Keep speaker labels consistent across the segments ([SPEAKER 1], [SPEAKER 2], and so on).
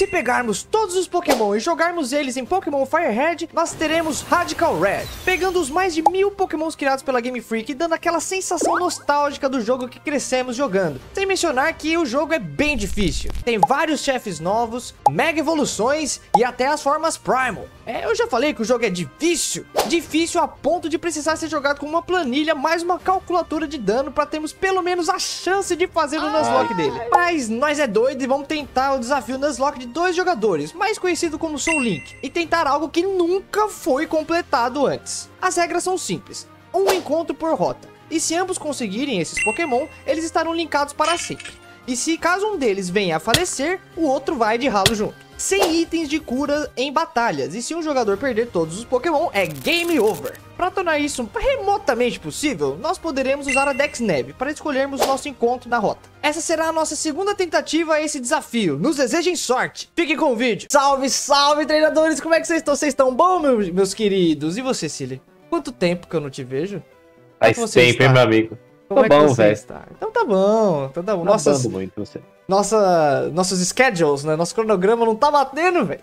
[SPEAKER 1] Se pegarmos todos os Pokémon e jogarmos eles em Pokémon Fire Red, nós teremos Radical Red, pegando os mais de mil Pokémons criados pela Game Freak e dando aquela sensação nostálgica do jogo que crescemos jogando. Sem mencionar que o jogo é bem difícil. Tem vários chefes novos, mega evoluções e até as formas Primal. É, eu já falei que o jogo é difícil. Difícil a ponto de precisar ser jogado com uma planilha mais uma calculadora de dano para termos pelo menos a chance de fazer o Nuzlocke dele. Mas nós é doido e vamos tentar o desafio Nuzlocke de dois jogadores, mais conhecido como Soul Link, e tentar algo que nunca foi completado antes. As regras são simples. Um encontro por rota. E se ambos conseguirem esses Pokémon, eles estarão linkados para sempre. E se caso um deles venha a falecer, o outro vai de ralo junto sem itens de cura em batalhas. E se um jogador perder todos os Pokémon, é game over. Para tornar isso remotamente possível, nós poderemos usar a Dex Neve para escolhermos nosso encontro na rota. Essa será a nossa segunda tentativa a esse desafio. Nos desejem sorte. Fiquem com o vídeo. Salve, salve, treinadores! Como é que vocês estão? Vocês estão bom, meus, meus queridos? E você, Silly? Quanto tempo que eu não te vejo?
[SPEAKER 2] Faz tempo, hein, meu amigo?
[SPEAKER 1] Como Tô é bom, velho. Então tá bom, então tá bom.
[SPEAKER 2] Tá Nossas, muito você.
[SPEAKER 1] Nossa, nossos schedules, né? Nosso cronograma não tá batendo, velho.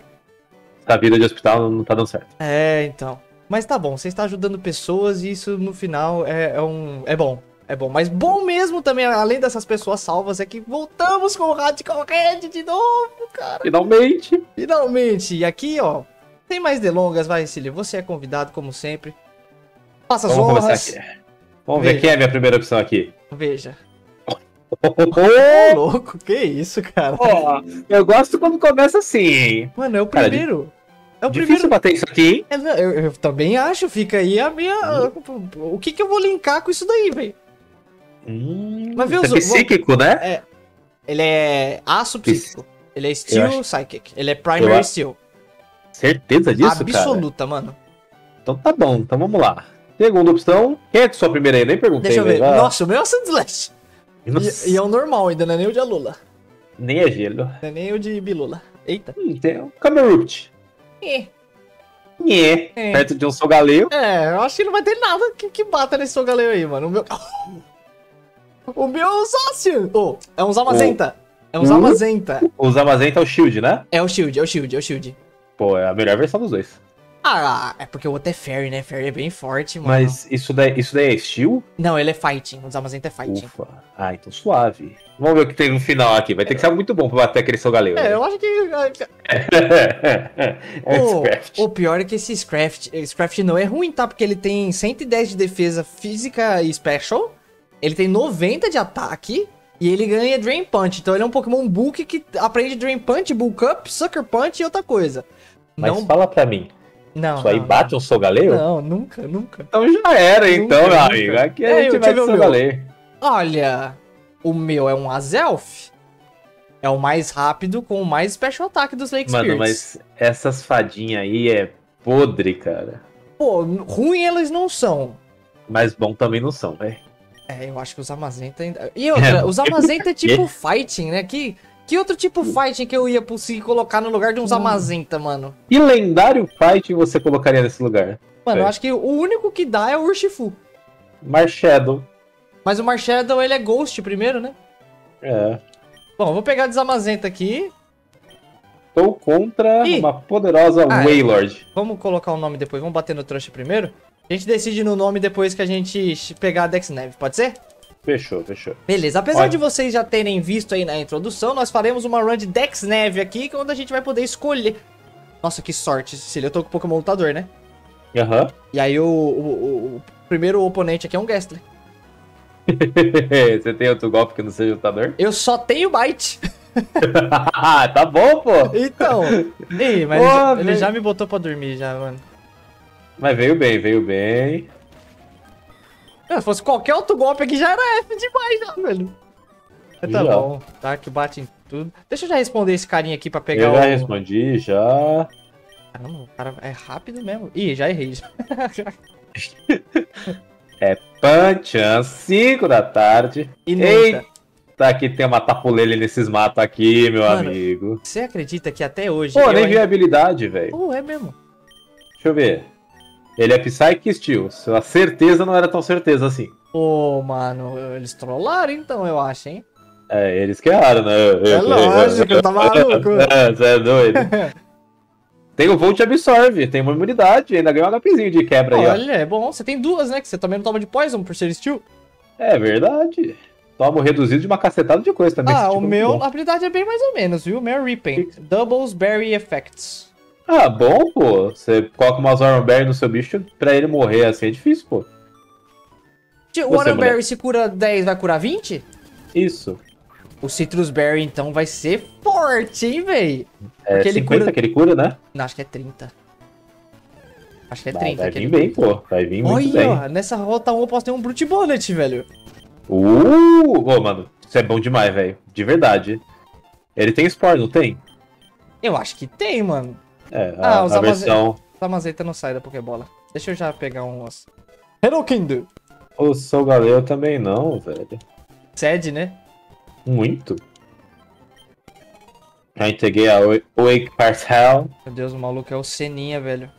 [SPEAKER 2] A vida de hospital não tá dando certo.
[SPEAKER 1] É, então. Mas tá bom, você está ajudando pessoas e isso no final é, é um. É bom. É bom. Mas bom mesmo também, além dessas pessoas salvas, é que voltamos com o Radical Red de novo, cara.
[SPEAKER 2] Finalmente.
[SPEAKER 1] Finalmente. E aqui, ó. Sem mais delongas, vai, Cílio. Você é convidado, como sempre. Faça as
[SPEAKER 2] Vamos honras. Vamos ver quem é a minha primeira opção aqui.
[SPEAKER 1] Veja. Ô, louco, que isso, cara?
[SPEAKER 2] Ó, eu gosto quando começa assim, hein?
[SPEAKER 1] Mano, é o primeiro.
[SPEAKER 2] Cara, é o Difícil primeiro. bater isso aqui, hein?
[SPEAKER 1] É, eu, eu, também acho, fica aí a minha. Hum. O que que eu vou linkar com isso daí, velho?
[SPEAKER 2] Hum, Mas viu, é psíquico, né?
[SPEAKER 1] É. Ele é aço psíquico. Ele é Steel Psychic. Ele é Primary Steel.
[SPEAKER 2] Certeza disso,
[SPEAKER 1] Absoluta,
[SPEAKER 2] cara?
[SPEAKER 1] Absoluta, mano.
[SPEAKER 2] Então tá bom, então vamos lá. Segunda opção. Quem é de sua primeira aí? Nem perguntei.
[SPEAKER 1] Deixa eu ver. Nossa, o meu é o Sandslash. E, e, é o normal ainda, não é nem o de Alula.
[SPEAKER 2] Nem é gelo.
[SPEAKER 1] Não é nem o de Bilula. Eita.
[SPEAKER 2] Hum, tem o Camerupt.
[SPEAKER 1] É.
[SPEAKER 2] É. é. Perto de um Sogaleio.
[SPEAKER 1] É, eu acho que não vai ter nada que, que bata nesse Sogaleio aí, mano. O meu... o meu é um Zacian. Oh, é um Zamazenta. Oh. É um Zamazenta.
[SPEAKER 2] O Zamazenta é o Shield, né?
[SPEAKER 1] É o Shield, é o Shield, é o Shield.
[SPEAKER 2] Pô, é a melhor versão dos dois.
[SPEAKER 1] Ah, é porque o outro é Fairy, né? Fairy é bem forte, mano.
[SPEAKER 2] Mas isso daí, isso daí é Steel?
[SPEAKER 1] Não, ele é Fighting. O Zamazenta é Fighting. Ufa.
[SPEAKER 2] Ah, então suave. Vamos ver o que tem no final aqui. Vai ter que ser muito bom pra bater aquele Sogaleo.
[SPEAKER 1] É, né? eu acho que... é o, o pior é que esse Scraft, Scraft não é ruim, tá? Porque ele tem 110 de defesa física e special. Ele tem 90 de ataque. E ele ganha Drain Punch. Então ele é um Pokémon Bulk que aprende Drain Punch, Bulk Up, Sucker Punch e outra coisa.
[SPEAKER 2] Mas não... fala pra mim,
[SPEAKER 1] não.
[SPEAKER 2] Isso aí bate um sogaleio?
[SPEAKER 1] Não, nunca, nunca.
[SPEAKER 2] Então já era, nunca, então, nunca. meu amigo. Aqui a é, gente vai sogaleio.
[SPEAKER 1] Olha, o meu é um Azelf. É o mais rápido com o mais special attack dos Lake
[SPEAKER 2] Mano, Spirits. mas essas fadinhas aí é podre, cara.
[SPEAKER 1] Pô, ruim eles não são.
[SPEAKER 2] Mas bom também não são, velho.
[SPEAKER 1] É, eu acho que os Amazenta ainda... E outra, é, os Amazenta é tipo fighting, né? Que que outro tipo fighting que eu ia conseguir colocar no lugar de uns hum. Amazenta, mano?
[SPEAKER 2] E lendário fighting você colocaria nesse lugar?
[SPEAKER 1] Mano, é. eu acho que o único que dá é o Urshifu.
[SPEAKER 2] Marshadow.
[SPEAKER 1] Mas o Marshadow, ele é Ghost primeiro, né?
[SPEAKER 2] É.
[SPEAKER 1] Bom, vou pegar Desamazenta aqui.
[SPEAKER 2] Estou contra Ih. uma poderosa ah, é. Waylord.
[SPEAKER 1] É. Vamos colocar o nome depois, vamos bater no trouxa primeiro? A gente decide no nome depois que a gente pegar a Dex Neve, pode ser?
[SPEAKER 2] Fechou, fechou.
[SPEAKER 1] Beleza, apesar Pode. de vocês já terem visto aí na introdução, nós faremos uma run de Dex Neve aqui, onde a gente vai poder escolher. Nossa, que sorte, Cecília. Eu tô com o Pokémon lutador, né?
[SPEAKER 2] Aham. Uhum.
[SPEAKER 1] E aí o, o, o, primeiro oponente aqui é um Gastly.
[SPEAKER 2] Você tem outro golpe que não seja lutador?
[SPEAKER 1] Eu só tenho Bite.
[SPEAKER 2] tá bom, pô.
[SPEAKER 1] Então. Ih, mas pô, ele, ele já me botou pra dormir já, mano.
[SPEAKER 2] Mas veio bem, veio bem.
[SPEAKER 1] Se fosse qualquer outro golpe aqui, já era F demais, já, velho. Mas tá já. bom, tá? Que bate em tudo. Deixa eu já responder esse carinha aqui pra pegar
[SPEAKER 2] eu o... já respondi, já.
[SPEAKER 1] Caramba, o cara é rápido mesmo. Ih, já errei.
[SPEAKER 2] é Panchan, 5 da tarde.
[SPEAKER 1] E Eita,
[SPEAKER 2] aqui tem uma tapulele nesses matos aqui, meu Mano, amigo.
[SPEAKER 1] Você acredita que até hoje...
[SPEAKER 2] Pô, nem vi a habilidade, velho.
[SPEAKER 1] Pô, é mesmo.
[SPEAKER 2] Deixa eu ver. Ele é Psychic Steel. A certeza não era tão certeza assim.
[SPEAKER 1] Pô, mano, eles trollaram então, eu acho, hein?
[SPEAKER 2] É, eles que erraram, né?
[SPEAKER 1] É lógico, tá maluco.
[SPEAKER 2] É, você é doido. tem o Volt Absorve, tem uma imunidade, ainda ganha um HPzinho de quebra aí, ó.
[SPEAKER 1] Olha, é bom. Você tem duas, né? Que você também não toma de Poison por ser Steel.
[SPEAKER 2] É verdade. Toma reduzido de uma cacetada de coisa também.
[SPEAKER 1] Ah, o
[SPEAKER 2] tipo é
[SPEAKER 1] meu, a habilidade é bem mais ou menos, viu? O meu Reaping. Doubles Berry Effects.
[SPEAKER 2] Ah, bom, pô. Você coloca uma Zoran Berry no seu bicho pra ele morrer assim é difícil, pô.
[SPEAKER 1] O
[SPEAKER 2] Você,
[SPEAKER 1] Warren
[SPEAKER 2] mulher.
[SPEAKER 1] Berry se cura 10, vai curar 20?
[SPEAKER 2] Isso.
[SPEAKER 1] O Citrus Berry, então, vai ser forte, hein, véi?
[SPEAKER 2] É
[SPEAKER 1] Porque ele
[SPEAKER 2] 50
[SPEAKER 1] cura-
[SPEAKER 2] que ele cura, né?
[SPEAKER 1] Não, acho que é 30. Acho que é
[SPEAKER 2] Vai,
[SPEAKER 1] 30.
[SPEAKER 2] vai
[SPEAKER 1] que
[SPEAKER 2] vir bem, pô. Vai vir muito
[SPEAKER 1] Olha,
[SPEAKER 2] bem.
[SPEAKER 1] ó, nessa rota 1 eu posso ter um Brute Bonnet, velho.
[SPEAKER 2] Uh! Ô, mano, isso é bom demais, velho. De verdade. Ele tem Spore, não tem?
[SPEAKER 1] Eu acho que tem, mano.
[SPEAKER 2] É,
[SPEAKER 1] Ah,
[SPEAKER 2] a,
[SPEAKER 1] os
[SPEAKER 2] a versão.
[SPEAKER 1] Não sai da Pokébola. Deixa eu já pegar uns... Hello, Kendo.
[SPEAKER 2] O Sou Galeu também não, velho.
[SPEAKER 1] Sede, né?
[SPEAKER 2] Muito. Já entreguei a Wa- Wake Parcel.
[SPEAKER 1] Meu Deus, o maluco é o Seninha, velho.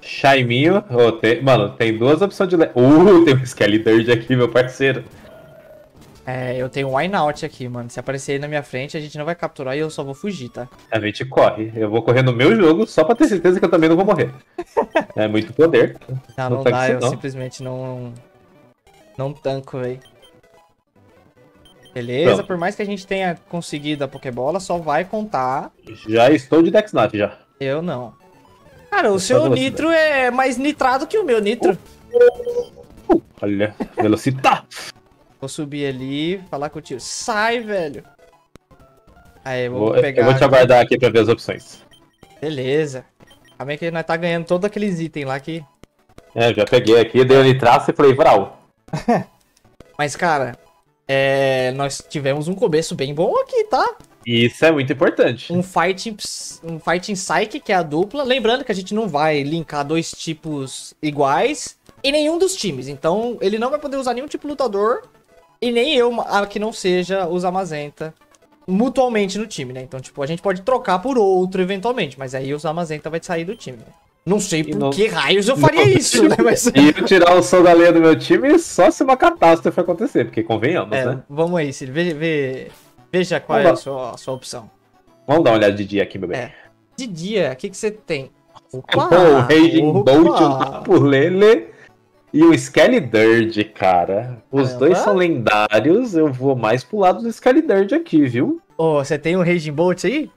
[SPEAKER 2] Shaiminho. Ô, tem- mano, tem duas opções de. Le... Uh, tem um Skeledirge aqui, meu parceiro.
[SPEAKER 1] É, eu tenho um Wineout aqui, mano. Se aparecer aí na minha frente, a gente não vai capturar e eu só vou fugir, tá?
[SPEAKER 2] A gente corre. Eu vou correr no meu jogo só pra ter certeza que eu também não vou morrer. é muito poder.
[SPEAKER 1] Não,
[SPEAKER 2] Não
[SPEAKER 1] não
[SPEAKER 2] tá
[SPEAKER 1] dá, eu
[SPEAKER 2] não.
[SPEAKER 1] simplesmente não. Não tanco, véi. Beleza,
[SPEAKER 2] Pronto.
[SPEAKER 1] por mais que a gente tenha conseguido a Pokébola, só vai contar.
[SPEAKER 2] Já estou de Dexnat já.
[SPEAKER 1] Eu não. Cara, o
[SPEAKER 2] Eu
[SPEAKER 1] seu nitro é mais nitrado que o meu nitro.
[SPEAKER 2] Uh, olha, velocidade.
[SPEAKER 1] Vou subir ali, falar com o tio. Sai, velho. Aí, vou
[SPEAKER 2] Vou- eu
[SPEAKER 1] pegar.
[SPEAKER 2] vou te aguardar aqui pra ver as opções.
[SPEAKER 1] Beleza. Aí que nós tá ganhando todos aqueles itens lá que.
[SPEAKER 2] É, já peguei aqui, dei o nitraço e falei, Vral.
[SPEAKER 1] Mas, cara, é, nós tivemos um começo bem bom aqui, tá?
[SPEAKER 2] Isso é muito importante.
[SPEAKER 1] Um Fighting, um fighting Psyche, que é a dupla. Lembrando que a gente não vai linkar dois tipos iguais em nenhum dos times. Então, ele não vai poder usar nenhum tipo lutador. E nem eu, a que não seja usar Mazenta mutualmente no time, né? Então, tipo, a gente pode trocar por outro eventualmente. Mas aí o Zamazenta vai sair do time. né? Não sei por
[SPEAKER 2] não-
[SPEAKER 1] que raios eu faria isso, né? Mas...
[SPEAKER 2] E eu tirar o Galinha do meu time só se uma catástrofe acontecer, porque convenhamos,
[SPEAKER 1] É,
[SPEAKER 2] né?
[SPEAKER 1] vamos aí, Cílio. Vê, vê- veja qual é
[SPEAKER 2] Vamos
[SPEAKER 1] a
[SPEAKER 2] lá.
[SPEAKER 1] sua, a sua opção.
[SPEAKER 2] Vamos dar uma olhada de dia aqui, meu bem.
[SPEAKER 1] É. De dia, o que, que você tem?
[SPEAKER 2] Pô, o Raging Bolt, o Napulele e o Skeledirge, cara. Os
[SPEAKER 1] Caramba.
[SPEAKER 2] dois são lendários, eu vou mais pro lado do Skeledirge aqui, viu?
[SPEAKER 1] Ô, você tem um Raging Bolt aí?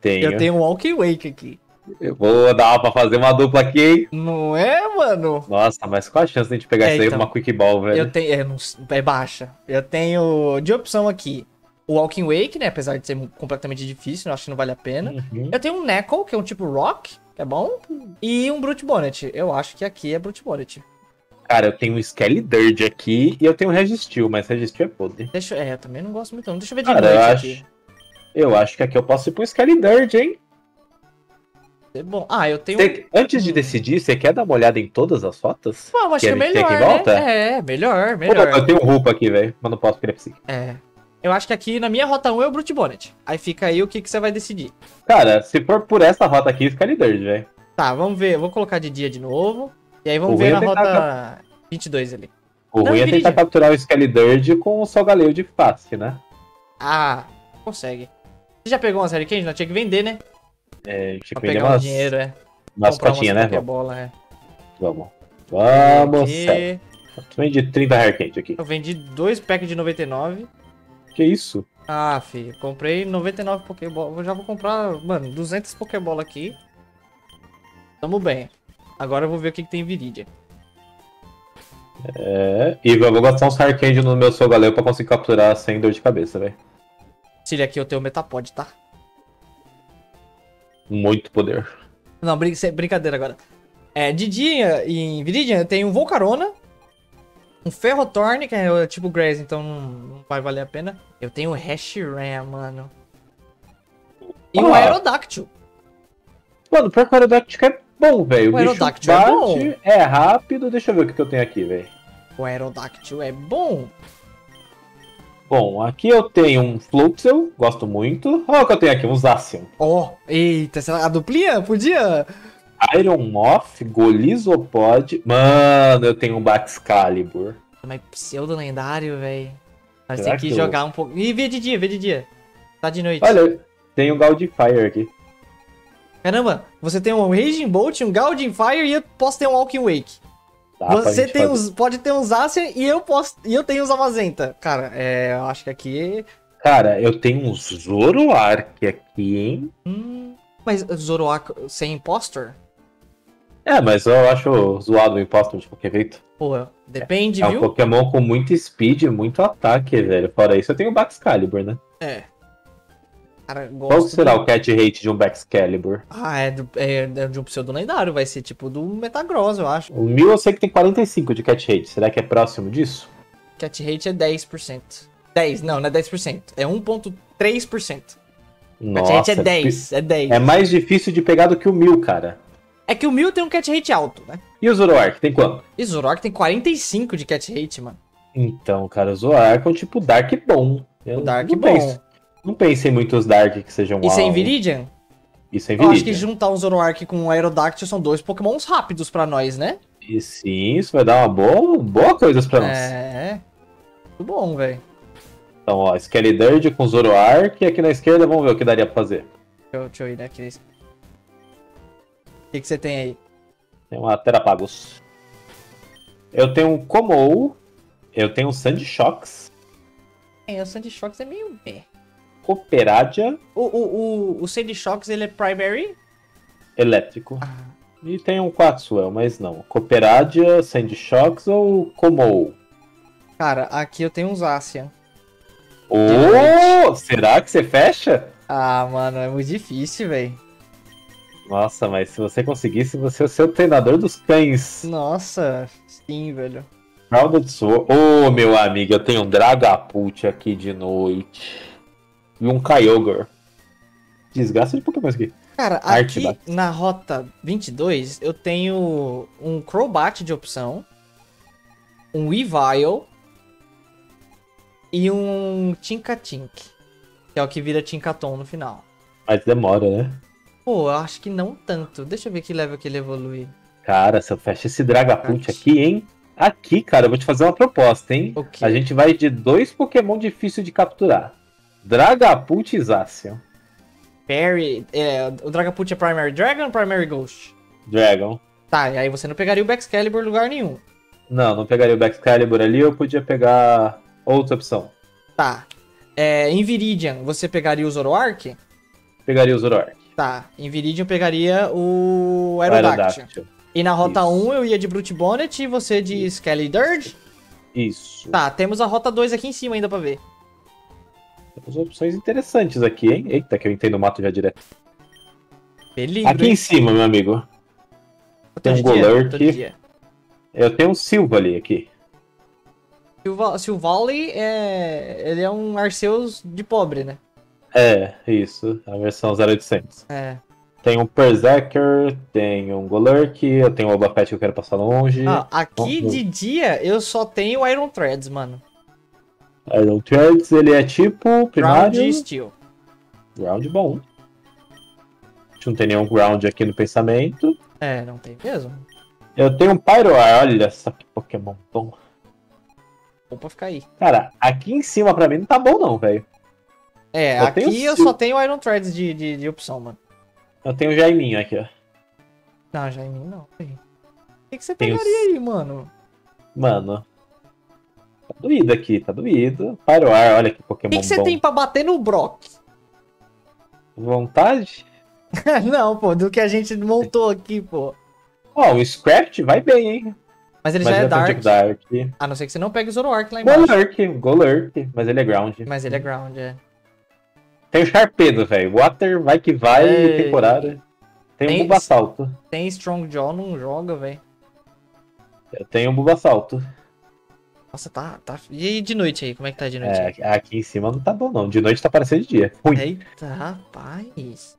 [SPEAKER 2] Tenho.
[SPEAKER 1] Eu tenho um Walking Wake aqui.
[SPEAKER 2] Eu vou dar pra fazer uma dupla aqui, hein?
[SPEAKER 1] Não é, mano?
[SPEAKER 2] Nossa, mas qual a chance de a gente pegar
[SPEAKER 1] É,
[SPEAKER 2] isso aí
[SPEAKER 1] então.
[SPEAKER 2] uma Quick Ball, velho?
[SPEAKER 1] Eu tenho. É, não é baixa. Eu tenho de opção aqui o Walking Wake, né? Apesar de ser completamente difícil, eu acho que não vale a pena.
[SPEAKER 2] Uhum.
[SPEAKER 1] Eu tenho um Neckle, que é um tipo Rock, que é bom. E um Brute Bonnet. Eu acho que aqui é Brute Bonnet.
[SPEAKER 2] Cara, eu tenho um Skeledirge aqui e eu tenho um Registil, mas Registil é podre.
[SPEAKER 1] Deixa eu. É, eu também não gosto muito, não. Deixa eu ver de
[SPEAKER 2] Cara, eu acho,
[SPEAKER 1] aqui.
[SPEAKER 2] eu acho que aqui eu posso ir pro Skeledirge, hein?
[SPEAKER 1] É bom. Ah, eu tenho.
[SPEAKER 2] Você- antes de decidir, você quer dar uma olhada em todas as fotos?
[SPEAKER 1] Bom, acho que,
[SPEAKER 2] que
[SPEAKER 1] é melhor,
[SPEAKER 2] aqui em volta?
[SPEAKER 1] né? É, melhor,
[SPEAKER 2] Pô,
[SPEAKER 1] melhor.
[SPEAKER 2] eu tenho um Rupa aqui, velho, mas não posso porque ele é psíquico.
[SPEAKER 1] É. Eu acho que aqui na minha rota 1 é o Brute Bonnet. Aí fica aí o que, que você vai decidir.
[SPEAKER 2] Cara, se for por essa rota aqui, Skeledirge, velho.
[SPEAKER 1] Tá, vamos ver. Eu vou colocar de dia de novo. E aí vamos
[SPEAKER 2] O
[SPEAKER 1] ver na
[SPEAKER 2] é
[SPEAKER 1] rota 22 ali.
[SPEAKER 2] O
[SPEAKER 1] Não,
[SPEAKER 2] ruim é tentar capturar o Skeledirge com o Solgaleo de face, né?
[SPEAKER 1] Ah, consegue. Você já pegou uma série Candy? Nós tinha que vender, né?
[SPEAKER 2] É, tinha que vender
[SPEAKER 1] um
[SPEAKER 2] umas,
[SPEAKER 1] dinheiro, é.
[SPEAKER 2] umas cotinhas, né? Vamos.
[SPEAKER 1] Pokébola, é.
[SPEAKER 2] Vamos. Vamos,
[SPEAKER 1] Aqui,
[SPEAKER 2] sério. Vende 30 Haircade aqui.
[SPEAKER 1] Eu vendi dois packs de 99.
[SPEAKER 2] Que isso?
[SPEAKER 1] Ah, filho, comprei 99 Pokébola. Eu já vou comprar, mano, 200 Pokébola aqui. Tamo bem. Agora eu vou ver o que, que tem em Viridia.
[SPEAKER 2] É. E eu vou gastar uns Haircade no meu Solgaleo pra conseguir capturar sem dor de cabeça, velho.
[SPEAKER 1] Se aqui eu tenho o Metapod, tá?
[SPEAKER 2] Muito poder.
[SPEAKER 1] Não, brin brincadeira agora. É, de dia em Viridian eu tenho um Volcarona, um Ferrothorn, que é tipo Grass, então não, vai valer a pena. Eu tenho um Reshiram, mano. E um
[SPEAKER 2] Ah.
[SPEAKER 1] Aerodactyl.
[SPEAKER 2] Mano, pior que o Aerodactyl é bom, velho.
[SPEAKER 1] O
[SPEAKER 2] O
[SPEAKER 1] Aerodactyl é
[SPEAKER 2] bate,
[SPEAKER 1] bom.
[SPEAKER 2] é rápido. Deixa eu ver o que que eu tenho aqui, velho.
[SPEAKER 1] O Aerodactyl é bom.
[SPEAKER 2] Bom, aqui eu tenho um Floatzel, gosto muito. Olha o que eu tenho aqui, um Zacian.
[SPEAKER 1] Ó, eita, será a duplinha? Podia?
[SPEAKER 2] Iron Moth, Golizopod. Mano, eu tenho um Baxcalibur.
[SPEAKER 1] Mas pseudo lendário, velho. Nós temos que
[SPEAKER 2] que eu-
[SPEAKER 1] jogar um pouco. E vê de dia, vê de dia. Tá de noite.
[SPEAKER 2] Olha, tem o Gaudifire aqui.
[SPEAKER 1] Caramba, você tem um Raging Bolt, um Gouging Fire e eu posso ter um Walking Wake.
[SPEAKER 2] Dá
[SPEAKER 1] você tem
[SPEAKER 2] fazer.
[SPEAKER 1] uns, pode ter uns Acia e eu posso e eu tenho uns Amazenta. Cara, é, eu acho que aqui.
[SPEAKER 2] Cara, eu tenho um Zoroark aqui, hein?
[SPEAKER 1] Hum, mas Zoroark sem Impostor?
[SPEAKER 2] É, mas eu acho zoado o impostor de qualquer jeito.
[SPEAKER 1] Pô, depende,
[SPEAKER 2] É um
[SPEAKER 1] viu?
[SPEAKER 2] Pokémon com muito speed e muito ataque, velho. Fora isso, eu tenho o Baxcalibur, né?
[SPEAKER 1] É. Cara,
[SPEAKER 2] Qual será
[SPEAKER 1] do-
[SPEAKER 2] o cat rate de um Baxcalibur?
[SPEAKER 1] Ah, é, do, é, é de um pseudo lendário, vai ser tipo do Metagross, eu acho.
[SPEAKER 2] O mil eu sei que tem 45 de cat rate. Será que é próximo disso?
[SPEAKER 1] Cat rate é 10%. 10, não, não é 10%. É 1.3%. Cat
[SPEAKER 2] Nossa,
[SPEAKER 1] rate é 10, é 10.
[SPEAKER 2] É mais difícil de pegar do que o mil, cara.
[SPEAKER 1] É que o Mil tem um cat rate alto, né?
[SPEAKER 2] E o Zoroark, tem quanto?
[SPEAKER 1] E Zoroark tem 45 de cat rate, mano.
[SPEAKER 2] Então, cara, o Zoroark é um tipo Dark bom. Eu
[SPEAKER 1] O Dark
[SPEAKER 2] não
[SPEAKER 1] bom.
[SPEAKER 2] Penso, não pensei em muitos Dark que sejam
[SPEAKER 1] E sem
[SPEAKER 2] altos.
[SPEAKER 1] Viridian?
[SPEAKER 2] E sem
[SPEAKER 1] Eu acho que
[SPEAKER 2] Viridian.
[SPEAKER 1] juntar um Zoroark com um Aerodactyl são dois pokémons rápidos pra nós, né?
[SPEAKER 2] E sim, isso vai dar uma boa, boa coisa pra nós.
[SPEAKER 1] É. Muito bom, velho.
[SPEAKER 2] Então, ó, Skeledirge com Zoroark e aqui na esquerda vamos ver o que daria pra fazer.
[SPEAKER 1] Deixa, eu- deixa eu ir daqui. O que, que você tem aí?
[SPEAKER 2] Tem uma Terapagos. Eu tenho um Komou, eu tenho um Sandshocks,
[SPEAKER 1] É, o Sandshocks é meio. É.
[SPEAKER 2] Coperadia
[SPEAKER 1] O, o, o, o Sandshocks ele é primary?
[SPEAKER 2] elétrico.
[SPEAKER 1] Ah,
[SPEAKER 2] E tem um Quaxwell, mas não. Coperadia, Sandshocks ou Komou?
[SPEAKER 1] cara, aqui eu tenho uns Asian.
[SPEAKER 2] Ô, será que você fecha?
[SPEAKER 1] Ah, mano, é muito difícil, velho.
[SPEAKER 2] Nossa, mas se você conseguisse, você é o seu treinador dos cães.
[SPEAKER 1] Nossa, sim, velho.
[SPEAKER 2] Crowded Sword. Ô, meu amigo, eu tenho um Dragapult aqui de noite. E um Kyogre. Desgraça de Pokémon aqui.
[SPEAKER 1] Cara, aqui na rota 22 eu tenho um Crobat de opção, um Weavile e um Tinkatink, que é o que vira Tinkaton no final.
[SPEAKER 2] Mas demora, né?
[SPEAKER 1] Pô, eu acho que não tanto. Deixa eu ver que level que ele evolui.
[SPEAKER 2] Cara, se eu fecho esse Dragapult aqui, hein? Aqui, cara, eu vou te fazer uma proposta, hein?
[SPEAKER 1] O quê?
[SPEAKER 2] A gente vai de dois Pokémon difíceis de capturar. Dragapult e Zacian.
[SPEAKER 1] Perry, é, o Dragapult é Primary Dragon ou Primary Ghost?
[SPEAKER 2] Dragon.
[SPEAKER 1] Tá, e aí você não pegaria o Baxcalibur em lugar nenhum.
[SPEAKER 2] Não, não pegaria o Baxcalibur ali, eu podia pegar outra opção.
[SPEAKER 1] Tá. É, em Viridian, você pegaria o Zoroark?
[SPEAKER 2] Pegaria o Zoroark.
[SPEAKER 1] Tá. Em Viridian eu pegaria o Aerodactyl.
[SPEAKER 2] Aerodactyl.
[SPEAKER 1] E na rota
[SPEAKER 2] Isso.
[SPEAKER 1] 1 eu ia de Brute Bonnet e você de Skeledirge.
[SPEAKER 2] Isso.
[SPEAKER 1] Tá, temos a rota 2 aqui em cima ainda pra ver.
[SPEAKER 2] Temos opções interessantes aqui, hein? Eita, que eu entendo o mato já direto.
[SPEAKER 1] Peligro,
[SPEAKER 2] Aqui em
[SPEAKER 1] hein?
[SPEAKER 2] cima, meu amigo, tem um Golurk. eu tenho um Silva ali aqui.
[SPEAKER 1] Silva- Silvally é... Ele é um Arceus de pobre, né?
[SPEAKER 2] É, isso, a versão 0800.
[SPEAKER 1] É.
[SPEAKER 2] Tem um Berserker, tem um Golurk, eu tenho o Obafet que eu quero passar longe.
[SPEAKER 1] Ah, aqui de dia eu só tenho Iron Threads, mano.
[SPEAKER 2] Iron Threads, ele é tipo primário.
[SPEAKER 1] Ground Steel.
[SPEAKER 2] Ground bom. A gente não tem nenhum ground aqui no pensamento.
[SPEAKER 1] É, não tem mesmo.
[SPEAKER 2] Eu tenho um Pyroar, olha só que Pokémon bom.
[SPEAKER 1] Bom pra ficar aí.
[SPEAKER 2] Cara, aqui em cima pra mim não tá bom não, velho.
[SPEAKER 1] É,
[SPEAKER 2] Eu tenho
[SPEAKER 1] aqui eu
[SPEAKER 2] Sil-
[SPEAKER 1] só tenho Iron Threads de, de, de opção, mano.
[SPEAKER 2] Eu tenho o Jaiminho aqui, ó.
[SPEAKER 1] Não, mim não. O que, que você pegaria
[SPEAKER 2] os-
[SPEAKER 1] aí, mano?
[SPEAKER 2] Mano. Tá doído aqui, tá doído. Pyroar, olha que
[SPEAKER 1] O
[SPEAKER 2] Pokémon
[SPEAKER 1] que, que você tem pra bater no Brock?
[SPEAKER 2] Vontade?
[SPEAKER 1] não, pô, do que a gente montou aqui, pô.
[SPEAKER 2] Ó, o Scraft vai bem, hein?
[SPEAKER 1] Mas ele
[SPEAKER 2] Mas
[SPEAKER 1] já é Dark.
[SPEAKER 2] tipo Dark.
[SPEAKER 1] A não ser que você não pegue o Zoroark lá embaixo.
[SPEAKER 2] Golurk, Golurk, mas ele é Ground.
[SPEAKER 1] Mas ele é Ground, é.
[SPEAKER 2] Tem o Sharpedo, velho. Water vai que vai,
[SPEAKER 1] Ei.
[SPEAKER 2] temporada. Tem
[SPEAKER 1] Tem-
[SPEAKER 2] um Bulbasalto.
[SPEAKER 1] Tem Strong Jaw, não joga, velho.
[SPEAKER 2] Eu tenho um Bulbasalto.
[SPEAKER 1] Nossa, tá, tá. E aí de noite aí? Como é que tá de noite?
[SPEAKER 2] É, aqui em cima não tá bom, não. De noite tá parecendo de dia. Ruim.
[SPEAKER 1] Eita, rapaz.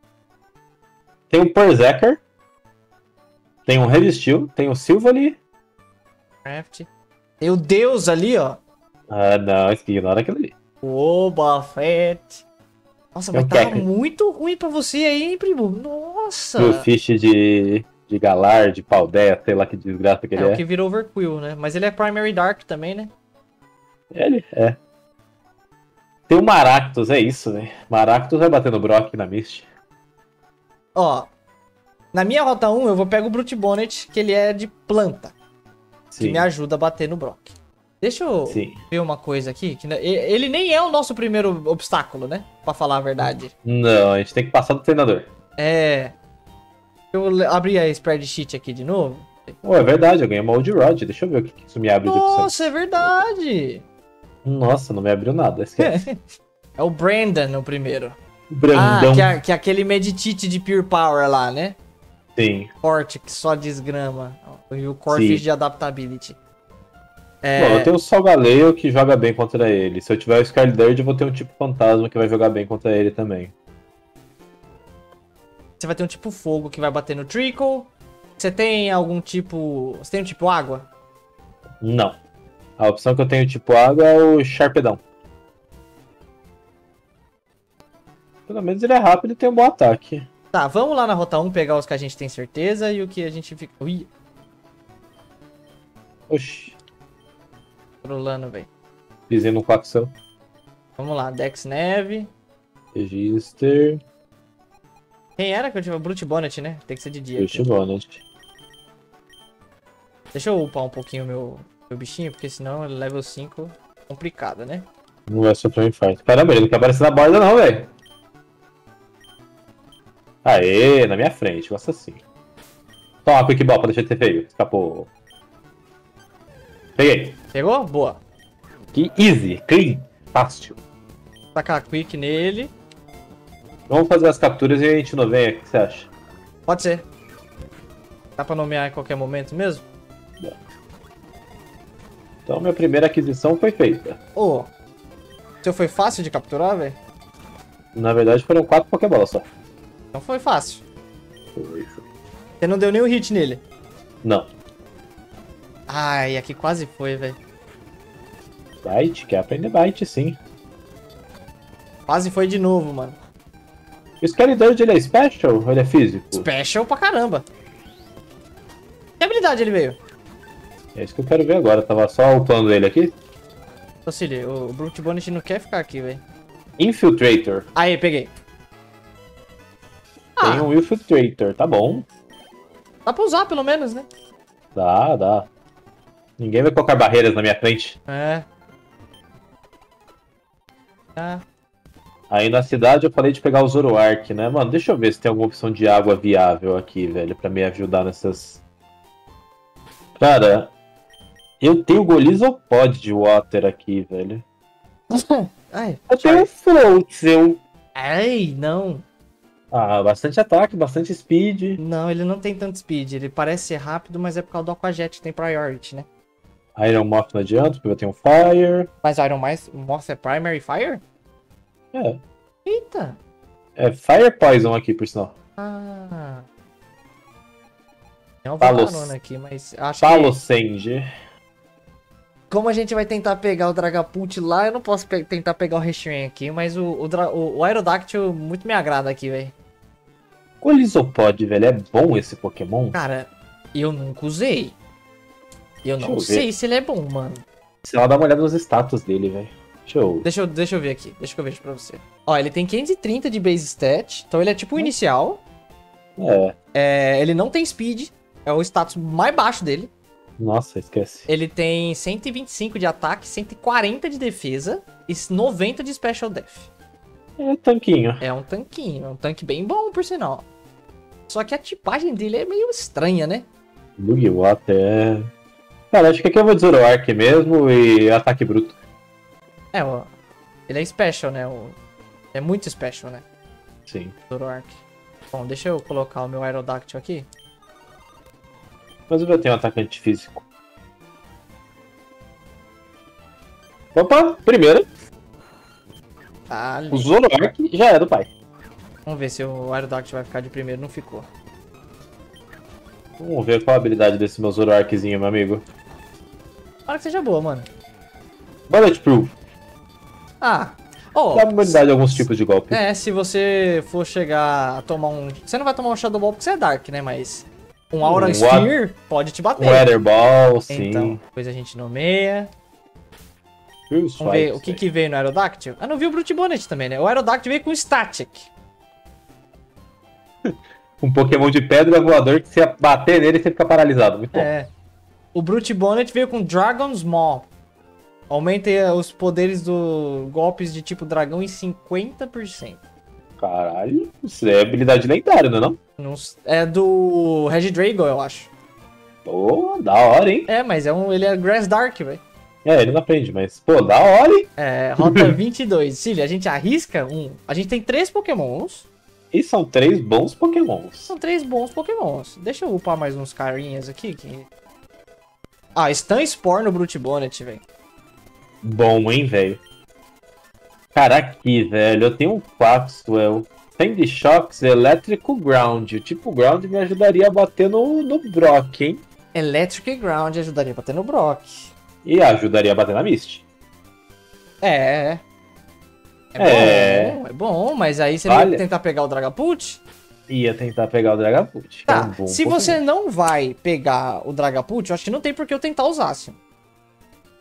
[SPEAKER 2] Tem um Berserker. Tem um Resistil. Tem um Silvally.
[SPEAKER 1] Craft. Tem o Deus ali, ó.
[SPEAKER 2] Ah, não. Ignora aquilo ali.
[SPEAKER 1] O Buffett. Nossa,
[SPEAKER 2] É
[SPEAKER 1] mas
[SPEAKER 2] o
[SPEAKER 1] tá muito ruim pra você aí, hein, primo? Nossa.
[SPEAKER 2] O Fish de, de Galar, de Paldea, sei lá que desgraça que
[SPEAKER 1] É
[SPEAKER 2] ele é.
[SPEAKER 1] o que virou Overquill, né? Mas ele é Primary Dark também, né?
[SPEAKER 2] Ele é. Tem o Maractus, é isso, né? Maractus vai bater no Brock na Mist.
[SPEAKER 1] Ó, na minha rota 1 eu vou pegar o Brute Bonnet, que ele é de planta, que
[SPEAKER 2] Sim.
[SPEAKER 1] me ajuda a bater no Brock. Deixa eu
[SPEAKER 2] Sim.
[SPEAKER 1] ver uma coisa aqui, que e- ele nem é o nosso primeiro obstáculo, né? Pra falar a verdade.
[SPEAKER 2] Não, a gente tem que passar do treinador.
[SPEAKER 1] É. Eu abri a spreadsheet aqui de novo.
[SPEAKER 2] Oh, é verdade, eu ganhei uma Old Rod. Deixa eu ver o que que isso me abre de opções.
[SPEAKER 1] Nossa, é verdade!
[SPEAKER 2] Nossa, não me abriu nada. Esquece.
[SPEAKER 1] É o Brandon o primeiro. Ah, que é, que é aquele Meditite de Pure Power lá, né?
[SPEAKER 2] Sim.
[SPEAKER 1] Forte, que só desgrama. E o
[SPEAKER 2] Sim.
[SPEAKER 1] de Adaptability.
[SPEAKER 2] Bom,
[SPEAKER 1] É,
[SPEAKER 2] eu tenho o Salgaleo que joga bem contra ele. Se eu tiver o Skydirt, eu vou ter um tipo fantasma que vai jogar bem contra ele também.
[SPEAKER 1] Você vai ter um tipo fogo que vai bater no Trickle. Você tem algum tipo. Você tem um tipo água?
[SPEAKER 2] Não. A opção que eu tenho tipo água é o Sharpedão. Pelo menos ele é rápido e tem um bom ataque.
[SPEAKER 1] Tá, vamos lá na rota 1 pegar os que a gente tem certeza e o que a gente fica. Ui,
[SPEAKER 2] Oxi,
[SPEAKER 1] trolando, velho.
[SPEAKER 2] pisei no coaxão.
[SPEAKER 1] Vamos lá, Dex Neve.
[SPEAKER 2] Register.
[SPEAKER 1] Quem era que eu tive? Brute Bonnet, né? Tem que ser de dia.
[SPEAKER 2] Puxa Bonnet.
[SPEAKER 1] Deixa eu upar um pouquinho meu, meu bichinho, porque senão ele level 5 complicado, né?
[SPEAKER 2] Não vai sofrer um infarto. Caramba, ele não quer aparecer na borda não, velho. Aê, na minha frente, gosta assim. Toma, Quick Ball pra deixar de ser feio. Escapou. Peguei.
[SPEAKER 1] Pegou? Boa.
[SPEAKER 2] Que easy, clean, fácil.
[SPEAKER 1] Tacar quick nele.
[SPEAKER 2] Vamos fazer as capturas e a gente não vem, o que você acha?
[SPEAKER 1] Pode ser. Dá pra nomear em qualquer momento mesmo?
[SPEAKER 2] Então minha primeira aquisição foi feita.
[SPEAKER 1] Ô, o seu foi fácil de capturar, velho?
[SPEAKER 2] Na verdade foram quatro Pokéballs só.
[SPEAKER 1] Então foi fácil.
[SPEAKER 2] Foi, foi.
[SPEAKER 1] Você não deu nenhum hit nele.
[SPEAKER 2] Não.
[SPEAKER 1] Ai, aqui quase foi, velho.
[SPEAKER 2] Byte, quer aprender Byte, sim.
[SPEAKER 1] Quase foi de novo, mano.
[SPEAKER 2] O Skydirt ele é special ou ele é físico?
[SPEAKER 1] Special pra caramba. Que habilidade ele veio?
[SPEAKER 2] É isso que eu quero ver agora. Tava só upando ele aqui.
[SPEAKER 1] Docile, o Brute Bonnet não quer ficar aqui, velho.
[SPEAKER 2] Infiltrator.
[SPEAKER 1] Aí, peguei.
[SPEAKER 2] Tem
[SPEAKER 1] Ah,
[SPEAKER 2] um Infiltrator, tá bom.
[SPEAKER 1] dá pra usar pelo menos, né?
[SPEAKER 2] Dá, dá. Ninguém vai colocar barreiras na minha frente.
[SPEAKER 1] É. Ah,
[SPEAKER 2] Aí na cidade eu falei de pegar o Zoroark, né? Mano, deixa eu ver se tem alguma opção de água viável aqui, velho, pra me ajudar nessas. Cara, eu tenho o Golizopod de Water aqui, velho.
[SPEAKER 1] ai,
[SPEAKER 2] Eu tenho o Floats, eu.
[SPEAKER 1] ai, não.
[SPEAKER 2] Ah, bastante ataque, bastante speed.
[SPEAKER 1] Não, ele não tem tanto speed. Ele parece ser rápido, mas é por causa do Aquajet que tem priority, né?
[SPEAKER 2] Iron Moth não adianta, porque eu tenho Fire.
[SPEAKER 1] Mas Iron Mais- Moth é Primary Fire?
[SPEAKER 2] É,
[SPEAKER 1] Eita!
[SPEAKER 2] é Fire Poison aqui, por sinal.
[SPEAKER 1] Ah. Uma
[SPEAKER 2] Talos.
[SPEAKER 1] Valarona aqui, mas acho que... Como a gente vai tentar pegar o Dragapult lá, eu não posso pe- tentar pegar o Restrain aqui, mas o, o, Dra- o, o Aerodactyl muito me agrada aqui, velho.
[SPEAKER 2] Golizopod, velho, é bom esse Pokémon?
[SPEAKER 1] Cara, eu nunca usei. Eu
[SPEAKER 2] Deixa
[SPEAKER 1] não
[SPEAKER 2] eu ver.
[SPEAKER 1] sei se ele é bom, mano.
[SPEAKER 2] Se ela dá uma olhada nos status dele, velho. Deixa eu.
[SPEAKER 1] Deixa eu, deixa eu ver aqui, deixa que eu vejo pra você. Ó, ele tem 530 de base stat, então ele é tipo o inicial.
[SPEAKER 2] É.
[SPEAKER 1] É, ele não tem speed, é o status mais baixo dele.
[SPEAKER 2] Nossa, esquece.
[SPEAKER 1] Ele tem 125 de ataque, 140 de defesa e 90 de special def.
[SPEAKER 2] É tanquinho.
[SPEAKER 1] É um tanquinho, é um tanque bem bom, por sinal. Só que a tipagem dele é meio estranha, né?
[SPEAKER 2] Bug Water é. Cara, acho que aqui eu vou de Zoroark mesmo e ataque bruto.
[SPEAKER 1] É, ó, ele é special, né? O- é muito special, né?
[SPEAKER 2] Sim.
[SPEAKER 1] Zoroark. Bom, deixa eu colocar o meu Aerodactyl aqui.
[SPEAKER 2] Mas eu já tenho um atacante físico. Opa, primeiro,
[SPEAKER 1] Tá ali.
[SPEAKER 2] o Zoroark já é do pai.
[SPEAKER 1] Vamos ver se o Aerodactyl vai ficar de primeiro. Não ficou.
[SPEAKER 2] Vamos ver qual a habilidade desse meu Zoroarkzinho, meu amigo.
[SPEAKER 1] Para que seja boa, mano.
[SPEAKER 2] Bulletproof.
[SPEAKER 1] Ah. Oh,
[SPEAKER 2] Dá habilidade a alguns tipos de golpe.
[SPEAKER 1] É, se você for chegar a tomar um. Você não vai tomar um Shadow Ball porque você é Dark, né? Mas. Um Aura
[SPEAKER 2] Um
[SPEAKER 1] Sphere pode te bater.
[SPEAKER 2] Weather Ball, sim.
[SPEAKER 1] Então, depois a gente nomeia.
[SPEAKER 2] Vamos
[SPEAKER 1] ver o que, que veio no Aerodactyl. Ah, não vi o Brute Bonnet também, né? O Aerodactyl veio com Static.
[SPEAKER 2] um Pokémon de pedra voador que se bater nele você fica paralisado. Muito bom.
[SPEAKER 1] É. O Brute Bonnet veio com Dragon's Maw. Aumenta os poderes do golpes de tipo dragão em 50%.
[SPEAKER 2] Caralho, isso é habilidade lendária, não é não?
[SPEAKER 1] não é do Regidrago, eu acho.
[SPEAKER 2] Pô, da hora, hein?
[SPEAKER 1] É, mas é um, ele é Grass Dark, velho.
[SPEAKER 2] É, ele não aprende, mas, pô, da hora, hein?
[SPEAKER 1] É, rota 22. Cília, a gente arrisca um. A gente tem três pokémons.
[SPEAKER 2] E são três bons pokémons.
[SPEAKER 1] São três bons pokémons. Deixa eu upar mais uns carinhas aqui. Que... Ah, Stan Spore no Brute Bonnet, velho.
[SPEAKER 2] Bom, hein, velho. Cara, aqui, velho, eu tenho um Quaxwell. Sand Shocks elétrico ground. O tipo ground me ajudaria a bater no, no Brock, hein?
[SPEAKER 1] Electric Ground ajudaria a bater no Brock.
[SPEAKER 2] E ajudaria a bater na Mist.
[SPEAKER 1] É. É, é bom, é bom, mas aí você Olha. ia tentar pegar o Dragapult?
[SPEAKER 2] Ia tentar pegar o Dragapult.
[SPEAKER 1] Tá, é um se você não vai pegar o Dragapult, eu acho que não tem por que eu tentar usar, assim.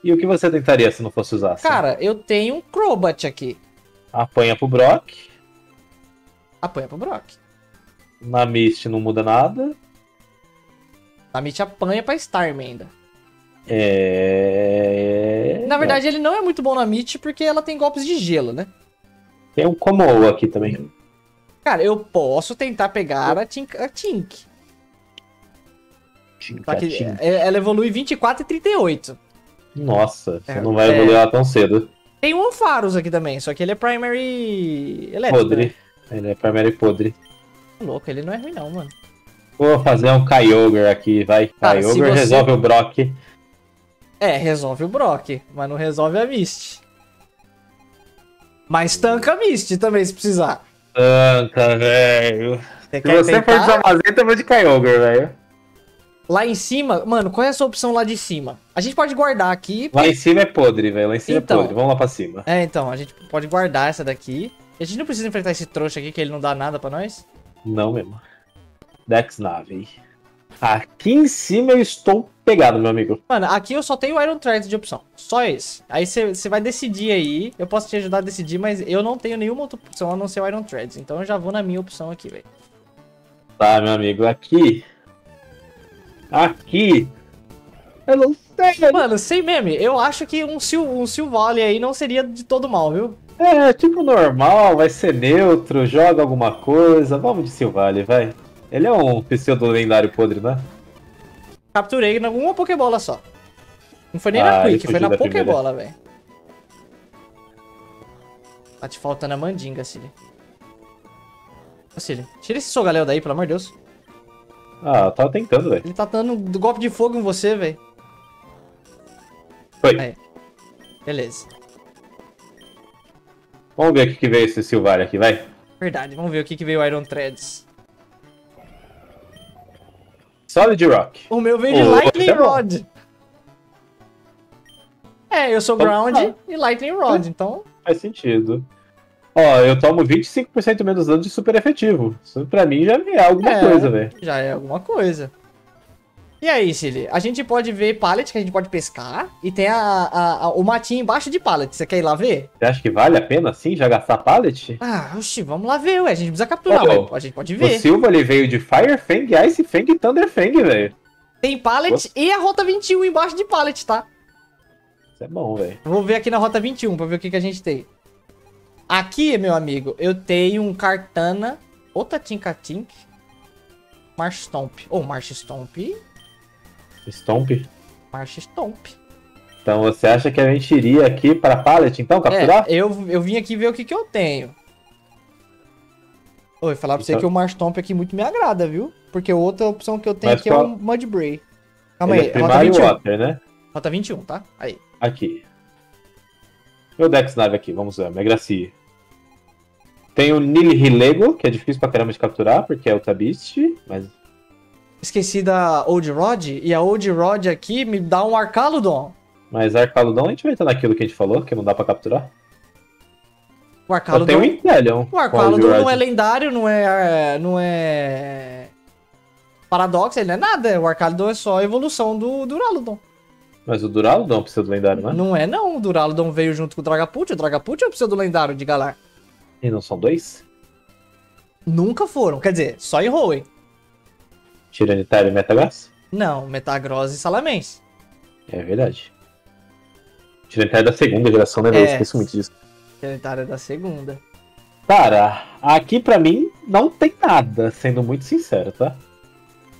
[SPEAKER 2] E o que você tentaria se não fosse usar?
[SPEAKER 1] Cara, eu tenho um Crobat aqui.
[SPEAKER 2] Apanha pro Brock.
[SPEAKER 1] Apanha pro Brock.
[SPEAKER 2] Na Mist não muda nada.
[SPEAKER 1] Na Mist apanha pra Starmie ainda.
[SPEAKER 2] É.
[SPEAKER 1] Na verdade, ele não é muito bom na Mist porque ela tem golpes de gelo, né?
[SPEAKER 2] Tem um Como aqui também.
[SPEAKER 1] Cara, eu posso tentar pegar a Tink. A Tink.
[SPEAKER 2] Tink,
[SPEAKER 1] ela evolui 24 e 38.
[SPEAKER 2] Nossa, você é, não vai evoluir é... ela tão cedo.
[SPEAKER 1] Tem um Ampharos aqui também, só que ele é Primary elétrico.
[SPEAKER 2] Podre. Né? Ele é Primary podre.
[SPEAKER 1] Louco, ele não é ruim não, mano.
[SPEAKER 2] Vou fazer um Kyogre aqui, vai. Cara, Kyogre você... resolve o Brock.
[SPEAKER 1] É, resolve o Brock, mas não resolve a Mist. Mas tanca a Mist também, se precisar.
[SPEAKER 2] Tanca, velho. Se você tentar... for de Zamazenta, eu vou de Kyogre, velho.
[SPEAKER 1] Lá em cima, mano, qual é essa opção lá de cima? A gente pode guardar aqui.
[SPEAKER 2] Lá em cima é podre, velho. Lá em cima é então, é podre. Vamos lá pra cima.
[SPEAKER 1] É, então, a gente pode guardar essa daqui. A gente não precisa enfrentar esse trouxa aqui, que ele não dá nada pra nós.
[SPEAKER 2] Não mesmo. Dex Nave. Aqui em cima eu estou pegado, meu amigo.
[SPEAKER 1] Mano, aqui eu só tenho Iron Threads de opção. Só esse. Aí você vai decidir aí. Eu posso te ajudar a decidir, mas eu não tenho nenhuma outra opção a não ser o Iron Threads. Então eu já vou na minha opção aqui, velho.
[SPEAKER 2] Tá, meu amigo. Aqui Aqui. Eu não sei.
[SPEAKER 1] Mano, sem meme, eu acho que um, Sil um Silvale aí não seria de todo mal, viu?
[SPEAKER 2] É, tipo normal, vai ser neutro, joga alguma coisa. Vamos de Silvale, vai. Ele é um pseudo lendário podre, né?
[SPEAKER 1] Capturei numa Pokébola só. Não foi nem ah, na Quick, foi na Pokébola, velho. Tá te faltando a mandinga, Cili. Ô, Cili, tira esse Sogalel daí, pelo amor de Deus.
[SPEAKER 2] Ah, eu tava tentando, velho.
[SPEAKER 1] Ele tá dando golpe de fogo em você, velho.
[SPEAKER 2] Foi. Aí.
[SPEAKER 1] Beleza.
[SPEAKER 2] Vamos ver o que, que veio esse Silvari aqui, vai.
[SPEAKER 1] Verdade, vamos ver o que, que veio o Iron Threads.
[SPEAKER 2] Solid Rock.
[SPEAKER 1] O meu veio de oh, Lightning é Rod. É, eu sou Ground ah. e Lightning Rod, então...
[SPEAKER 2] Faz sentido. Ó, eu tomo 25% menos dano de super efetivo. Isso pra mim já é alguma é, coisa, velho.
[SPEAKER 1] Já é alguma coisa. E aí, Silly? A gente pode ver pallet que a gente pode pescar. E tem a, a, a, o matinho embaixo de pallet. Você quer ir lá ver?
[SPEAKER 2] Você acha que vale a pena, assim, já gastar pallet?
[SPEAKER 1] Ah, oxi, vamos lá ver, ué. A gente precisa capturar, oh, A gente pode ver.
[SPEAKER 2] O Silva, ele veio de Fire Fang, Ice Fang e Thunder Fang, velho.
[SPEAKER 1] Tem pallet e a rota 21 embaixo de pallet, tá?
[SPEAKER 2] Isso é bom, velho.
[SPEAKER 1] Vou ver aqui na rota 21 pra ver o que, que a gente tem. Aqui, meu amigo, eu tenho um Cartana, outra Tinkatink, March Stomp. Ou oh, March Stomp.
[SPEAKER 2] Stomp?
[SPEAKER 1] March Stomp.
[SPEAKER 2] Então você acha que a gente iria aqui para Pallet, então, capturar?
[SPEAKER 1] É, eu, eu vim aqui ver o que, que eu tenho. Oi, falar pra então... você que o March Stomp aqui muito me agrada, viu? Porque outra opção que eu tenho Mas aqui é qual... é o Mudbray.
[SPEAKER 2] Calma Ele aí, é rota 21. Water, né?
[SPEAKER 1] Rota 21, tá? Aí.
[SPEAKER 2] Aqui. Meu Dex Nave aqui, vamos ver, Megracia. Tem o Nilhilego, que é difícil pra caramba de capturar, porque é Ultra Beast, mas...
[SPEAKER 1] Esqueci da Old Rod, e a Old Rod aqui me dá um Arcaludon.
[SPEAKER 2] Mas Arcaludon a gente vai entrar naquilo que a gente falou, que não dá pra capturar.
[SPEAKER 1] O Arcaludon...
[SPEAKER 2] Tem o Inteleon.
[SPEAKER 1] O Arcaludon não é lendário, não é... não é... Paradoxo, ele não é nada. O Arcaludon é só a evolução do, do Raludon.
[SPEAKER 2] Mas o Duraludon é um pseudo lendário, né?
[SPEAKER 1] Não é não, o Duraludon veio junto com o Dragapult, o Dragapult é o pseudo lendário de Galar.
[SPEAKER 2] E não são dois?
[SPEAKER 1] Nunca foram, quer dizer, só em Hoenn.
[SPEAKER 2] Tiranitar e Metagross?
[SPEAKER 1] Não, Metagross e Salamence.
[SPEAKER 2] É verdade. Tiranitar é da segunda geração, né?
[SPEAKER 1] É.
[SPEAKER 2] Eu esqueço muito disso.
[SPEAKER 1] Tiranitar é da segunda.
[SPEAKER 2] Cara, aqui pra mim não tem nada, sendo muito sincero, tá?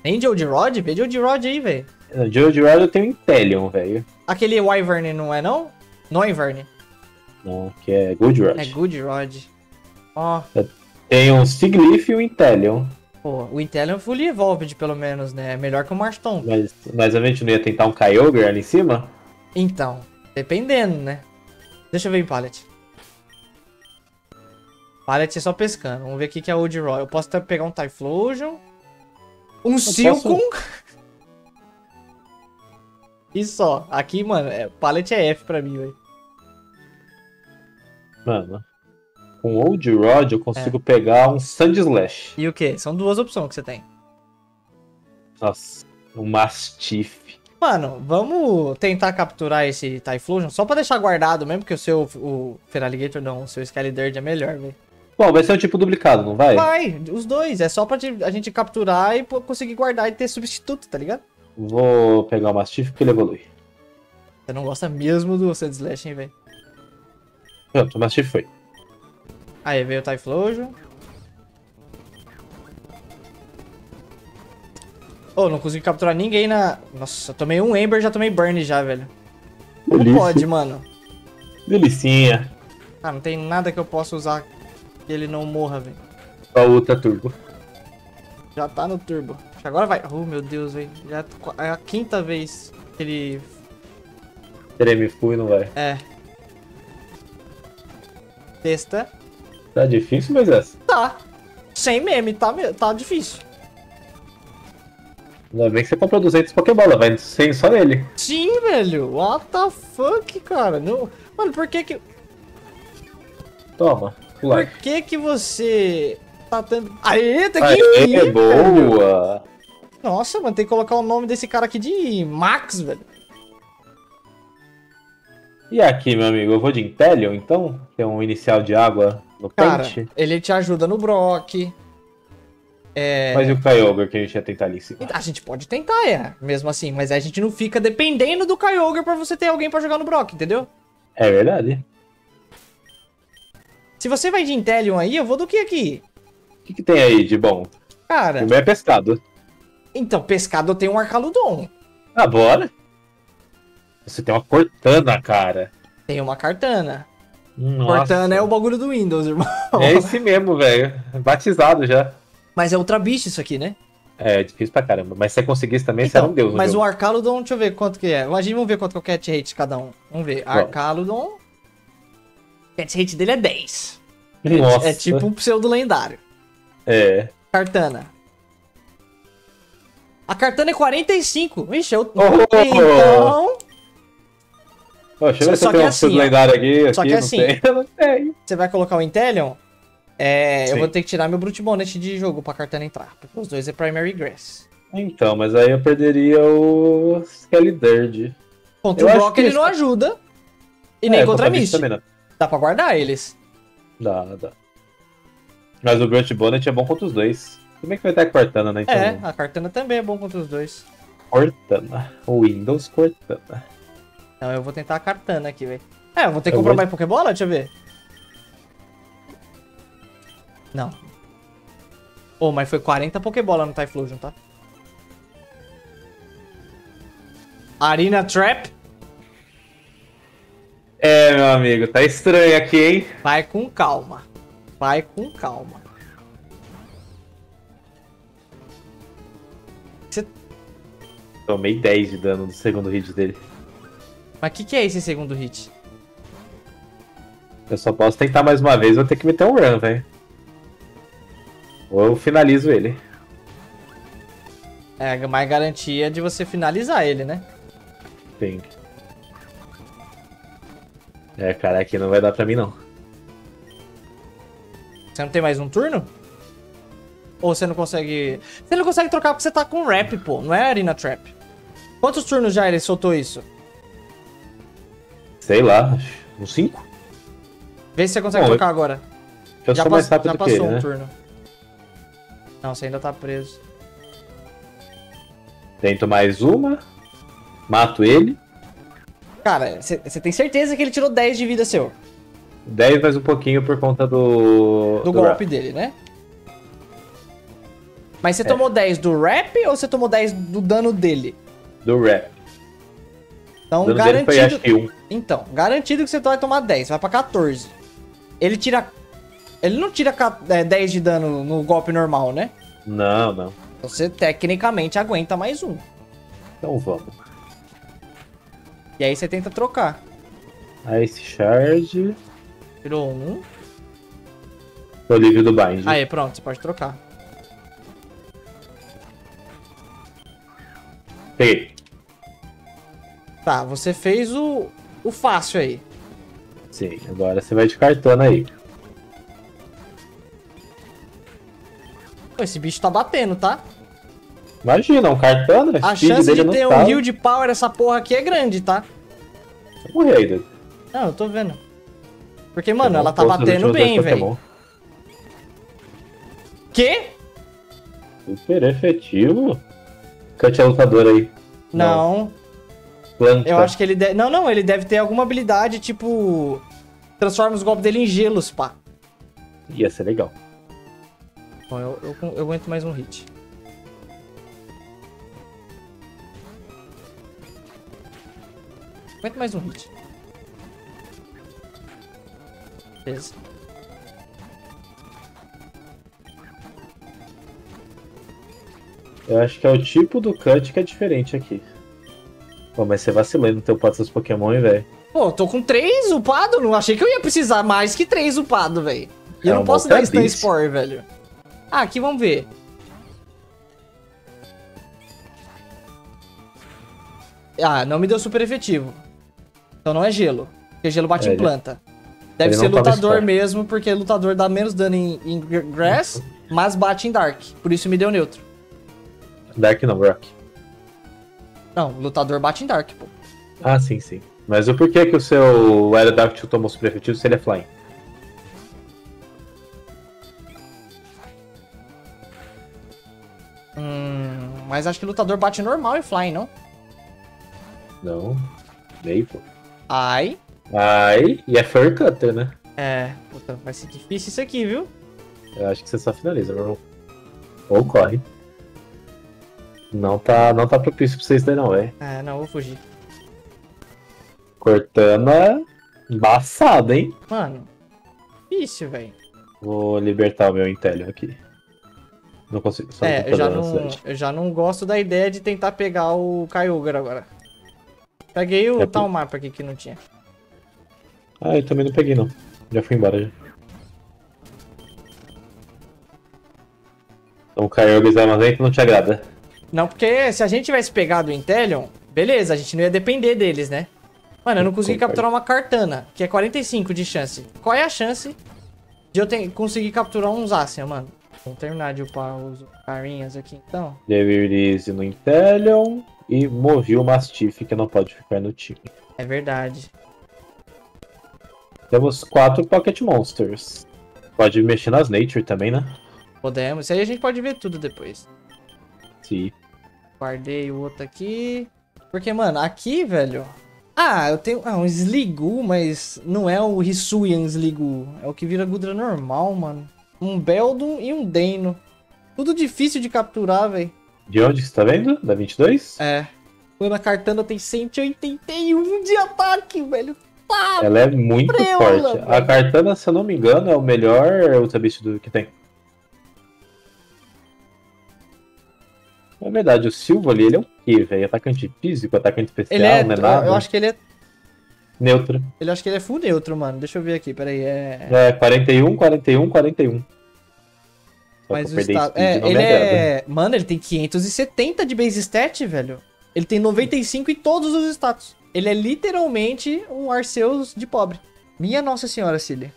[SPEAKER 1] Nem Jode Rod? Vê Jode Rod aí, velho.
[SPEAKER 2] Geode Rod eu tenho Inteleon, velho.
[SPEAKER 1] Aquele Wyvern não é não? Noivern.
[SPEAKER 2] Não, que é Good Rod.
[SPEAKER 1] É Good Rod. Ó,
[SPEAKER 2] Tem um Siglif e um Inteleon.
[SPEAKER 1] pô, o Inteleon Fully Evolved, pelo menos, né? É melhor que o Marston.
[SPEAKER 2] Mas, mas a gente não ia tentar um Kyogre ali em cima?
[SPEAKER 1] Então, dependendo, né? Deixa eu ver em Pallet. Pallet é só pescando. Vamos ver o que que é Old Roy. Eu posso até pegar um Typhlosion. Um Silcon. e só. Aqui, mano, é, Pallet é F pra mim, velho.
[SPEAKER 2] Mano, com Old Rod eu consigo pegar um Sandslash.
[SPEAKER 1] E o que? São duas opções que você tem.
[SPEAKER 2] Nossa, um Mastiff.
[SPEAKER 1] Mano, vamos tentar capturar esse Typhlosion só pra deixar guardado mesmo, porque o seu o Feraligator não, o seu Skylidirt é melhor, velho.
[SPEAKER 2] Bom, vai ser um tipo duplicado, não vai?
[SPEAKER 1] Vai, os dois. É só pra a gente capturar e conseguir guardar e ter substituto, tá ligado?
[SPEAKER 2] Vou pegar o Mastiff porque ele evolui.
[SPEAKER 1] Você não gosta mesmo do Sandslash, hein, velho?
[SPEAKER 2] Pronto, o Mastiff foi.
[SPEAKER 1] Aí veio o Typhlosion. Oh, não consegui capturar ninguém na. Nossa, eu tomei um Ember já tomei Burn já, velho.
[SPEAKER 2] Delícia.
[SPEAKER 1] pode, mano?
[SPEAKER 2] Delicinha.
[SPEAKER 1] Ah, não tem nada que eu possa usar que ele não morra, velho.
[SPEAKER 2] A outra turbo.
[SPEAKER 1] Já tá no turbo. Agora vai. Oh, meu Deus, velho. Já é a quinta vez que ele.
[SPEAKER 2] Treme fui, não vai.
[SPEAKER 1] É. Testa.
[SPEAKER 2] Tá difícil, mas essa.
[SPEAKER 1] Tá. Sem meme, tá, tá difícil.
[SPEAKER 2] Ainda bem que você comprou 200 Pokébola, vai sem só ele.
[SPEAKER 1] Sim, velho. What the fuck, cara? Não... Mano, por que que.
[SPEAKER 2] Toma,
[SPEAKER 1] Por que que você tá tendo. Aê, tá
[SPEAKER 2] Aê,
[SPEAKER 1] aqui! velho.
[SPEAKER 2] boa!
[SPEAKER 1] Nossa, mano, tem que colocar o nome desse cara aqui de Max, velho.
[SPEAKER 2] E aqui, meu amigo, eu vou de Inteleon, então? Tem um inicial de água no
[SPEAKER 1] Cara,
[SPEAKER 2] pente.
[SPEAKER 1] ele te ajuda no Brock. É.
[SPEAKER 2] Mas e o Kyogre que a gente ia tentar ali em cima?
[SPEAKER 1] A gente pode tentar, é. Mesmo assim, mas a gente não fica dependendo do Kyogre pra você ter alguém pra jogar no Brock, entendeu?
[SPEAKER 2] É verdade.
[SPEAKER 1] Se você vai de Inteleon aí, eu vou do que aqui?
[SPEAKER 2] O que, que tem aí de bom?
[SPEAKER 1] Cara,
[SPEAKER 2] O meu é pescado.
[SPEAKER 1] então, pescado eu tenho um Arcaludon.
[SPEAKER 2] Ah, bora. Você tem uma Cortana, cara.
[SPEAKER 1] Tem uma Cartana.
[SPEAKER 2] Nossa.
[SPEAKER 1] Cortana é o bagulho do Windows, irmão.
[SPEAKER 2] É esse mesmo, velho. Batizado já.
[SPEAKER 1] Mas é Ultra Beast isso aqui, né?
[SPEAKER 2] É difícil pra caramba. Mas se você conseguisse também, você era um deus.
[SPEAKER 1] Então, mas
[SPEAKER 2] jogo.
[SPEAKER 1] o Arcaludon, deixa eu ver quanto que é. Imagina, vamos ver quanto que é o cat rate cada um. Vamos ver. Arcaludon. O cat rate dele é 10. É-
[SPEAKER 2] Nossa.
[SPEAKER 1] É tipo um pseudo lendário.
[SPEAKER 2] É.
[SPEAKER 1] Cartana. A Cartana é 45. Ixi, eu...
[SPEAKER 2] Oh!
[SPEAKER 1] Então,
[SPEAKER 2] Ó, deixa eu ver se
[SPEAKER 1] Só
[SPEAKER 2] eu tenho um
[SPEAKER 1] assim,
[SPEAKER 2] lendário aqui.
[SPEAKER 1] Só
[SPEAKER 2] aqui,
[SPEAKER 1] que assim.
[SPEAKER 2] Tem.
[SPEAKER 1] Você vai colocar o Inteleon. É, eu vou ter que tirar meu Brute Bonnet de jogo pra Cartana entrar. Porque os dois é Primary Grass.
[SPEAKER 2] Então, mas aí eu perderia o Skellydird.
[SPEAKER 1] Contra
[SPEAKER 2] Eu
[SPEAKER 1] o Brock
[SPEAKER 2] que
[SPEAKER 1] ele
[SPEAKER 2] isso-
[SPEAKER 1] não ajuda. E nem
[SPEAKER 2] É,
[SPEAKER 1] contra a Mist.
[SPEAKER 2] Não.
[SPEAKER 1] Dá pra guardar eles.
[SPEAKER 2] Dá, dá. Mas o Grunt Bonnet é bom contra os dois. Como é que vai estar a Cortana, né? Então,
[SPEAKER 1] É, a Cartana também é bom contra os dois.
[SPEAKER 2] Cortana. Windows Cortana.
[SPEAKER 1] Então eu vou tentar a Cartana aqui, velho. É, eu vou ter que
[SPEAKER 2] Eu
[SPEAKER 1] comprar
[SPEAKER 2] vou-
[SPEAKER 1] mais Pokébola? Deixa eu ver. Não. Ô, mas foi 40 Pokébola no Typhlosion, tá? Arena Trap.
[SPEAKER 2] É, meu amigo, tá estranho aqui, hein?
[SPEAKER 1] Vai com calma. Vai com calma. Você-
[SPEAKER 2] Tomei 10 de dano no segundo hit dele.
[SPEAKER 1] Mas o que, que é esse segundo hit?
[SPEAKER 2] Eu só posso tentar mais uma vez, vou ter que meter um run, velho. Ou eu finalizo ele.
[SPEAKER 1] É mais garantia de você finalizar ele, né?
[SPEAKER 2] Sim. É, cara, aqui não vai dar pra mim, não.
[SPEAKER 1] Você não tem mais um turno? Ou você não consegue. Você não consegue trocar porque você tá com rap, pô. Não é Arena Trap. Quantos turnos já ele soltou isso?
[SPEAKER 2] Sei lá, uns 5?
[SPEAKER 1] Vê se você consegue
[SPEAKER 2] Bom,
[SPEAKER 1] trocar agora.
[SPEAKER 2] Eu sou mais rápido
[SPEAKER 1] já
[SPEAKER 2] que ele,
[SPEAKER 1] passou um
[SPEAKER 2] né?
[SPEAKER 1] turno. Não, você ainda tá preso.
[SPEAKER 2] Tento mais uma. Mato ele.
[SPEAKER 1] Cara, você tem certeza que ele tirou 10 de vida seu?
[SPEAKER 2] 10 mais um pouquinho por conta do.
[SPEAKER 1] Do, golpe dele, né? Mas você
[SPEAKER 2] É.
[SPEAKER 1] tomou 10 do rap ou você tomou 10 do dano dele?
[SPEAKER 2] Do rap.
[SPEAKER 1] Então,
[SPEAKER 2] dano foi
[SPEAKER 1] garantido.
[SPEAKER 2] que um.
[SPEAKER 1] Então, garantido que você vai tomar 10, vai pra 14. Ele tira. Ele não tira ca- é, 10 de dano no golpe normal, né?
[SPEAKER 2] Não, não.
[SPEAKER 1] Você tecnicamente aguenta mais um.
[SPEAKER 2] Então vamos.
[SPEAKER 1] E aí você tenta trocar.
[SPEAKER 2] Ice Charge.
[SPEAKER 1] Tirou um.
[SPEAKER 2] Tô livre do bind.
[SPEAKER 1] Aí, pronto, você pode trocar.
[SPEAKER 2] Peguei.
[SPEAKER 1] Tá, você fez o, o fácil aí.
[SPEAKER 2] Sim, agora você vai de cartona aí.
[SPEAKER 1] Pô, esse bicho tá batendo, tá?
[SPEAKER 2] Imagina, um cartona,
[SPEAKER 1] A chance de
[SPEAKER 2] não
[SPEAKER 1] ter
[SPEAKER 2] tá.
[SPEAKER 1] um heal de power essa porra aqui é grande, tá?
[SPEAKER 2] Vai morrer ainda.
[SPEAKER 1] Não, eu tô vendo. Porque, mano,
[SPEAKER 2] Tomou
[SPEAKER 1] ela tá batendo bem,
[SPEAKER 2] dois
[SPEAKER 1] velho. Quê?
[SPEAKER 2] Super efetivo. Cut a lutadora aí.
[SPEAKER 1] Não.
[SPEAKER 2] Planta.
[SPEAKER 1] Eu acho que ele deve. Não, não, ele deve ter alguma habilidade, tipo. Transforma os golpes dele em gelos, pá.
[SPEAKER 2] Ia ser legal.
[SPEAKER 1] Bom, eu, eu, eu aguento mais um hit. Aguento mais um hit. Beleza.
[SPEAKER 2] Eu acho que é o tipo do cut que é diferente aqui. Pô, mas você vacilando no teu pato seus Pokémon, hein, velho.
[SPEAKER 1] Pô, eu tô com três upado, não achei que eu ia precisar mais que três upado, velho. E eu
[SPEAKER 2] É
[SPEAKER 1] não
[SPEAKER 2] uma
[SPEAKER 1] posso dar Stun. Spore, velho. Ah, aqui vamos ver. Ah, não me deu super efetivo. Então não é gelo. Porque gelo bate
[SPEAKER 2] É,
[SPEAKER 1] em planta. Deve ser
[SPEAKER 2] tava
[SPEAKER 1] lutador mesmo, porque lutador dá menos dano em, em gr- grass, mas bate em dark. Por isso me deu neutro.
[SPEAKER 2] Dark não, Rock.
[SPEAKER 1] Não, lutador bate em dark, pô.
[SPEAKER 2] Ah, sim, sim. Mas o porquê que o seu Aerodactyl tomou super efetivo se ele é flying?
[SPEAKER 1] Hum, mas acho que lutador bate normal em flying, não?
[SPEAKER 2] Não. Meio, pô.
[SPEAKER 1] Ai.
[SPEAKER 2] Ai, e é Fur Cutter, né?
[SPEAKER 1] É, puta, vai ser difícil isso aqui, viu?
[SPEAKER 2] Eu acho que você só finaliza, meu irmão. Ou corre. Não tá, não tá propício pra vocês daí não, velho.
[SPEAKER 1] É, não, vou fugir.
[SPEAKER 2] Cortana, embaçado, hein?
[SPEAKER 1] Mano, difícil, velho.
[SPEAKER 2] Vou libertar o meu Intellion aqui. Não consigo, só
[SPEAKER 1] É, eu já, não, eu já não gosto da ideia de tentar pegar o Kyogre agora. Peguei o
[SPEAKER 2] É,
[SPEAKER 1] tal mapa aqui que não tinha.
[SPEAKER 2] Ah, eu também não peguei não. Já fui embora já. Então o Kyogre armazém que não te agrada.
[SPEAKER 1] Não, porque se a gente tivesse pegado o Inteleon, beleza, a gente não ia depender deles, né? Mano, eu não consegui
[SPEAKER 2] Concordo.
[SPEAKER 1] capturar uma Cartana, que é 45 de chance. Qual é a chance de eu ter, conseguir capturar um Zacian, mano? Vamos terminar de upar os carinhas aqui, então.
[SPEAKER 2] Devirize no Intellion e movi o Mastiff que não pode ficar no time.
[SPEAKER 1] É verdade.
[SPEAKER 2] Temos quatro Pocket Monsters. Pode mexer nas Nature também, né?
[SPEAKER 1] Podemos. Isso aí a gente pode ver tudo depois.
[SPEAKER 2] Sim.
[SPEAKER 1] Guardei o outro aqui. Porque, mano, aqui, velho. Ah, eu tenho. Ah, um Sligu, mas não é o Hisuian Sligu. É o que vira Gudra normal, mano. Um Beldum e um Deno. Tudo difícil de capturar, velho.
[SPEAKER 2] De onde você tá vendo? Da 22?
[SPEAKER 1] É. Mano, a Cartana tem 181 de ataque, velho. Tá.
[SPEAKER 2] Ela é muito
[SPEAKER 1] Preula,
[SPEAKER 2] forte.
[SPEAKER 1] velho.
[SPEAKER 2] A Cartana, se eu não me engano, é o melhor Ultra Beast do que tem. É verdade, o Silva ali, ele é o quê, velho? Atacante físico, atacante especial,
[SPEAKER 1] Ele é.
[SPEAKER 2] não é nada?
[SPEAKER 1] eu acho que ele é.
[SPEAKER 2] Neutro.
[SPEAKER 1] Ele acho que ele é full neutro, mano. Deixa eu ver aqui, peraí. É.
[SPEAKER 2] É, 41, 41, 41.
[SPEAKER 1] Mas o
[SPEAKER 2] speed,
[SPEAKER 1] É, ele é. Mano, ele tem 570 de base stat, velho. Ele tem 95 em todos os status. Ele é literalmente um Arceus de pobre. Minha Nossa Senhora, Cilly.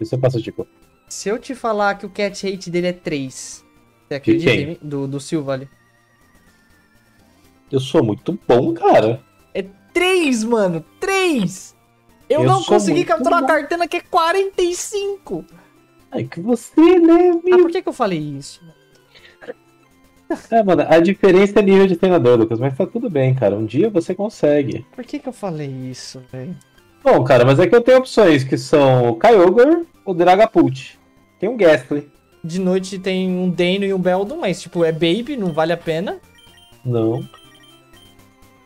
[SPEAKER 2] Isso eu passo, Tico.
[SPEAKER 1] Se eu te falar que o cat rate dele é 3, você acredita em mim? Do, do Silva ali.
[SPEAKER 2] Eu sou muito bom, cara.
[SPEAKER 1] É 3, mano! 3! 46! Eu,
[SPEAKER 2] Eu
[SPEAKER 1] não consegui capturar
[SPEAKER 2] bom.
[SPEAKER 1] a Cartana que é 45!
[SPEAKER 2] É que você, né,
[SPEAKER 1] Ah,
[SPEAKER 2] meu?
[SPEAKER 1] por que que eu falei isso?
[SPEAKER 2] É, mano, a diferença é nível de treinador, Lucas, mas tá tudo bem, cara. Um dia você consegue.
[SPEAKER 1] Por que que eu falei isso, velho?
[SPEAKER 2] Bom, cara, mas é que eu tenho opções que são o Kyogre, o Dragapult. Tem um Gastly.
[SPEAKER 1] De noite tem um Dano e um Beldum, mas tipo, é Baby, não vale a pena.
[SPEAKER 2] Não.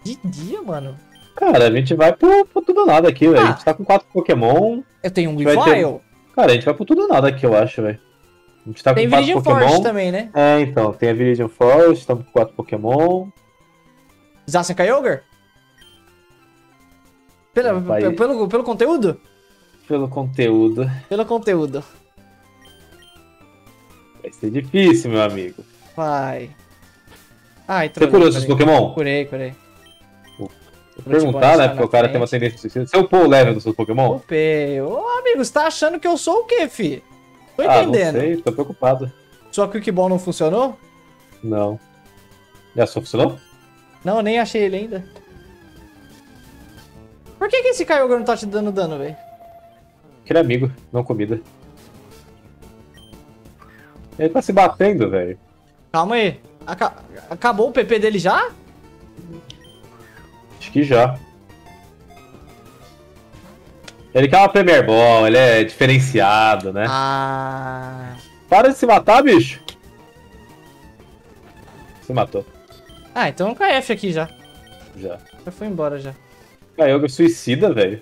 [SPEAKER 1] De dia, mano.
[SPEAKER 2] Cara, a gente vai pro, pro tudo ou nada aqui, velho.
[SPEAKER 1] Ah.
[SPEAKER 2] A gente tá com quatro Pokémon.
[SPEAKER 1] Eu tenho um Weavile.
[SPEAKER 2] Cara, a gente vai pro tudo ou nada aqui, eu acho, velho. A gente tá com
[SPEAKER 1] Tem
[SPEAKER 2] quatro
[SPEAKER 1] Viridian
[SPEAKER 2] Pokémon.
[SPEAKER 1] Force também, né?
[SPEAKER 2] É, então, tem a Viridian Force, estamos com quatro Pokémon.
[SPEAKER 1] Zacian Kyogre? Pela,
[SPEAKER 2] Vai.
[SPEAKER 1] pe- pelo, pelo conteúdo?
[SPEAKER 2] Pelo conteúdo.
[SPEAKER 1] Pelo conteúdo.
[SPEAKER 2] Vai ser difícil, meu amigo.
[SPEAKER 1] Vai. Ai,
[SPEAKER 2] Você
[SPEAKER 1] trolei,
[SPEAKER 2] curou seus
[SPEAKER 1] trolei.
[SPEAKER 2] Pokémon?
[SPEAKER 1] Curei, curei.
[SPEAKER 2] Perguntar, né? Porque o cara tem uma
[SPEAKER 1] frente.
[SPEAKER 2] tendência suicida. Você upou o level dos seus Pokémon?
[SPEAKER 1] Upei. Ô, amigo, você tá achando que eu sou o quê, fi? Tô
[SPEAKER 2] ah,
[SPEAKER 1] entendendo.
[SPEAKER 2] não sei, tô preocupado.
[SPEAKER 1] Sua Quick Ball não funcionou?
[SPEAKER 2] Não. Já só funcionou?
[SPEAKER 1] Não, eu nem achei ele ainda. Por que, que esse Kyogre não tá te dando dano, velho?
[SPEAKER 2] Aquele amigo, não comida. Ele tá se batendo, velho.
[SPEAKER 1] Calma aí. Aca- Acabou o PP dele já?
[SPEAKER 2] Acho que já. Ele quer uma Premier Ball, ele é diferenciado, né?
[SPEAKER 1] Ah.
[SPEAKER 2] Para de se matar, bicho! Se matou,
[SPEAKER 1] Ah, então um KF aqui já.
[SPEAKER 2] já.
[SPEAKER 1] Já foi embora já.
[SPEAKER 2] Kyogre suicida, velho.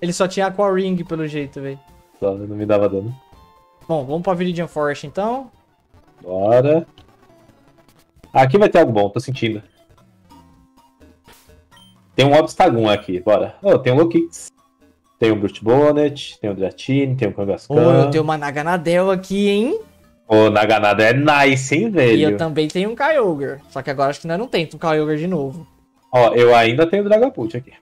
[SPEAKER 1] Ele só tinha Aqua Ring pelo jeito, velho.
[SPEAKER 2] Só não me dava dano.
[SPEAKER 1] Bom, vamos pra Viridian Forest então.
[SPEAKER 2] Bora. Aqui vai ter algo bom, tô sentindo. Tem um Obstagoon aqui, bora. Oh, tem um Lokix. Tem um Brute Bonnet, tem um Dratini, tem um Kangaskhan.
[SPEAKER 1] Ô, eu tenho uma Naganadel aqui, hein?
[SPEAKER 2] Ô, Naganada é nice, hein,
[SPEAKER 1] E
[SPEAKER 2] velho?
[SPEAKER 1] eu também tenho um Kyogre. Só que agora acho que nós não temos um Kyogre de novo.
[SPEAKER 2] Ó, eu ainda tenho Dragapult aqui.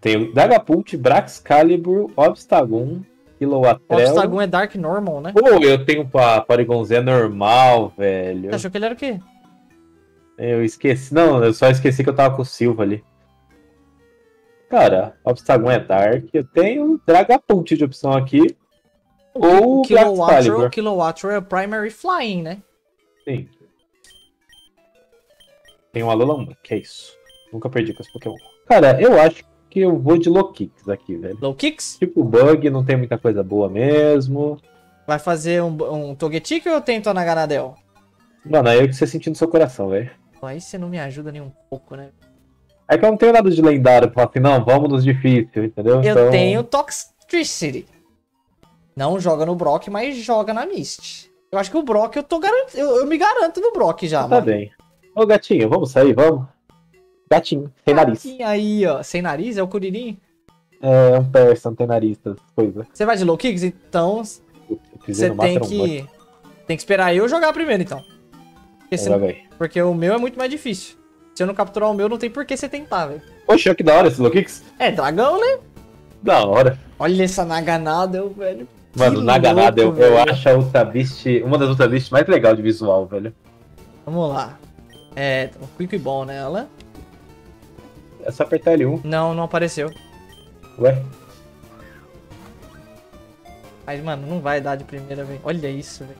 [SPEAKER 2] Tenho Dragapult, Braxcalibur, Obstagoon,
[SPEAKER 1] O
[SPEAKER 2] Kilowattrel.
[SPEAKER 1] Obstagoon é Dark Normal, né?
[SPEAKER 2] Pô, eu tenho pa Porygon Z normal, velho.
[SPEAKER 1] Você achou que ele era o quê?
[SPEAKER 2] Eu esqueci. Não, eu só esqueci que eu tava com o Silva ali. Cara, Obstagoon é Dark. Eu tenho Dragapult de opção aqui. Ou
[SPEAKER 1] o Kilowattrel,
[SPEAKER 2] Braxcalibur.
[SPEAKER 1] o é Primary Flying, né?
[SPEAKER 2] Sim. Tem um Alolan, que é isso. Nunca perdi com esse Pokémon. Cara, eu acho que eu vou de Lokix aqui, velho.
[SPEAKER 1] Low Kicks.
[SPEAKER 2] Tipo, bug, não tem muita coisa boa mesmo.
[SPEAKER 1] Vai fazer um, um Togetic ou eu tento a Naganadel?
[SPEAKER 2] Mano, aí é o que você sentir no seu coração, velho.
[SPEAKER 1] Aí você não me ajuda nem um pouco, né?
[SPEAKER 2] É que eu não tenho nada de lendário pra falar assim, não, vamos nos difíceis, entendeu?
[SPEAKER 1] Eu
[SPEAKER 2] Então,
[SPEAKER 1] tenho Toxtricity. Não joga no Brock, mas joga na Mist. Eu acho que o Brock eu tô garanto, eu, eu me garanto no Brock já,
[SPEAKER 2] Tá
[SPEAKER 1] mano.
[SPEAKER 2] bem. Ô, gatinho, vamos sair, vamos? Gatinho, tem nariz.
[SPEAKER 1] E aí, ó, sem nariz é o Kuririn.
[SPEAKER 2] É um persa, não tem nariz, coisas.
[SPEAKER 1] Você vai de low kicks, então você tem que tem que esperar eu jogar primeiro, então. Porque, se- porque o meu é muito mais difícil. Se eu não capturar o meu, não tem por que você tentar, velho.
[SPEAKER 2] Poxa, que da hora esse Lokix.
[SPEAKER 1] É dragão, né?
[SPEAKER 2] Da hora.
[SPEAKER 1] Olha essa naganada, eu, velho.
[SPEAKER 2] Mano, na ganada eu, eu acho a Ultra Beast uma das Ultra mais legais de visual, velho.
[SPEAKER 1] Vamos lá. É, um quick ball nela.
[SPEAKER 2] É só apertar L1.
[SPEAKER 1] Não, não apareceu.
[SPEAKER 2] Ué?
[SPEAKER 1] Mas, mano, não vai dar de primeira, velho. Olha isso, velho.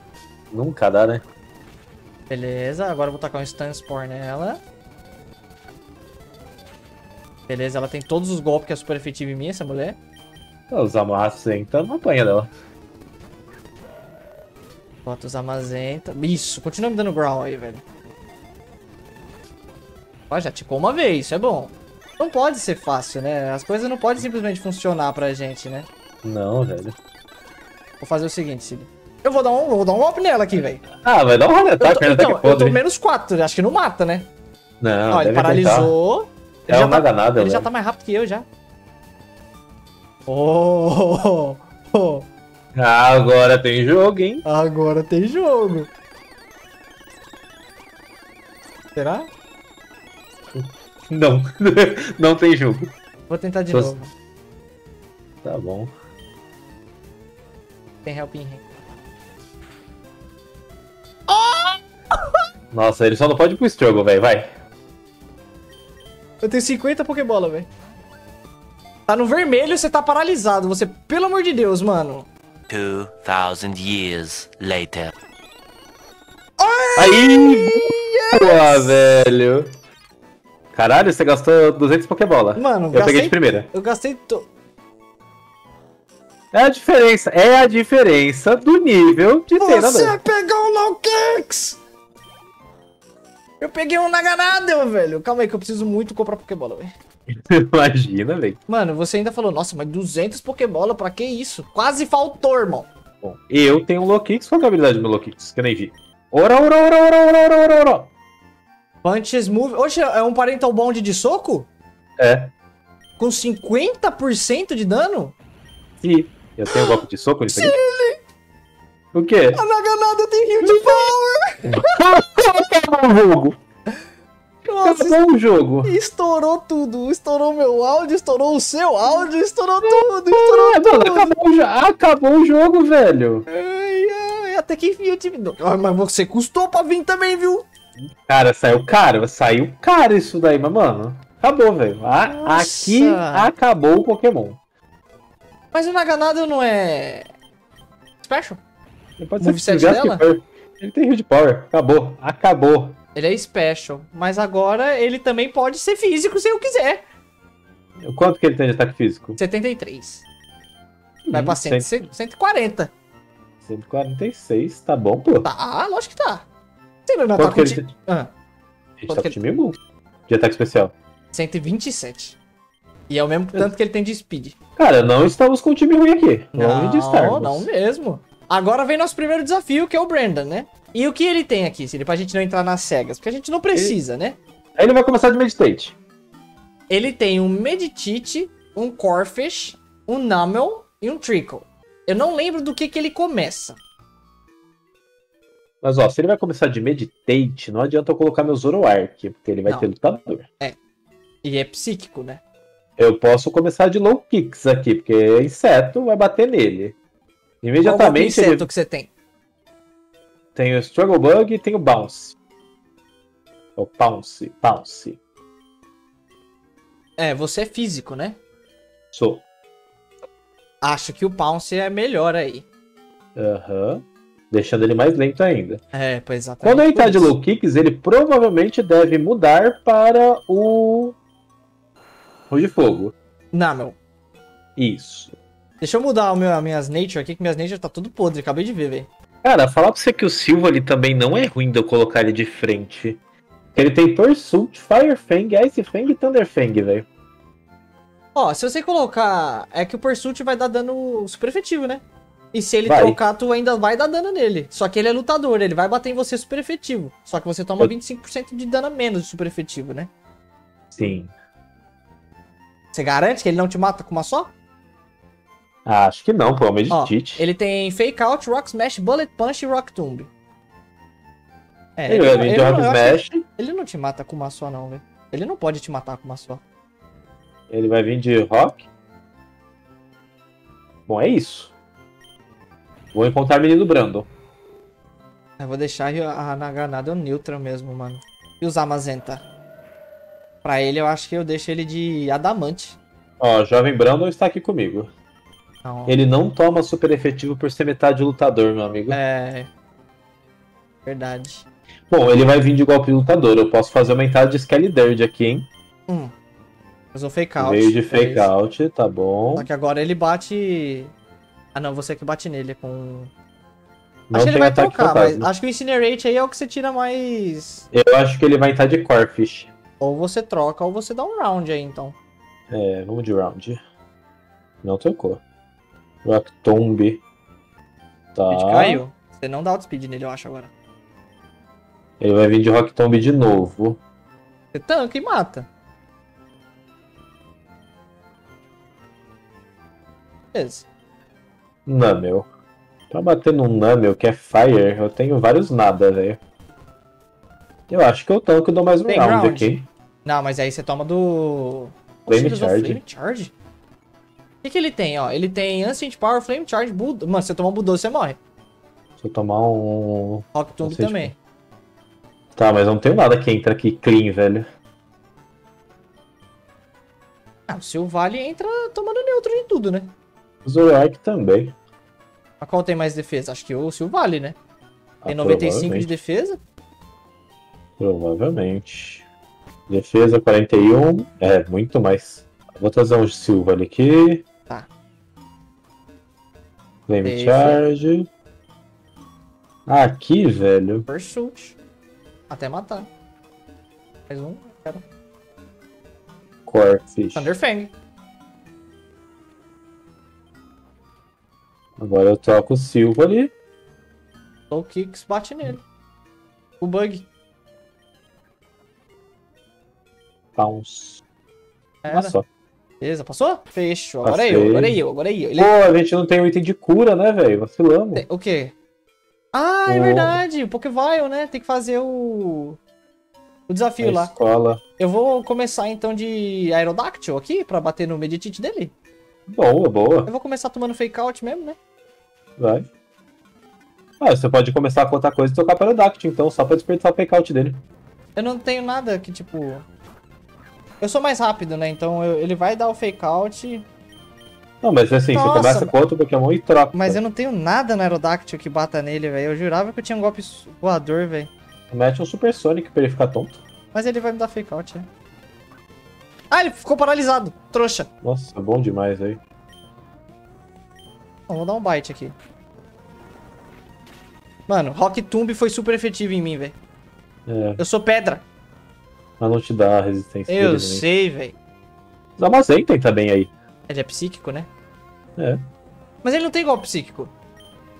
[SPEAKER 2] Nunca dá, né?
[SPEAKER 1] Beleza, agora eu vou tacar um Stun Spore nela. Beleza, ela tem todos os golpes que é super efetivo em mim, essa mulher.
[SPEAKER 2] Os amassos então não apanha dela.
[SPEAKER 1] Bota os Amazenta. Isso, continua me dando ground aí, velho. Ó, já ticou uma vez, isso é bom. Não pode ser fácil, né? As coisas não podem simplesmente funcionar pra gente, né?
[SPEAKER 2] Não, velho.
[SPEAKER 1] Vou fazer o seguinte, Cid. Eu vou dar um, vou dar um golpe nela aqui, velho.
[SPEAKER 2] Ah, vai dar um rolê,
[SPEAKER 1] Eu
[SPEAKER 2] tá?
[SPEAKER 1] tô-
[SPEAKER 2] Cara,
[SPEAKER 1] Então,
[SPEAKER 2] que
[SPEAKER 1] eu tô menos 4, acho que não mata, né?
[SPEAKER 2] Não,
[SPEAKER 1] Ó, ele paralisou.
[SPEAKER 2] É
[SPEAKER 1] Ele, já
[SPEAKER 2] uma
[SPEAKER 1] tá,
[SPEAKER 2] danada,
[SPEAKER 1] ele já tá mais rápido que eu já. Oh, oh, oh.
[SPEAKER 2] Agora tem jogo, hein?
[SPEAKER 1] Agora tem jogo. Será?
[SPEAKER 2] Não. não tem jogo.
[SPEAKER 1] Vou tentar de
[SPEAKER 2] Tô-
[SPEAKER 1] novo.
[SPEAKER 2] Tá bom.
[SPEAKER 1] Tem help in.
[SPEAKER 2] Nossa, ele só não pode ir pro struggle, velho. Vai.
[SPEAKER 1] Eu tenho 50 Pokébola, velho. Tá no vermelho, você tá paralisado. Você, pelo amor de Deus, mano.
[SPEAKER 3] 2000 years later.
[SPEAKER 2] Aí! Boa, velho! Caralho, você gastou 200 Pokébola.
[SPEAKER 1] Mano,
[SPEAKER 2] eu
[SPEAKER 1] gastei-
[SPEAKER 2] peguei de primeira.
[SPEAKER 1] Eu gastei. To...
[SPEAKER 2] É a diferença, é a diferença do nível de treinador.
[SPEAKER 1] Você pegou o Low Kicks! Eu peguei um Naganada, velho. Calma aí, que eu preciso muito comprar Pokébola, velho.
[SPEAKER 2] Imagina, velho.
[SPEAKER 1] Mano, você ainda falou, nossa, mas 200 Pokébola, pra que isso? Quase faltou, irmão.
[SPEAKER 2] Bom, eu tenho um Lokix. Qual que é a habilidade do meu Lokix? Que eu nem vi. Ora, ora, ora, ora, ora, ora, ora, ora.
[SPEAKER 1] Punches Move. Oxe, é um Parental Bond de soco?
[SPEAKER 2] É,
[SPEAKER 1] Com 50% de dano?
[SPEAKER 2] sim. Eu tenho um golpe de soco nisso aqui? O quê?
[SPEAKER 1] A Naganada tem Rio de Power!
[SPEAKER 2] Acabou o jogo.
[SPEAKER 1] Nossa,
[SPEAKER 2] Acabou o jogo.
[SPEAKER 1] estourou tudo. Estourou meu áudio, estourou o seu áudio, estourou tudo, estourou
[SPEAKER 2] É, mano,
[SPEAKER 1] tudo.
[SPEAKER 2] acabou, o jo- acabou o jogo, velho.
[SPEAKER 1] Ai, ai, até que enfim eu tive. Ah, mas você custou pra vir também, viu?
[SPEAKER 2] Cara, saiu caro, saiu caro isso daí, mas, mano, acabou, velho. Aqui acabou o Pokémon.
[SPEAKER 1] Mas o Naganada não é. Special?
[SPEAKER 2] Ele pode
[SPEAKER 1] Moveset
[SPEAKER 2] ser
[SPEAKER 1] dela?
[SPEAKER 2] Ele tem Rio de Power. Acabou. Acabou.
[SPEAKER 1] Ele é special. Mas agora ele também pode ser físico se eu quiser.
[SPEAKER 2] Quanto que ele tem de ataque físico?
[SPEAKER 1] 73. Vai
[SPEAKER 2] Hum,
[SPEAKER 1] pra 100, 140.
[SPEAKER 2] 146, tá bom, pô.
[SPEAKER 1] Tá, lógico que tá. Você não tá
[SPEAKER 2] Quanto que ele
[SPEAKER 1] ti-? Ah,
[SPEAKER 2] Ele tá com time bom. De ataque especial.
[SPEAKER 1] 127. E é o mesmo tanto que ele tem de speed.
[SPEAKER 2] Cara, não estamos com um time ruim aqui. De
[SPEAKER 1] Não,
[SPEAKER 2] estarmos.
[SPEAKER 1] não mesmo. Agora vem nosso primeiro desafio, que é o Brandon, né? E o que ele tem aqui, Cid, pra gente não entrar nas cegas? Porque a gente não precisa, né?
[SPEAKER 2] Aí ele vai começar de Meditate.
[SPEAKER 1] Ele tem um Meditite, um Corfish, um Numel e um Trickle. Eu não lembro do que que ele começa.
[SPEAKER 2] Mas ó, se ele vai começar de Meditate, não adianta eu colocar meu Zoroark, porque ele vai
[SPEAKER 1] Não.
[SPEAKER 2] ter lutador.
[SPEAKER 1] E é psíquico, né?
[SPEAKER 2] Eu posso começar de Low Kicks aqui, porque inseto vai bater nele.
[SPEAKER 1] Qual golpe
[SPEAKER 2] Imediatamente ele
[SPEAKER 1] inseto que você tem?
[SPEAKER 2] tem o Struggle Bug e tem o Bounce. É o Pounce. Pounce.
[SPEAKER 1] É, você é físico, né?
[SPEAKER 2] Sou.
[SPEAKER 1] Acho que o Pounce é melhor aí.
[SPEAKER 2] Aham. Deixando ele mais lento ainda.
[SPEAKER 1] É, pois exatamente.
[SPEAKER 2] Quando ele tá de low kicks, ele provavelmente deve mudar para o. O de fogo.
[SPEAKER 1] Não, meu.
[SPEAKER 2] Isso.
[SPEAKER 1] Deixa eu mudar o meu, as minhas nature aqui, que minhas nature tá tudo podre. Acabei de ver, velho.
[SPEAKER 2] Cara, falar pra você que o Silva ali também não é ruim de eu colocar ele de frente. Ele tem Pursuit, Fire Fang, Ice Fang e Thunder Fang, velho.
[SPEAKER 1] Ó, se você colocar. É que o Pursuit vai dar dano super efetivo, né? E se ele
[SPEAKER 2] Vai.
[SPEAKER 1] trocar, tu ainda vai dar dano nele. Só que ele é lutador, ele vai bater em você super efetivo. Só que você toma
[SPEAKER 2] Eu-
[SPEAKER 1] 25% de dano a menos de super efetivo, né?
[SPEAKER 2] Sim.
[SPEAKER 1] Você garante que ele não te mata com uma só?
[SPEAKER 2] Acho que não, pô, é o Meditite.
[SPEAKER 1] ele tem Fake Out, Rock Smash, Bullet Punch e Rock Tomb. É,
[SPEAKER 2] Ele vai
[SPEAKER 1] não-
[SPEAKER 2] vir de
[SPEAKER 1] ele
[SPEAKER 2] Rock
[SPEAKER 1] não-
[SPEAKER 2] Smash,
[SPEAKER 1] ele não te mata com uma só, não, velho. Ele não pode te matar com uma só.
[SPEAKER 2] ele vai vir de Rock. Bom, é isso. Vou encontrar o menino Brandon.
[SPEAKER 1] Eu vou deixar a, a na granada o neutral mesmo, mano. E usar Mazenta. Pra ele, eu acho que eu deixo ele de adamante.
[SPEAKER 2] Ó, jovem Brandon está aqui comigo.
[SPEAKER 1] Não.
[SPEAKER 2] Ele não toma super efetivo por ser metade lutador, meu amigo.
[SPEAKER 1] É. Verdade.
[SPEAKER 2] Bom, ele vai vir de golpe lutador. Eu posso fazer uma entrada de Skeledirge aqui, hein?
[SPEAKER 1] Hum. Usou fake out.
[SPEAKER 2] Veio de
[SPEAKER 1] é
[SPEAKER 2] fake out, tá bom.
[SPEAKER 1] Só que agora ele bate. Ah não, você que bate nele com.
[SPEAKER 2] Não
[SPEAKER 1] acho que ele vai trocar, mas acho que o Incinerate aí é o que você tira mais.
[SPEAKER 2] Eu acho que ele vai entrar de Corfish.
[SPEAKER 1] Ou você troca, ou você dá um round aí, então.
[SPEAKER 2] É, vamos de round. Não trocou. Rock Tomb. Tá.
[SPEAKER 1] Speed caiu. Você não dá outspeed nele, eu acho, agora.
[SPEAKER 2] Ele vai vir de Rock Tomb de novo.
[SPEAKER 1] Você tanca e mata. Beleza.
[SPEAKER 2] Numel. Pra bater num Numel que é Fire, eu tenho vários nada, velho. Eu acho que eu tanco e dou mais um
[SPEAKER 1] Tem
[SPEAKER 2] round,
[SPEAKER 1] round?
[SPEAKER 2] aqui.
[SPEAKER 1] Não, mas aí você toma do.
[SPEAKER 2] Flame Charge.
[SPEAKER 1] Flame Charge? O que, que ele tem, ó? Ele tem Ancient Power, Flame Charge, Bulldoze. Mano, se você tomar um Bulldoze, você morre.
[SPEAKER 2] Se eu tomar um.
[SPEAKER 1] Rock Tomb também.
[SPEAKER 2] Tá, mas não tenho nada que entra aqui clean, velho.
[SPEAKER 1] Ah, o Silvally entra tomando neutro de tudo, né?
[SPEAKER 2] O também.
[SPEAKER 1] Mas qual tem mais defesa? Acho que o Silvally, né? Tem
[SPEAKER 2] Ah,
[SPEAKER 1] 95 de defesa.
[SPEAKER 2] Provavelmente. Defesa 41. É, muito mais. Vou trazer um Silva ali aqui.
[SPEAKER 1] Tá.
[SPEAKER 2] Flame
[SPEAKER 1] Safe.
[SPEAKER 2] Charge. Aqui, velho.
[SPEAKER 1] Pursuit. Até matar. Mais um. Quero.
[SPEAKER 2] Corpfish.
[SPEAKER 1] Thunderfang.
[SPEAKER 2] Agora eu troco o Silva ali.
[SPEAKER 1] Low Kicks bate nele. O bug.
[SPEAKER 2] Bounce.
[SPEAKER 1] Era.
[SPEAKER 2] Olha só.
[SPEAKER 1] Beleza, passou? Fechou. Agora é eu, agora é eu, agora é eu. Ele
[SPEAKER 2] Pô, a gente não tem um item de cura, né, velho? Vacilamos.
[SPEAKER 1] O quê? Ah, é verdade. O Pokéball, né? Tem que fazer o. O desafio
[SPEAKER 2] Na
[SPEAKER 1] lá.
[SPEAKER 2] escola.
[SPEAKER 1] Eu vou começar então de Aerodactyl aqui pra bater no Meditite dele.
[SPEAKER 2] Boa, boa.
[SPEAKER 1] Eu vou começar tomando fake out mesmo, né?
[SPEAKER 2] Vai. Ah, você pode começar a contar coisa e tocar para o Dact, então, só pra desperdiçar o fake-out dele.
[SPEAKER 1] Eu não tenho nada que tipo. Eu sou mais rápido, né? Então eu- ele vai dar o fake out.
[SPEAKER 2] Não, mas assim,
[SPEAKER 1] Nossa,
[SPEAKER 2] você começa com outro Pokémon e troca.
[SPEAKER 1] Mas eu não tenho nada no Aerodactyl que bata nele, velho. Eu jurava que eu tinha um golpe voador, velho.
[SPEAKER 2] Mete um Super Sonic pra ele ficar tonto.
[SPEAKER 1] Mas ele vai me dar fake out, né? Ah, ele ficou paralisado. Trouxa.
[SPEAKER 2] Nossa, bom demais aí.
[SPEAKER 1] Vou dar um bite aqui. Mano, Rock Tomb foi super efetivo em mim, velho.
[SPEAKER 2] É,
[SPEAKER 1] Eu sou pedra.
[SPEAKER 2] Mas não te dá resistência
[SPEAKER 1] Eu
[SPEAKER 2] dele, né?
[SPEAKER 1] sei, velho.
[SPEAKER 2] Dá uma Zenten também aí.
[SPEAKER 1] Ele é psíquico, né?
[SPEAKER 2] É.
[SPEAKER 1] Mas ele não tem golpe psíquico.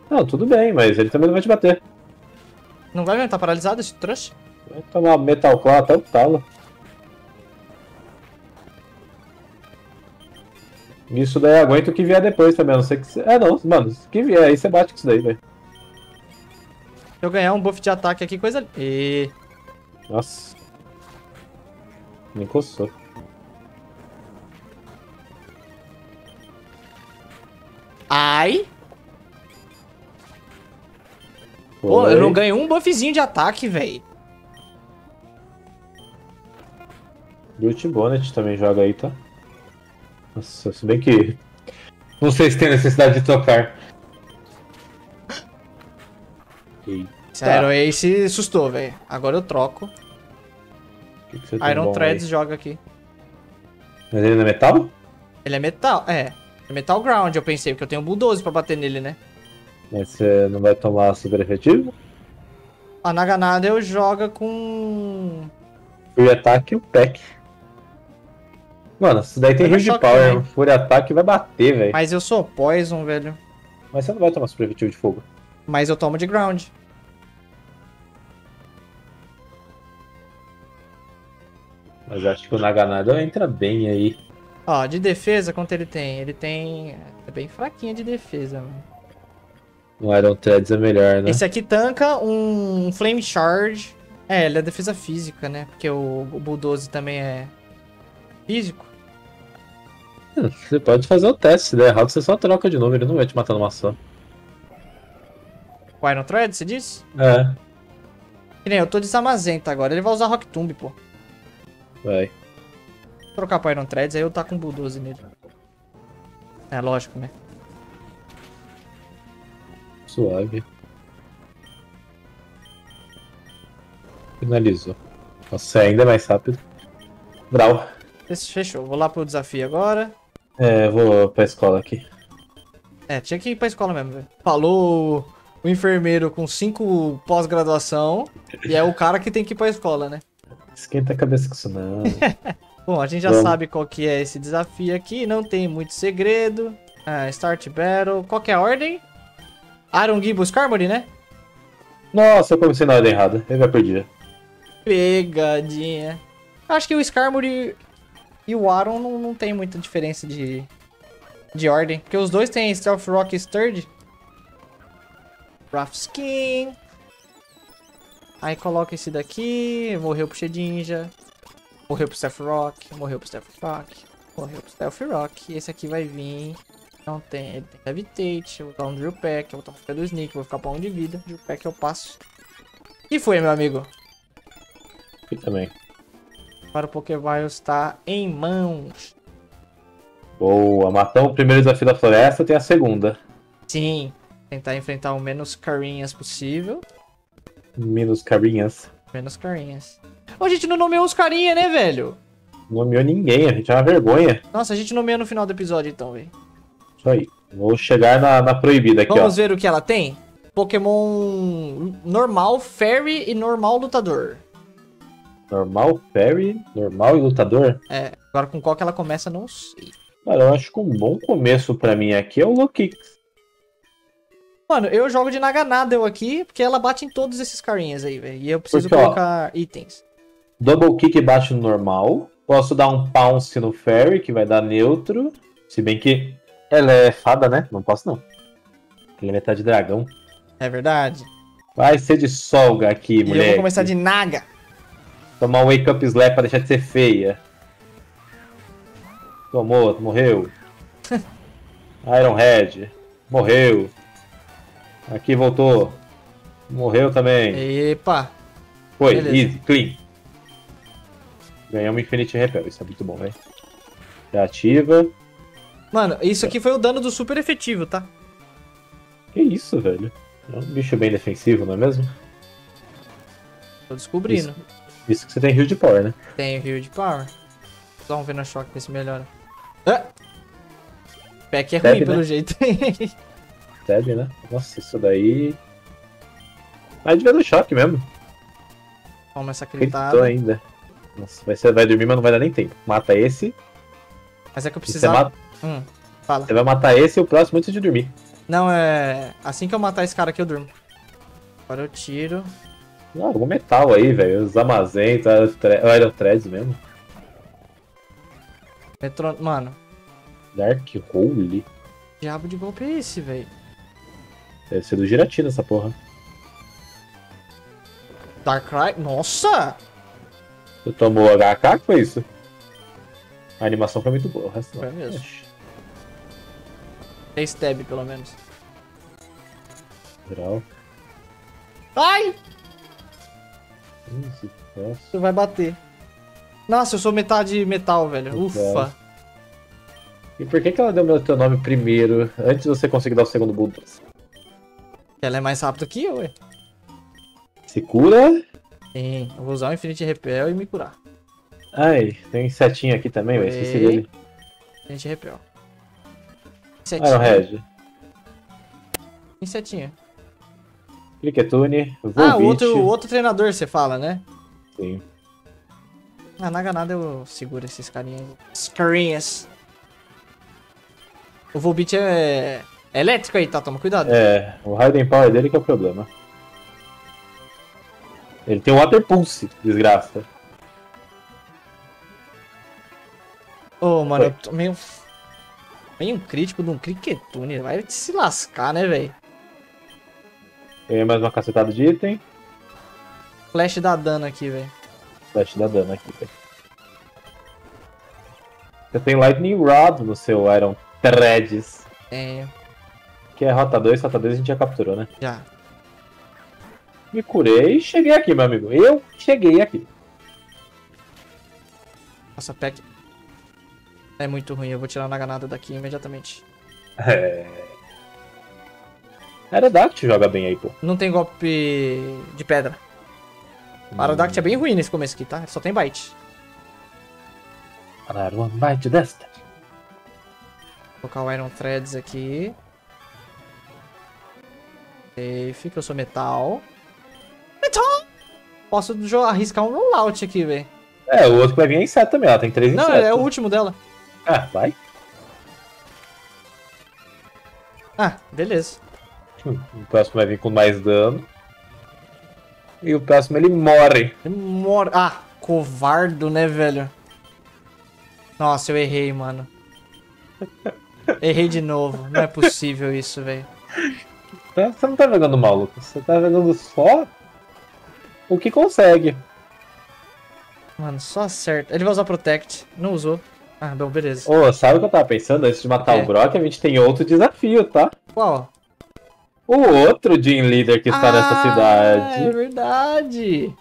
[SPEAKER 2] Não, tudo bem, mas ele também não vai te bater.
[SPEAKER 1] Não vai mesmo? Tá paralisado esse trouxa?
[SPEAKER 2] Vai tomar Metal Claw até o talo. Isso daí aguenta o que vier depois também, a não ser que. É, não, mano, o que vier aí você bate com isso daí, velho.
[SPEAKER 1] Se eu ganhar um buff de ataque aqui, coisa... E...
[SPEAKER 2] Nossa. Nem coçou.
[SPEAKER 1] Ai!
[SPEAKER 2] Pô,
[SPEAKER 1] Pô, eu não ganhei um buffzinho de ataque, velho.
[SPEAKER 2] Brute Bonnet também joga aí, tá? Nossa, se bem que. Não sei se tem necessidade de trocar. Eita,
[SPEAKER 1] Esse Iron Ace assustou, velho. Agora eu troco.
[SPEAKER 2] Que que você tem
[SPEAKER 1] Iron Threads
[SPEAKER 2] aí?
[SPEAKER 1] joga aqui.
[SPEAKER 2] Mas ele não é metal?
[SPEAKER 1] Ele é metal, é. É metal ground, eu pensei, porque eu tenho um bulldozer pra bater nele, né?
[SPEAKER 2] Mas você não vai tomar super efetivo?
[SPEAKER 1] A Naganada eu joga com...
[SPEAKER 2] Fury Attack e o Pack. Mano, isso daí tem de
[SPEAKER 1] choque
[SPEAKER 2] Power.
[SPEAKER 1] também.
[SPEAKER 2] Fury Attack vai bater, velho.
[SPEAKER 1] Mas eu sou Poison, velho.
[SPEAKER 2] Mas você não vai tomar super efetivo de fogo.
[SPEAKER 1] Mas eu tomo de ground.
[SPEAKER 2] Mas acho que o Naganado entra bem aí.
[SPEAKER 1] Ó, de defesa, quanto ele tem? Ele tem... É bem fraquinha de defesa, mano.
[SPEAKER 2] No Iron Threads é melhor, né?
[SPEAKER 1] Esse aqui tanca um Flame Charge. É, ele é defesa física, né? Porque o, o Bulldoze também é físico.
[SPEAKER 2] Você pode fazer o teste, se der errado você só troca de novo, ele não vai te matar numa só.
[SPEAKER 1] O Iron Thread, você disse?
[SPEAKER 2] É,
[SPEAKER 1] Que nem eu tô de Zamazenta agora. Ele vai usar Rock Tomb, pô.
[SPEAKER 2] Vai.
[SPEAKER 1] Vou trocar pro Iron Threads, aí eu tá com Bulldoze nele. É, lógico, né?
[SPEAKER 2] Suave. Finalizou. Nossa, é ainda mais rápido. Brau.
[SPEAKER 1] Fechou. Vou lá pro desafio agora.
[SPEAKER 2] É, vou pra escola aqui.
[SPEAKER 1] É, tinha que ir pra escola mesmo, velho. Falou o enfermeiro com cinco pós-graduação. E é o cara que tem que ir pra escola, né?
[SPEAKER 2] Esquenta a cabeça com isso não.
[SPEAKER 1] Bom, a gente já
[SPEAKER 2] Vamos.
[SPEAKER 1] sabe qual que é esse desafio aqui, não tem muito segredo. Ah, start battle. Qual que é a ordem? Aaron Gibbons Carmody, né?
[SPEAKER 2] Nossa, eu comecei na ordem errada. Eu já perdi.
[SPEAKER 1] Pegadinha. Acho que o Skarmory e o Aaron não, não tem muita diferença de, de ordem. Porque os dois têm Stealth Rock e Sturge. Rough Skin. Aí coloca esse daqui. Morreu pro Shedinja. Morreu pro Stealth Rock. Morreu pro Stealth Rock. Morreu pro Stealth Rock. E esse aqui vai vir. Não tem. Ele tem Levitate. Eu vou dar um Drill Pack. Eu vou tomar do Sneak. Vou ficar pra um de vida. Drill Pack eu passo. E foi, meu amigo.
[SPEAKER 2] Aqui também.
[SPEAKER 1] Para o Pokéball está em mãos.
[SPEAKER 2] Boa, matamos o primeiro desafio da floresta, tem a segunda.
[SPEAKER 1] Sim. Tentar enfrentar o menos carinhas possível.
[SPEAKER 2] Menos carinhas.
[SPEAKER 1] Menos carinhas. Ô, a gente não nomeou os carinha, né, velho?
[SPEAKER 2] Não nomeou ninguém, a gente é uma vergonha.
[SPEAKER 1] Nossa, a gente nomeia no final do episódio, então, velho.
[SPEAKER 2] Isso aí. Vou chegar na, na proibida aqui,
[SPEAKER 1] Vamos
[SPEAKER 2] ó.
[SPEAKER 1] ver o que ela tem? Pokémon normal, fairy e normal lutador.
[SPEAKER 2] Normal, fairy, normal e lutador.
[SPEAKER 1] É, agora com qual que ela começa, não sei.
[SPEAKER 2] Cara, eu acho que um bom começo pra mim aqui é o Lokix.
[SPEAKER 1] Mano, eu jogo de Naganadel aqui, porque ela bate em todos esses carinhas aí, velho. E eu preciso
[SPEAKER 2] Porque, ó,
[SPEAKER 1] colocar itens.
[SPEAKER 2] Double kick bate no normal. Posso dar um pounce no fairy, que vai dar neutro. Se bem que ela é fada, né? Não posso não. Ela é metade dragão.
[SPEAKER 1] É verdade.
[SPEAKER 2] Vai ser de solga aqui,
[SPEAKER 1] E
[SPEAKER 2] mulher.
[SPEAKER 1] eu vou começar de Naga.
[SPEAKER 2] Tomar um wake up slap pra deixar de ser feia. Tomou, morreu. Iron Head. Morreu. Aqui voltou. Morreu também.
[SPEAKER 1] Epa.
[SPEAKER 2] Foi,
[SPEAKER 1] beleza.
[SPEAKER 2] easy, clean. Ganhamos Infinity Repel, isso é muito bom, velho. Já ativa.
[SPEAKER 1] Mano, isso aqui foi o dano do super efetivo, tá?
[SPEAKER 2] Que isso, velho? É um bicho bem defensivo, não é mesmo?
[SPEAKER 1] Tô descobrindo.
[SPEAKER 2] Isso que você tem Rio de Power, né?
[SPEAKER 1] Tem o Rio de Power. Só um Venoshock ver se melhora. Ah! Pack é
[SPEAKER 2] Deve,
[SPEAKER 1] ruim, pelo
[SPEAKER 2] né?
[SPEAKER 1] jeito.
[SPEAKER 2] Stab, né? Nossa, isso daí. Mas devia do choque mesmo.
[SPEAKER 1] Toma essa
[SPEAKER 2] Gritou
[SPEAKER 1] critada.
[SPEAKER 2] ainda. Nossa, vai, ser, vai dormir, mas não vai dar nem tempo. Mata esse.
[SPEAKER 1] Mas é que eu
[SPEAKER 2] E você,
[SPEAKER 1] precisava...
[SPEAKER 2] mata,
[SPEAKER 1] Hum, fala.
[SPEAKER 2] você vai matar esse e o próximo antes de dormir.
[SPEAKER 1] Não, é... Assim que eu matar esse cara aqui, eu durmo. Agora eu tiro.
[SPEAKER 2] Ah, algum metal aí, velho. Os Amazentos, o Iron Threads mesmo.
[SPEAKER 1] Metro... Mano,
[SPEAKER 2] Dark Hole.
[SPEAKER 1] diabo de golpe é esse, velho?
[SPEAKER 2] Deve ser do Giratina essa porra.
[SPEAKER 1] Darkrai... Nossa!
[SPEAKER 2] Você tomou HK? Foi isso? A animação foi muito boa. O resto.
[SPEAKER 1] Foi mesmo. Tem stab, pelo menos.
[SPEAKER 2] Geral.
[SPEAKER 1] Ai!
[SPEAKER 2] Isso, nossa.
[SPEAKER 1] Tu vai bater. Nossa, eu sou metade metal, velho. Ufa.
[SPEAKER 2] E por que, que ela deu meu teu nome primeiro, antes de você conseguir dar o segundo Bulldoze?
[SPEAKER 1] Ela é mais rápida que eu, ué.
[SPEAKER 2] Se cura.
[SPEAKER 1] Sim, eu vou usar o Infinite Repel e me curar.
[SPEAKER 2] Ai, tem setinha aqui também, velho. Esqueci dele.
[SPEAKER 1] Infinite Repel.
[SPEAKER 2] Iron Head.
[SPEAKER 1] Tem setinha.
[SPEAKER 2] Clicketune.
[SPEAKER 1] Ah, o outro, o outro treinador, você fala, né?
[SPEAKER 2] Sim.
[SPEAKER 1] Ah, na ganada eu seguro esses carinhas. Esses carinhas. O Volbeat é... é elétrico aí, tá? Toma cuidado.
[SPEAKER 2] É, o Raiden Power dele que é o problema. Ele tem um Water Pulse, desgraça.
[SPEAKER 1] Ô, mano,
[SPEAKER 2] Foi.
[SPEAKER 1] eu tô meio... Meio um crítico de um Cricketune. Vai se lascar, né, velho?
[SPEAKER 2] Ganhei mais uma cacetada de item.
[SPEAKER 1] Flash dá dano aqui, velho.
[SPEAKER 2] Flash dá dano aqui, velho. Você tem Lightning Rod no seu Iron Threads.
[SPEAKER 1] É,
[SPEAKER 2] Que é rota 2, rota 2 a gente já capturou, né?
[SPEAKER 1] já.
[SPEAKER 2] Me curei e cheguei aqui, meu amigo. Eu cheguei aqui.
[SPEAKER 1] Nossa, pack... É muito ruim, eu vou tirar na ganada daqui imediatamente.
[SPEAKER 2] É. Aerodact joga bem aí, pô.
[SPEAKER 1] Não tem golpe de pedra. O Aerodact é bem ruim nesse começo aqui, tá? Só tem bite.
[SPEAKER 2] One bite desta.
[SPEAKER 1] Vou colocar o Iron Threads aqui. Safe, que eu sou metal. Metal! Posso arriscar um rollout aqui, velho.
[SPEAKER 2] É, o outro que vai vir é inseto também, ela tem três
[SPEAKER 1] Não,
[SPEAKER 2] insetos.
[SPEAKER 1] é o último dela.
[SPEAKER 2] Ah, vai.
[SPEAKER 1] Ah, beleza.
[SPEAKER 2] O próximo vai vir com mais dano. E o próximo ele morre.
[SPEAKER 1] Demora. Ah, covardo, né, velho? Nossa, eu errei, mano. Errei de novo. Não é possível isso, velho.
[SPEAKER 2] Tá? Você não tá jogando mal, Lucas. Você tá jogando só o que consegue.
[SPEAKER 1] Mano, só acerta. Ele vai usar Protect. Não usou. Ah, bom, beleza.
[SPEAKER 2] Ô, sabe o que eu tava pensando? Antes de matar
[SPEAKER 1] É.
[SPEAKER 2] o Brock, a gente tem outro desafio, tá?
[SPEAKER 1] Qual?
[SPEAKER 2] O outro Gym Leader que está nessa
[SPEAKER 1] Ah,
[SPEAKER 2] cidade.
[SPEAKER 1] É verdade.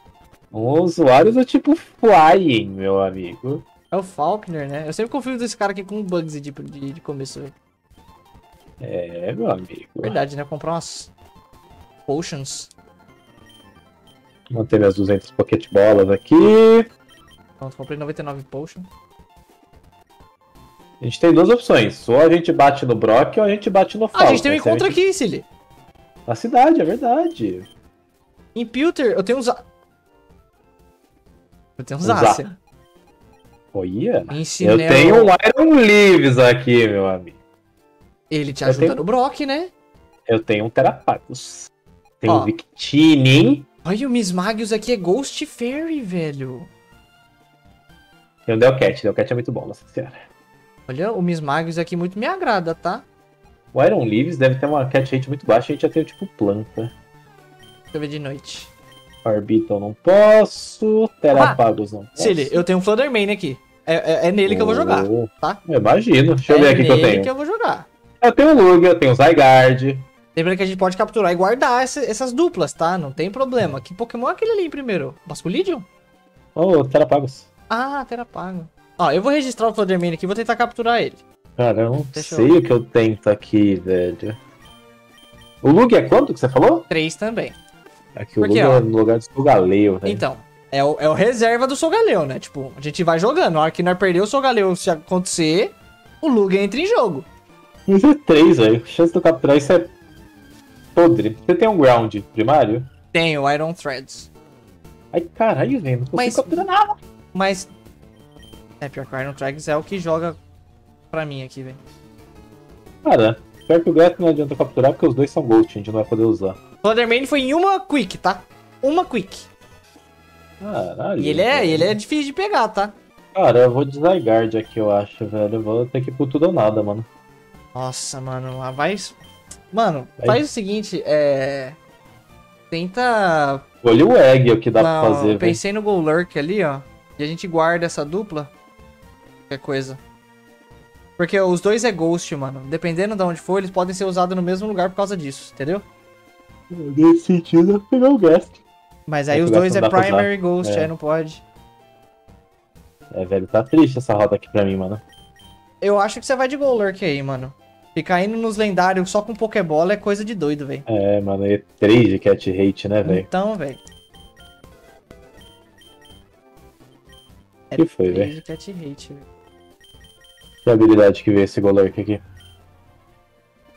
[SPEAKER 2] Um usuário do tipo Flying, meu amigo.
[SPEAKER 1] É o Faulkner, né? Eu sempre confio desse cara aqui com bugs de, de, de começo.
[SPEAKER 2] É, meu amigo.
[SPEAKER 1] Verdade, né? Comprar umas potions.
[SPEAKER 2] Manter minhas 200 Pokébolas aqui.
[SPEAKER 1] Pronto, comprei 99 potion.
[SPEAKER 2] A gente tem duas opções. Ou a gente bate no Brock ou a gente bate no
[SPEAKER 1] Ah,
[SPEAKER 2] Falcon.
[SPEAKER 1] a gente tem um
[SPEAKER 2] a
[SPEAKER 1] encontro
[SPEAKER 2] gente-
[SPEAKER 1] aqui, Silly.
[SPEAKER 2] Na cidade, é verdade.
[SPEAKER 1] Em Pewter, eu tenho uns... Eu tenho uns
[SPEAKER 2] Uns a-
[SPEAKER 1] Zacian.
[SPEAKER 2] Olha.
[SPEAKER 1] Em
[SPEAKER 2] Eu tenho um Iron Leaves aqui, meu amigo.
[SPEAKER 1] Ele te
[SPEAKER 2] eu
[SPEAKER 1] ajuda
[SPEAKER 2] tenho-
[SPEAKER 1] no Brock, né?
[SPEAKER 2] Eu tenho um Terapagos. Tem um Victini.
[SPEAKER 1] Olha, o Miss Magius aqui é Ghost Fairy, velho.
[SPEAKER 2] E um Delcat. Delcat é muito bom, nossa senhora.
[SPEAKER 1] Olha, o Miss Magius aqui muito me agrada, tá?
[SPEAKER 2] O Iron Leaves deve ter uma catch rate muito baixa. A gente já tem o tipo planta.
[SPEAKER 1] Deixa eu ver de noite.
[SPEAKER 2] Orbital não posso. Terapagos não posso.
[SPEAKER 1] Silly, eu tenho um Fluttermane aqui. É, é- é nele que eu vou jogar,
[SPEAKER 2] Oh,
[SPEAKER 1] tá?
[SPEAKER 2] eu Imagino. Deixa eu
[SPEAKER 1] é
[SPEAKER 2] ver aqui que eu
[SPEAKER 1] nele
[SPEAKER 2] tenho.
[SPEAKER 1] que eu vou jogar.
[SPEAKER 2] Eu tenho o Lug, eu tenho o Zygarde.
[SPEAKER 1] Lembra que a gente pode capturar e guardar essa- essas duplas, tá? Não tem problema. Que Pokémon é aquele ali primeiro? Basculidium?
[SPEAKER 2] Oh, Terapagos.
[SPEAKER 1] Ah, Terapago. Ó, eu vou registrar o Fluttermane aqui e vou tentar capturar ele.
[SPEAKER 2] Cara, eu não
[SPEAKER 1] Deixa eu
[SPEAKER 2] sei o que eu tento aqui, velho. O Lug é quanto que você falou?
[SPEAKER 1] Três também.
[SPEAKER 2] Aqui o Lug é no lugar do Sugaleio, velho.
[SPEAKER 1] Então, é o, é o reserva do Sogaleu, né? Tipo, a gente vai jogando. Na hora que nós perder o Sogaleu, se acontecer, o Lugia entra em jogo.
[SPEAKER 2] Mas é 3, velho. Chance de eu capturar isso é podre. Você tem um ground primário?
[SPEAKER 1] Tem o Iron Threads.
[SPEAKER 2] Ai, caralho, velho. Não consigo
[SPEAKER 1] Mas-
[SPEAKER 2] capturar nada.
[SPEAKER 1] Mas. É, pior que o Iron Threads é o que joga pra mim aqui, velho.
[SPEAKER 2] Cara, pior que o Gato não adianta capturar porque os dois são Ghost, a gente não vai poder usar.
[SPEAKER 1] Fluttermane foi em uma Quick, tá? Uma Quick.
[SPEAKER 2] Caralho.
[SPEAKER 1] E ele é,
[SPEAKER 2] velho.
[SPEAKER 1] ele é difícil de pegar, tá?
[SPEAKER 2] Cara, eu vou de Zygarde aqui, eu acho, velho. Eu vou ter que ir por tudo ou nada, mano.
[SPEAKER 1] Nossa, mano, lá vai. Mano,
[SPEAKER 2] Vai.
[SPEAKER 1] faz o seguinte, é. Tenta.
[SPEAKER 2] Olha o Egg, o que dá
[SPEAKER 1] Não,
[SPEAKER 2] pra fazer,
[SPEAKER 1] pensei no Golurk ali, ó. E a gente guarda essa dupla. Qualquer coisa. Porque os dois é Ghost, mano. Dependendo de onde for, eles podem ser usados no mesmo lugar por causa disso, entendeu?
[SPEAKER 2] Nesse sentido, eu pegar o Gast.
[SPEAKER 1] Mas aí
[SPEAKER 2] É
[SPEAKER 1] os dois é. Primary Ghost,
[SPEAKER 2] É.
[SPEAKER 1] aí não pode.
[SPEAKER 2] É, velho, tá triste essa rota aqui pra mim, mano.
[SPEAKER 1] Eu acho que você vai de Golurk aí, mano. Ficar indo nos lendários só com Pokébola é coisa de doido, velho.
[SPEAKER 2] É, mano, é 3 de Cat Hate, né, velho?
[SPEAKER 1] Então, velho.
[SPEAKER 2] O que foi, velho?
[SPEAKER 1] Cat Hate, velho.
[SPEAKER 2] Que habilidade que veio esse Golurk aqui?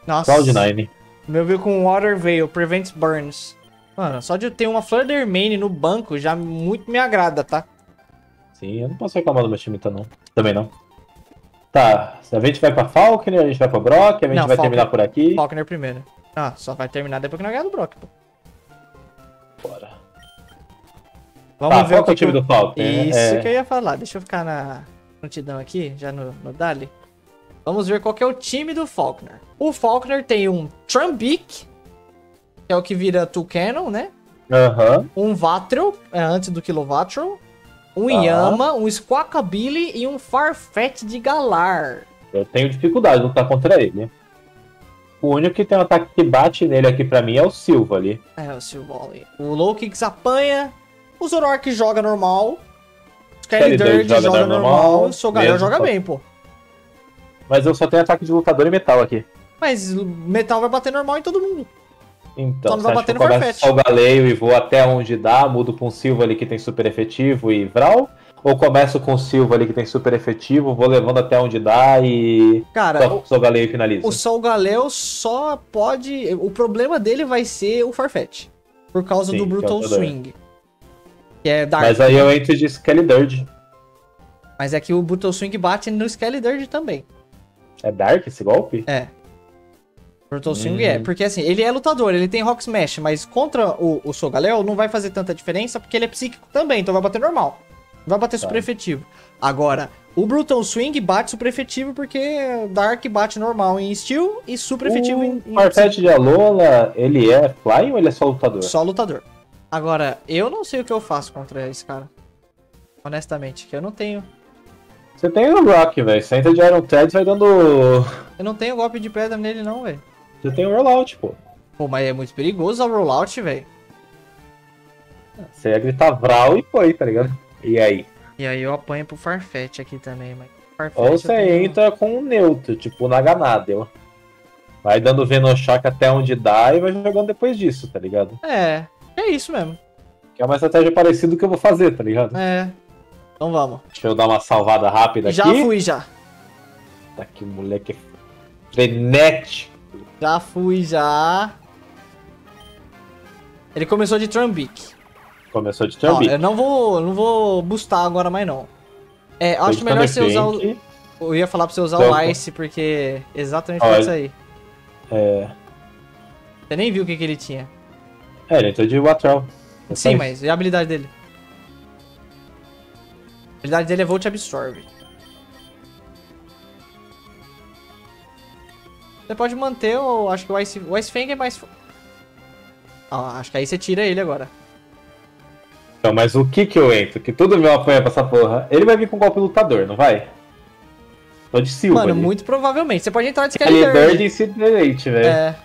[SPEAKER 1] Nossa.
[SPEAKER 2] Cloud9.
[SPEAKER 1] Meu veio com Water Veil, Prevents Burns. Mano, só de eu ter uma Fluttermane no banco já muito me agrada, tá?
[SPEAKER 2] Sim, eu não posso reclamar do meu time, tá, não. Também não. Tá, a gente vai pra Falconer, a gente vai pra Brock, a gente
[SPEAKER 1] Não,
[SPEAKER 2] vai
[SPEAKER 1] Falconer.
[SPEAKER 2] terminar por aqui.
[SPEAKER 1] Falconer primeiro. Ah, só vai terminar depois que nós ganhar do Brock, pô.
[SPEAKER 2] Bora.
[SPEAKER 1] Vamos
[SPEAKER 2] Tá,
[SPEAKER 1] ver
[SPEAKER 2] qual
[SPEAKER 1] o
[SPEAKER 2] que é o time
[SPEAKER 1] eu...
[SPEAKER 2] do Falconer?
[SPEAKER 1] Isso
[SPEAKER 2] É,
[SPEAKER 1] que eu ia falar. Deixa eu ficar na prontidão aqui, já no, no Dali. Vamos ver qual que é o time do Faulkner. O Faulkner tem um Trumbeak, que é o que vira Tucanon, né?
[SPEAKER 2] Aham.
[SPEAKER 1] Um Vatrel, é antes do Kilovatrel. Um
[SPEAKER 2] Tá.
[SPEAKER 1] Yama, um Squawkabilly e um Farfetch de Galar.
[SPEAKER 2] Eu tenho dificuldade de lutar contra ele. O único que tem um ataque que bate nele aqui pra mim é o Silva ali.
[SPEAKER 1] É, o Silvally. O Low Kicks apanha. O Zoroark joga normal. O
[SPEAKER 2] Dirt joga
[SPEAKER 1] joga,
[SPEAKER 2] normal,
[SPEAKER 1] normal. O Sogalhão joga
[SPEAKER 2] só-
[SPEAKER 1] bem, pô.
[SPEAKER 2] Mas eu só tenho ataque de lutador e metal aqui.
[SPEAKER 1] Mas metal vai bater normal em todo mundo.
[SPEAKER 2] Então,
[SPEAKER 1] Só não vai bater
[SPEAKER 2] eu
[SPEAKER 1] no
[SPEAKER 2] começo
[SPEAKER 1] Farfetch.
[SPEAKER 2] só o galeio e vou até onde dá, mudo pra um Silva ali que tem super efetivo e Vral? Ou começo com o Silva ali que tem super efetivo, vou levando até onde dá e
[SPEAKER 1] Cara,
[SPEAKER 2] só, o galeio e finalizo?
[SPEAKER 1] o Solgaleo só pode. O problema dele vai ser o Farfetch. Por causa
[SPEAKER 2] Sim,
[SPEAKER 1] do
[SPEAKER 2] é
[SPEAKER 1] Brutal. Swing. Que é Dark.
[SPEAKER 2] Mas aí eu entro de Skelly.
[SPEAKER 1] Mas é que o Brutal Swing bate no Skelly também.
[SPEAKER 2] É Dark esse golpe?
[SPEAKER 1] É. Brutal Swing
[SPEAKER 2] Hum.
[SPEAKER 1] é. Porque assim, ele é lutador, ele tem Rock Smash, mas contra o, o Sogaleo não vai fazer tanta diferença porque ele é psíquico também, então vai bater normal. Não vai bater
[SPEAKER 2] Tá.
[SPEAKER 1] super efetivo. Agora, o Brutal Swing bate super efetivo porque Dark bate normal em Steel e super efetivo em,
[SPEAKER 2] O
[SPEAKER 1] em
[SPEAKER 2] Farfetch de Alola, ele é Fly ou ele é só lutador?
[SPEAKER 1] Só lutador. Agora, eu não sei o que eu faço contra esse cara. Honestamente, que eu não tenho.
[SPEAKER 2] Você tem o Rock, velho. Você entra de Iron Threads vai dando.
[SPEAKER 1] Eu não tenho golpe de pedra nele, não, velho.
[SPEAKER 2] Você tem o Rollout, pô.
[SPEAKER 1] Pô, mas é muito perigoso o rollout, velho.
[SPEAKER 2] Você ia gritar Vral e foi, tá ligado? E aí?
[SPEAKER 1] E aí eu apanho pro Farfetch aqui também, mas... Farfetch
[SPEAKER 2] Ou você
[SPEAKER 1] tenho-
[SPEAKER 2] entra com um neutro, tipo Naganadel. Vai dando Venoshock até onde dá e vai jogando depois disso, tá ligado?
[SPEAKER 1] É, é isso mesmo.
[SPEAKER 2] Que é uma estratégia parecida que eu vou fazer, tá ligado?
[SPEAKER 1] É. Então vamos.
[SPEAKER 2] Deixa eu dar uma salvada rápida
[SPEAKER 1] Já
[SPEAKER 2] aqui.
[SPEAKER 1] fui, já.
[SPEAKER 2] Tá que moleque é frenético.
[SPEAKER 1] Já fui, já. Ele começou de Trambic.
[SPEAKER 2] Começou de
[SPEAKER 1] Ó,
[SPEAKER 2] Trambic.
[SPEAKER 1] eu não vou, não vou boostar agora mais não. É, eu acho melhor você usar o... Eu ia falar pra você usar o Ice, porque exatamente
[SPEAKER 2] Ó,
[SPEAKER 1] por isso aí.
[SPEAKER 2] É...
[SPEAKER 1] Você nem viu o que, que ele tinha.
[SPEAKER 2] é, ele entrou de Watrel. Só
[SPEAKER 1] Sim, mas e a habilidade dele? A habilidade dele é Volt Absorb. Você pode manter o. Acho que o Ice. O Ice Fang é mais. Ah, acho que aí você tira ele agora.
[SPEAKER 2] Então, mas o que que eu entro? Que tudo meu apanha pra essa porra. Ele vai vir com golpe lutador, não vai? Tô de Silva
[SPEAKER 1] Mano,
[SPEAKER 2] ali.
[SPEAKER 1] muito provavelmente. Você pode entrar de
[SPEAKER 2] Ele
[SPEAKER 1] Skelly
[SPEAKER 2] Bird e Incinerate, velho.
[SPEAKER 1] É.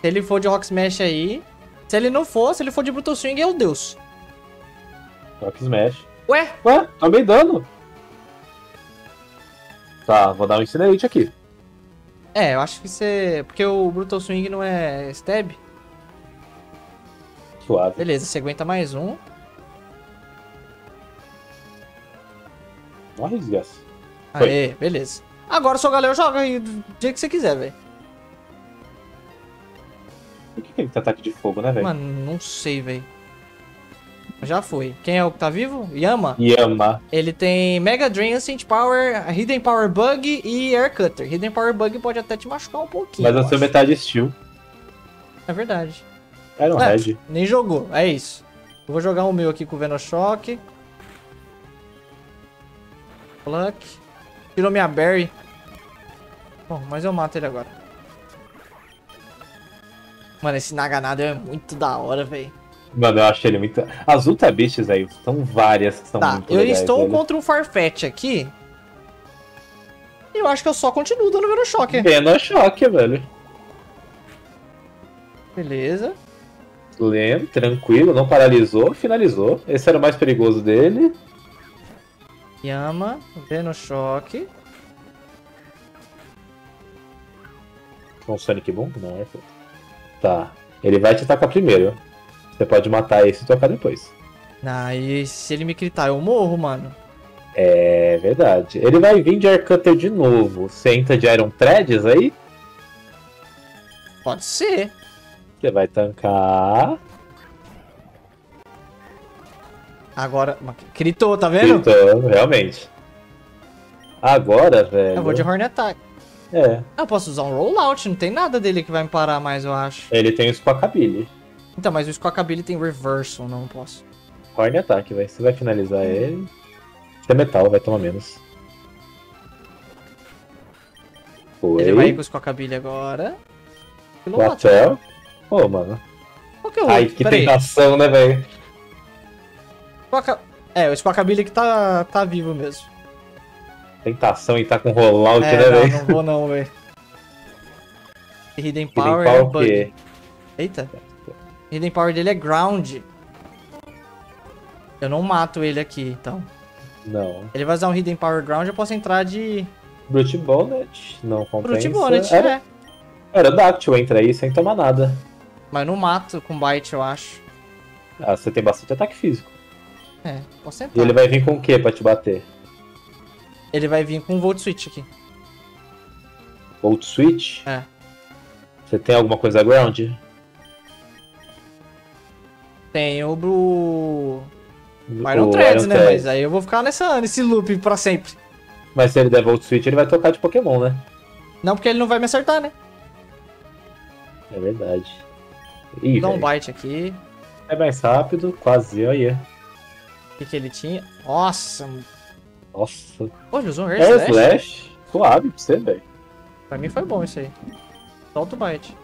[SPEAKER 1] Se ele for de Rock Smash aí. Se ele não for, se ele for de Brutal Swing, é o Deus.
[SPEAKER 2] Rock Smash.
[SPEAKER 1] Ué?
[SPEAKER 2] Ué, tomei dano. Tá, vou dar um Incinerate aqui.
[SPEAKER 1] É, eu acho que você. Porque o Brutal Swing não é stab.
[SPEAKER 2] Suave.
[SPEAKER 1] Beleza, você aguenta mais um.
[SPEAKER 2] Não. Foi.
[SPEAKER 1] Aê, beleza. Agora o seu galera joga aí do jeito que você quiser, velho.
[SPEAKER 2] Por que que ele tem ataque de fogo, né, velho?
[SPEAKER 1] Mano, não sei, velho. Já foi. Quem é o que tá vivo? Yama.
[SPEAKER 2] Yama.
[SPEAKER 1] Ele tem Mega Drain, Ancient Power, Hidden Power Bug e Air Cutter. Hidden Power Bug pode até te machucar um pouquinho.
[SPEAKER 2] Mas sou
[SPEAKER 1] acho.
[SPEAKER 2] metade Steel.
[SPEAKER 1] É verdade.
[SPEAKER 2] Iron
[SPEAKER 1] É,
[SPEAKER 2] Red.
[SPEAKER 1] nem jogou, é isso. Eu vou jogar o meu aqui com o Venoshock. Pluck. Tirou minha Berry. Bom, mas eu mato ele agora. Mano, esse Naganado é muito da hora, velho.
[SPEAKER 2] Mano, eu achei ele muito. As Ultra Beasts aí, são várias que são
[SPEAKER 1] Tá,
[SPEAKER 2] muito
[SPEAKER 1] eu
[SPEAKER 2] legais,
[SPEAKER 1] estou
[SPEAKER 2] velho.
[SPEAKER 1] contra um Farfetch aqui. E eu acho que eu só continuo dando Venoshock.
[SPEAKER 2] Venoshock, velho.
[SPEAKER 1] Beleza.
[SPEAKER 2] Lento, tranquilo, não paralisou, finalizou. Esse era o mais perigoso dele.
[SPEAKER 1] Yama, Venoshock.
[SPEAKER 2] Com o Sonic Boom? Não, é. Tá. Ele vai te atacar primeiro. Você pode matar esse e tocar depois.
[SPEAKER 1] Ah, e se ele me gritar, eu morro, mano.
[SPEAKER 2] É verdade. Ele vai vir de Air Cutter de novo. Você entra de Iron Threads aí.
[SPEAKER 1] Pode ser.
[SPEAKER 2] Você vai tancar.
[SPEAKER 1] Agora. Gritou, tá vendo?
[SPEAKER 2] Então, realmente. Agora, velho.
[SPEAKER 1] Eu vou de Horn Attack.
[SPEAKER 2] É.
[SPEAKER 1] Eu posso usar um rollout, não tem nada dele que vai me parar mais, eu acho.
[SPEAKER 2] Ele tem o Squawkabilly.
[SPEAKER 1] Então, mas o Squawkabilly tem Reversal, não posso.
[SPEAKER 2] Horn Attack, vai. Você vai finalizar ele. Você é metal, vai tomar menos. Foi.
[SPEAKER 1] Ele vai ir com o Squawkabilly agora. Piloto.
[SPEAKER 2] Latel. Ô, mano.
[SPEAKER 1] Qual que é o
[SPEAKER 2] Ai,
[SPEAKER 1] outro?
[SPEAKER 2] que
[SPEAKER 1] Peraí.
[SPEAKER 2] tentação, né, velho?
[SPEAKER 1] Squawka- É, o Squawkabilly que tá, tá vivo mesmo.
[SPEAKER 2] Tentação e tá com rollout,
[SPEAKER 1] É,
[SPEAKER 2] né,
[SPEAKER 1] não,
[SPEAKER 2] velho?
[SPEAKER 1] não vou não, velho. Hidden
[SPEAKER 2] Hidden
[SPEAKER 1] Power
[SPEAKER 2] Power
[SPEAKER 1] é
[SPEAKER 2] o
[SPEAKER 1] Bug.
[SPEAKER 2] quê?
[SPEAKER 1] Eita. Hidden Power dele é Ground. Eu não mato ele aqui, então.
[SPEAKER 2] Não.
[SPEAKER 1] Ele vai usar um Hidden Power Ground, eu posso entrar de
[SPEAKER 2] Brute Bonnet, não compensa.
[SPEAKER 1] Brute Bonnet,
[SPEAKER 2] Era,
[SPEAKER 1] é.
[SPEAKER 2] era Dactyl, entra aí sem tomar nada.
[SPEAKER 1] Mas não mato com Bite, eu acho.
[SPEAKER 2] Ah, você tem bastante ataque físico.
[SPEAKER 1] É, posso
[SPEAKER 2] E
[SPEAKER 1] entrar.
[SPEAKER 2] ele vai vir com o que pra te bater?
[SPEAKER 1] Ele vai vir com um Volt Switch aqui.
[SPEAKER 2] Volt Switch?
[SPEAKER 1] É.
[SPEAKER 2] Você tem alguma coisa ground?
[SPEAKER 1] Tem o Blue...
[SPEAKER 2] O
[SPEAKER 1] Iron Threads, né?
[SPEAKER 2] Threads.
[SPEAKER 1] Mas aí eu vou ficar nessa, nesse loop pra sempre.
[SPEAKER 2] Mas se ele der Volt Switch, ele vai tocar de Pokémon, né?
[SPEAKER 1] Não porque ele não vai me acertar, né?
[SPEAKER 2] É verdade. Ih,
[SPEAKER 1] Dá um bite aqui.
[SPEAKER 2] É mais rápido, quase, olha.
[SPEAKER 1] O que, que ele tinha? Nossa.
[SPEAKER 2] Nossa.
[SPEAKER 1] Pô, ele usou um Air
[SPEAKER 2] É
[SPEAKER 1] Slash?
[SPEAKER 2] Slash. Suave pra você, velho.
[SPEAKER 1] Pra mim foi bom isso aí. Solta o bite.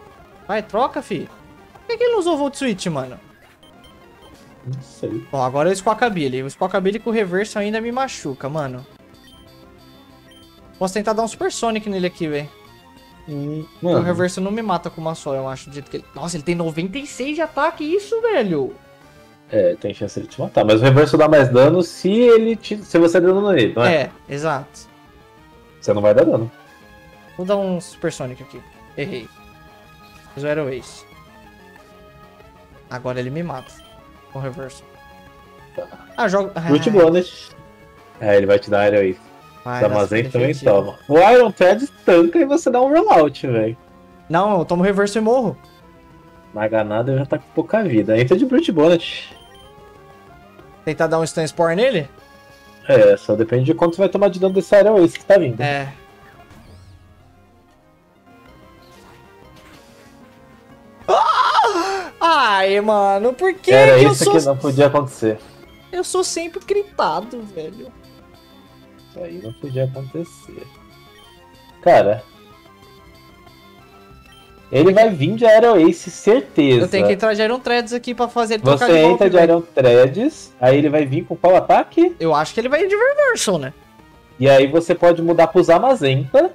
[SPEAKER 1] Vai, troca, fi. Por que, que ele não usou Volt Switch, mano?
[SPEAKER 2] Não sei.
[SPEAKER 1] Bom, agora é o Squawkabilly. O Squawkabilly com o reverso ainda me machuca, mano. Posso tentar dar um Super Sonic nele aqui, velho.
[SPEAKER 2] Hum,
[SPEAKER 1] O reverso não me mata com uma só, eu acho. Do jeito que ele... Nossa, ele tem 96 de ataque. Isso, velho.
[SPEAKER 2] É, tem chance de te matar. Mas o reverso dá mais dano se ele te, se você der dano nele, não é?
[SPEAKER 1] É, exato.
[SPEAKER 2] Você não vai dar dano.
[SPEAKER 1] Vou dar um Supersonic aqui. Errei. Fiz o Aero Ace. Agora ele me mata. Com o reverso. Ah, jogo.
[SPEAKER 2] Brute
[SPEAKER 1] Ah,
[SPEAKER 2] Bonnet. É, ele vai te dar Aero Ace.
[SPEAKER 1] vai
[SPEAKER 2] Os armazéns também toma. O Iron Thread tanca e você dá um rollout, velho.
[SPEAKER 1] Não, eu tomo reverso e morro.
[SPEAKER 2] Maganada já tá com pouca vida. Entra de Brute Bonnet.
[SPEAKER 1] Tentar dar um Stun Spore nele?
[SPEAKER 2] É, só depende de quanto você vai tomar de dano desse Aero Ace que tá vindo.
[SPEAKER 1] É. Ai, mano, por que,
[SPEAKER 2] Era
[SPEAKER 1] que eu
[SPEAKER 2] isso
[SPEAKER 1] sou.
[SPEAKER 2] que não podia acontecer.
[SPEAKER 1] Eu sou sempre gritado, velho.
[SPEAKER 2] Isso aí não podia acontecer. Cara. Ele vai vir de Aero Ace, certeza.
[SPEAKER 1] Eu tenho que entrar de Iron Threads aqui pra fazer ele
[SPEAKER 2] Você
[SPEAKER 1] de golpe,
[SPEAKER 2] entra de. Iron Threads, aí ele vai vir com qual ataque?
[SPEAKER 1] Eu acho que ele vai ir de Reversal, né?
[SPEAKER 2] E aí você pode mudar pro Zamazenta.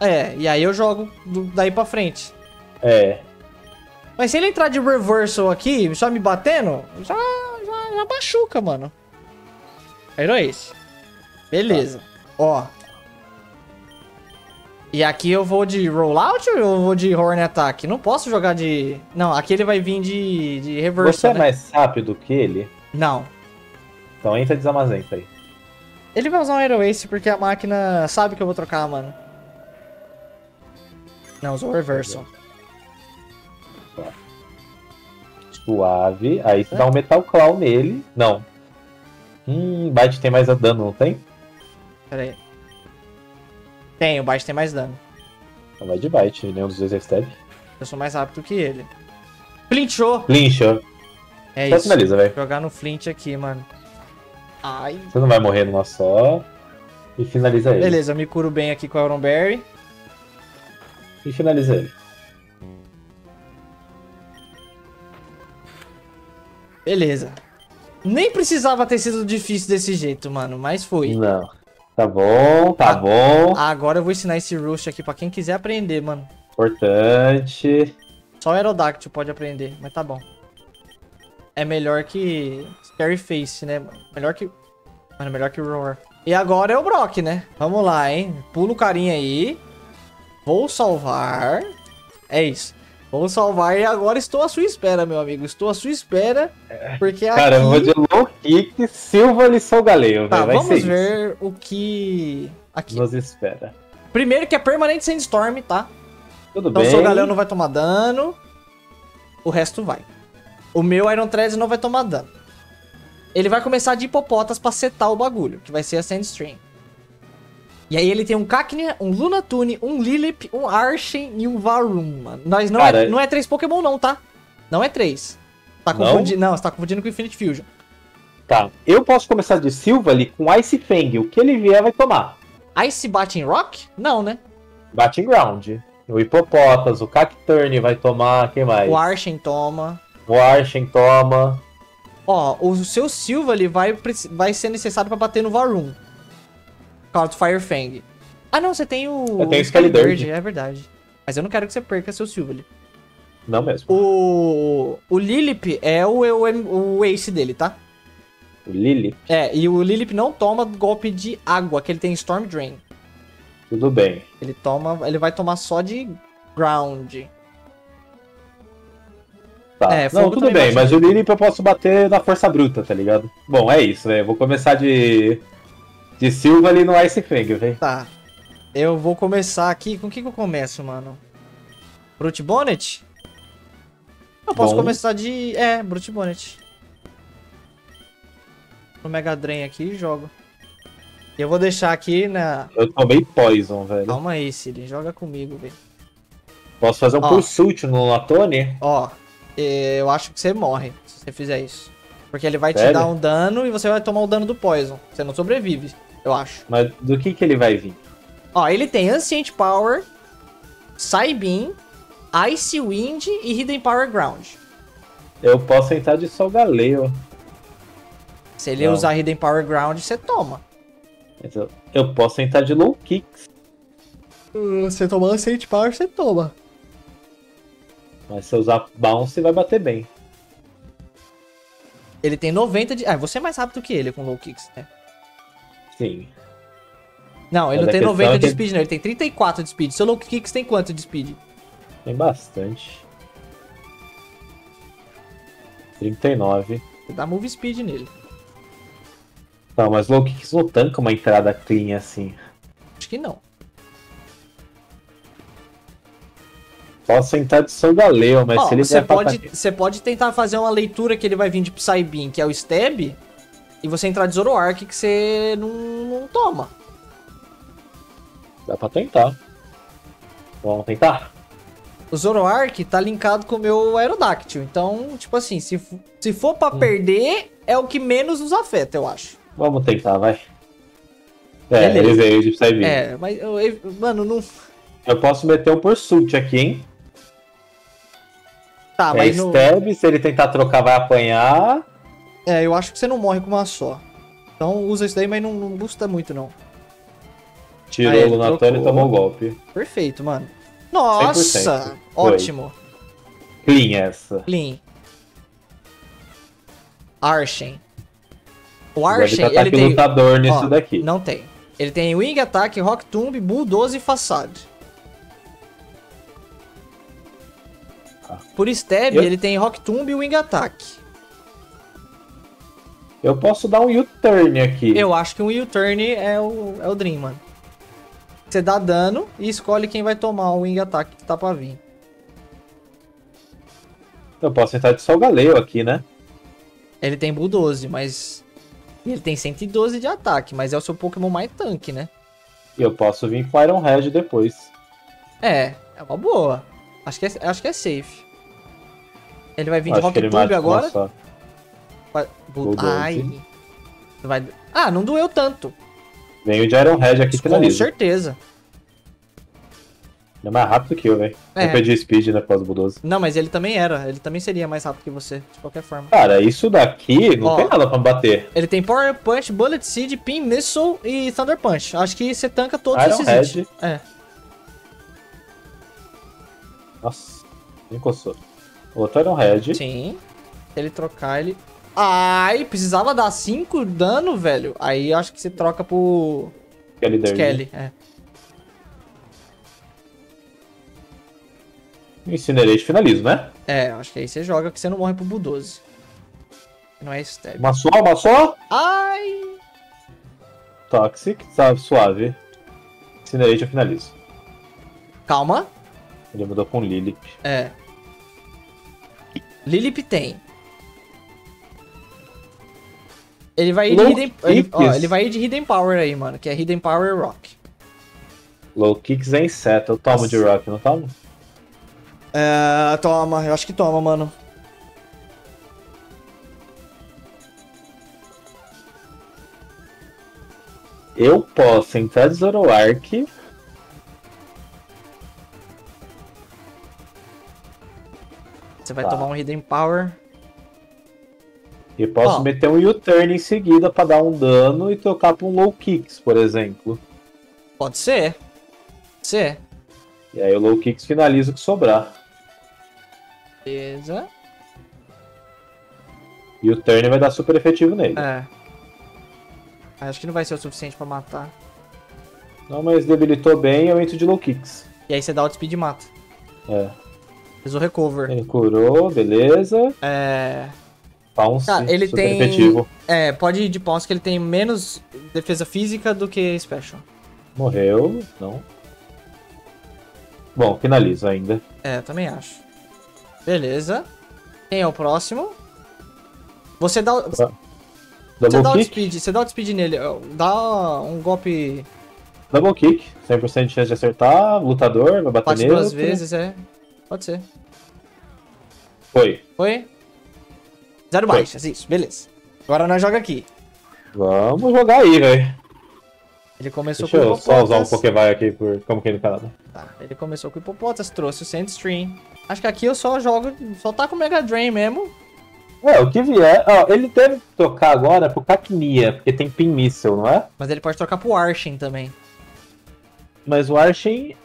[SPEAKER 1] É, e aí eu jogo daí pra frente.
[SPEAKER 2] É.
[SPEAKER 1] Mas se ele entrar de Reversal aqui, só me batendo, já, já, já machuca, mano. Era esse. Beleza. Ó. E aqui eu vou de Rollout ou eu vou de Horn Attack? Não posso jogar de... Não, aqui ele vai vir de, de
[SPEAKER 2] Você
[SPEAKER 1] Reversal,
[SPEAKER 2] é
[SPEAKER 1] né?
[SPEAKER 2] mais rápido que ele?
[SPEAKER 1] Não.
[SPEAKER 2] Então entra de Zamazenta aí.
[SPEAKER 1] Ele vai usar um Aero Ace porque a máquina sabe que eu vou trocar, mano. Não, usou Reversal.
[SPEAKER 2] Suave. Aí você dá um Metal Claw nele. Não. Hum, Bite tem mais dano, não tem?
[SPEAKER 1] Pera aí. Tem, o Bite tem mais dano.
[SPEAKER 2] Então vai de Bite, nenhum dos dois é stab.
[SPEAKER 1] Eu sou mais rápido que ele. Flinchou!
[SPEAKER 2] Flincha.
[SPEAKER 1] É
[SPEAKER 2] Só
[SPEAKER 1] isso.
[SPEAKER 2] finaliza, velho.
[SPEAKER 1] Jogar no Flint aqui, mano. Ai.
[SPEAKER 2] Você não vai morrer numa só. E finaliza ele.
[SPEAKER 1] Beleza, eu me curo bem aqui com a Iron Berry.
[SPEAKER 2] E finaliza ele.
[SPEAKER 1] Beleza. Nem precisava ter sido difícil desse jeito, mano, mas foi.
[SPEAKER 2] Não. Tá bom, tá bom.
[SPEAKER 1] Agora eu vou ensinar esse Rush aqui pra quem quiser aprender, mano.
[SPEAKER 2] Importante.
[SPEAKER 1] Só o Aerodactyl pode aprender, mas tá bom. É melhor que Scary Face, né? Melhor que. Mano, melhor que Roar. E agora é o Brock, né? Vamos lá, hein? Pula o carinha aí. Vou salvar. É isso. Vou salvar e agora estou à sua espera, meu amigo. Estou à sua espera. Porque aqui...
[SPEAKER 2] Cara, eu vou de low kick, Silva e Sol Galeio,
[SPEAKER 1] Tá, vamos
[SPEAKER 2] isso.
[SPEAKER 1] ver o que... Aqui.
[SPEAKER 2] Nos espera.
[SPEAKER 1] Primeiro que é permanente Sandstorm, tá?
[SPEAKER 2] Tudo
[SPEAKER 1] Então o
[SPEAKER 2] bem.
[SPEAKER 1] seu Galão não vai tomar dano. O resto vai. O meu Iron Threads não vai tomar dano. Ele vai começar de hipopotas pra setar o bagulho, que vai ser a Sandstream. E aí ele tem um Cacnea, um Lunatune, um Lilip, um Archen e um Varum, mano. Nós não, é, não é três Pokémon não, tá? Não é três. Tá
[SPEAKER 2] Não?
[SPEAKER 1] confundindo, não? você tá confundindo com Infinite Fusion.
[SPEAKER 2] Tá. Eu posso começar de Silva ali com Ice Fang. O que ele vier vai tomar.
[SPEAKER 1] Ice Batting Rock? Não, né?
[SPEAKER 2] Batting Ground. O Hipopotas, o Cacturne vai tomar. Quem mais?
[SPEAKER 1] O Archen toma.
[SPEAKER 2] O Archen toma.
[SPEAKER 1] Ó, o seu Silva ele vai, vai ser necessário pra bater no Varum. Do Firefang. Ah, não, você tem o.
[SPEAKER 2] Eu tenho Skylibird.
[SPEAKER 1] É verdade. Mas eu não quero que você perca seu Silva ali.
[SPEAKER 2] Não mesmo.
[SPEAKER 1] O. O Lilip é o, o, o Ace dele, tá?
[SPEAKER 2] O Lily,
[SPEAKER 1] É, e o Lilip não toma golpe de água, que ele tem Storm Drain.
[SPEAKER 2] tudo bem.
[SPEAKER 1] Ele toma. Ele vai tomar só de Ground.
[SPEAKER 2] Tá.
[SPEAKER 1] É,
[SPEAKER 2] não, tudo bem,
[SPEAKER 1] bate.
[SPEAKER 2] mas o Lily eu posso bater na força bruta, tá ligado? Bom, é isso, velho. Vou começar de. De Silva ali no Ice Fang, velho.
[SPEAKER 1] Tá. Eu vou começar aqui. Com o que, que eu começo, mano? Brute Bonnet? Eu posso
[SPEAKER 2] Bom.
[SPEAKER 1] começar de. É, Brute Bonnet. No Mega Drain aqui e jogo. E eu vou deixar aqui na.
[SPEAKER 2] Eu tomei Poison, velho.
[SPEAKER 1] Calma aí, Siri. Joga comigo, velho.
[SPEAKER 2] Posso fazer um
[SPEAKER 1] Ó.
[SPEAKER 2] Pursuit no Latone?
[SPEAKER 1] Ó, eu acho que você morre se você fizer isso. Porque ele vai te
[SPEAKER 2] Sério?
[SPEAKER 1] dar um dano e você vai tomar o dano do Poison. Você não sobrevive, eu acho.
[SPEAKER 2] Mas do que que ele vai vir?
[SPEAKER 1] Ó, ele tem Ancient Power, Psybeam, Ice Wind e Hidden Power Ground.
[SPEAKER 2] Eu posso entrar de Sol Galeio.
[SPEAKER 1] Se ele
[SPEAKER 2] Não.
[SPEAKER 1] usar Hidden Power Ground, você toma.
[SPEAKER 2] Eu, eu posso entrar de Low Kicks.
[SPEAKER 1] Você tomando Ancient Power, você toma.
[SPEAKER 2] Mas se eu usar Bounce, vai bater bem.
[SPEAKER 1] Ele tem 90 de... Ah, você é mais rápido que ele com low kicks, né?
[SPEAKER 2] Sim.
[SPEAKER 1] Não, ele
[SPEAKER 2] Mas
[SPEAKER 1] não tem
[SPEAKER 2] questão
[SPEAKER 1] 90
[SPEAKER 2] é
[SPEAKER 1] de speed, não. Ele tem 34 de speed. Seu low kicks tem quanto de speed?
[SPEAKER 2] Tem bastante. 39.
[SPEAKER 1] Você dá move speed nele.
[SPEAKER 2] Tá, mas low kicks não tanca uma entrada clean assim.
[SPEAKER 1] Acho que não.
[SPEAKER 2] Posso entrar de São Galeu, mas se ele
[SPEAKER 1] você, pode, você pode tentar fazer uma leitura que ele vai vir de Psybeam, que é o stab, e você entrar de Zoroark que você não, não toma.
[SPEAKER 2] Dá pra tentar. Vamos tentar?
[SPEAKER 1] O Zoroark tá linkado com o meu Aerodactyl. Então, tipo assim, se, se for
[SPEAKER 2] Hum.
[SPEAKER 1] pra perder, é o que menos nos afeta, eu acho.
[SPEAKER 2] Vamos tentar, vai. É,
[SPEAKER 1] Beleza.
[SPEAKER 2] ele veio de Psybeam.
[SPEAKER 1] É, mas, eu- eu- mano, não.
[SPEAKER 2] Eu posso meter um Pursuit aqui, hein?
[SPEAKER 1] Tá,
[SPEAKER 2] é
[SPEAKER 1] mas não.
[SPEAKER 2] stab, se ele tentar trocar vai apanhar.
[SPEAKER 1] É, eu acho que você não morre com uma só. Então usa isso daí, mas não, não custa muito, não.
[SPEAKER 2] Tirou
[SPEAKER 1] ele
[SPEAKER 2] o Lunatone e tomou o golpe.
[SPEAKER 1] Perfeito, mano. Nossa!
[SPEAKER 2] 100%.
[SPEAKER 1] Ótimo.
[SPEAKER 2] Clean essa.
[SPEAKER 1] Clean. Arshen. O Arshen,
[SPEAKER 2] ter
[SPEAKER 1] ele tem.
[SPEAKER 2] lutador nisso
[SPEAKER 1] ó,
[SPEAKER 2] daqui.
[SPEAKER 1] Não tem. Ele tem Wing Attack, Rock Tomb, Bull 12 e Facade.
[SPEAKER 2] Tá.
[SPEAKER 1] Por Stab,
[SPEAKER 2] Eu-
[SPEAKER 1] ele tem Rock Tomb e Wing Attack.
[SPEAKER 2] Eu posso dar um U-turn aqui.
[SPEAKER 1] Eu acho que um U-Turn é o, é o Dream, mano. Você dá dano e escolhe quem vai tomar o Wing Attack que tá pra vir.
[SPEAKER 2] Eu posso entrar de Salgaleu aqui, né?
[SPEAKER 1] Ele tem Bull 12, mas. Ele tem 112 de ataque, mas é o seu Pokémon mais tanque, né?
[SPEAKER 2] E eu posso vir com Iron Head depois.
[SPEAKER 1] É, é uma boa. Acho que é, acho que é safe. Ele vai vir de
[SPEAKER 2] Acho que
[SPEAKER 1] Rock Tube agora. Ai. Vai... Ah, não doeu tanto.
[SPEAKER 2] Venho de Iron Head aqui e
[SPEAKER 1] Com
[SPEAKER 2] finaliza.
[SPEAKER 1] certeza.
[SPEAKER 2] Ele é mais rápido que eu, velho.
[SPEAKER 1] É.
[SPEAKER 2] Eu perdi speed, né, por causa do Bulldoze.
[SPEAKER 1] Não, mas ele também era. Ele também seria mais rápido que você, de qualquer forma.
[SPEAKER 2] Cara, isso daqui não
[SPEAKER 1] Ó.
[SPEAKER 2] tem nada pra bater.
[SPEAKER 1] Ele tem Power Punch, Bullet Seed, Pin Missile e Thunder Punch. Acho que você tanca todos
[SPEAKER 2] Iron
[SPEAKER 1] esses
[SPEAKER 2] Head.
[SPEAKER 1] itens. É.
[SPEAKER 2] Nossa, encostou. Outro Iron Head.
[SPEAKER 1] Sim. Se ele trocar, ele. Ai, precisava dar 5 dano, velho. Aí acho que você troca pro
[SPEAKER 2] Kelly Derby.
[SPEAKER 1] Skelly. É.
[SPEAKER 2] Incinerate finalizo, né?
[SPEAKER 1] É, acho que aí você joga que você não morre pro Bull 12. Não é stab.
[SPEAKER 2] Uma só, uma só.
[SPEAKER 1] Ai!
[SPEAKER 2] Toxic, tá suave. Incinerate eu finalizo.
[SPEAKER 1] Calma.
[SPEAKER 2] Ele mudou com Lilith.
[SPEAKER 1] É. Lilip tem. Ele vai ir de Hidden, ele, ó, ele vai ir de Hidden Power aí, mano, que é Hidden Power Rock.
[SPEAKER 2] Low kicks é inseto. Eu tomo de rock, não tomo?
[SPEAKER 1] É, toma, eu acho que toma, mano.
[SPEAKER 2] Eu posso entrar de Zoroark.
[SPEAKER 1] Você vai
[SPEAKER 2] Tá.
[SPEAKER 1] tomar um Hidden Power.
[SPEAKER 2] E posso meter um U-turn em seguida pra dar um dano e trocar pra um low kicks, por exemplo.
[SPEAKER 1] Pode ser. Pode ser.
[SPEAKER 2] E aí o low kicks finaliza o que sobrar.
[SPEAKER 1] Beleza.
[SPEAKER 2] E o turn vai dar super efetivo nele.
[SPEAKER 1] É. Acho que não vai ser o suficiente pra matar.
[SPEAKER 2] Não, mas debilitou bem, eu entro de low kicks.
[SPEAKER 1] E aí você dá outspeed e mata.
[SPEAKER 2] É.
[SPEAKER 1] Fez o recover.
[SPEAKER 2] Ele curou, beleza.
[SPEAKER 1] É.
[SPEAKER 2] Pounce,
[SPEAKER 1] Cara, ele
[SPEAKER 2] super
[SPEAKER 1] tem.
[SPEAKER 2] efetivo.
[SPEAKER 1] É, pode ir de pounce que ele tem menos defesa física do que special.
[SPEAKER 2] Morreu, não. Bom, finalizo ainda.
[SPEAKER 1] É, também acho. Beleza. Quem é o próximo? Você dá, você
[SPEAKER 2] Double
[SPEAKER 1] dá
[SPEAKER 2] kick,
[SPEAKER 1] outspeed, você dá outspeed nele. Dá um golpe,
[SPEAKER 2] double kick, 100% de chance de acertar, lutador, vai bater
[SPEAKER 1] bate
[SPEAKER 2] nele.
[SPEAKER 1] duas vezes, é. Pode ser.
[SPEAKER 2] Foi.
[SPEAKER 1] Foi? Zero baixas, isso, beleza. Agora nós joga aqui.
[SPEAKER 2] Vamos jogar aí, velho.
[SPEAKER 1] Ele começou
[SPEAKER 2] Deixa
[SPEAKER 1] com
[SPEAKER 2] eu só usar um
[SPEAKER 1] hipopotas.
[SPEAKER 2] Pokévai aqui por como que ele Canadá.
[SPEAKER 1] Tá, ele começou com hipopotas, trouxe o Sandstream. Acho que aqui eu só jogo, só tá com o Mega Drain mesmo.
[SPEAKER 2] É, o que vier. Ó, ele deve tocar agora pro Cacnia, porque tem Pin Missile, não é?
[SPEAKER 1] Mas ele pode trocar pro Arshen também.
[SPEAKER 2] Mas o Arshen.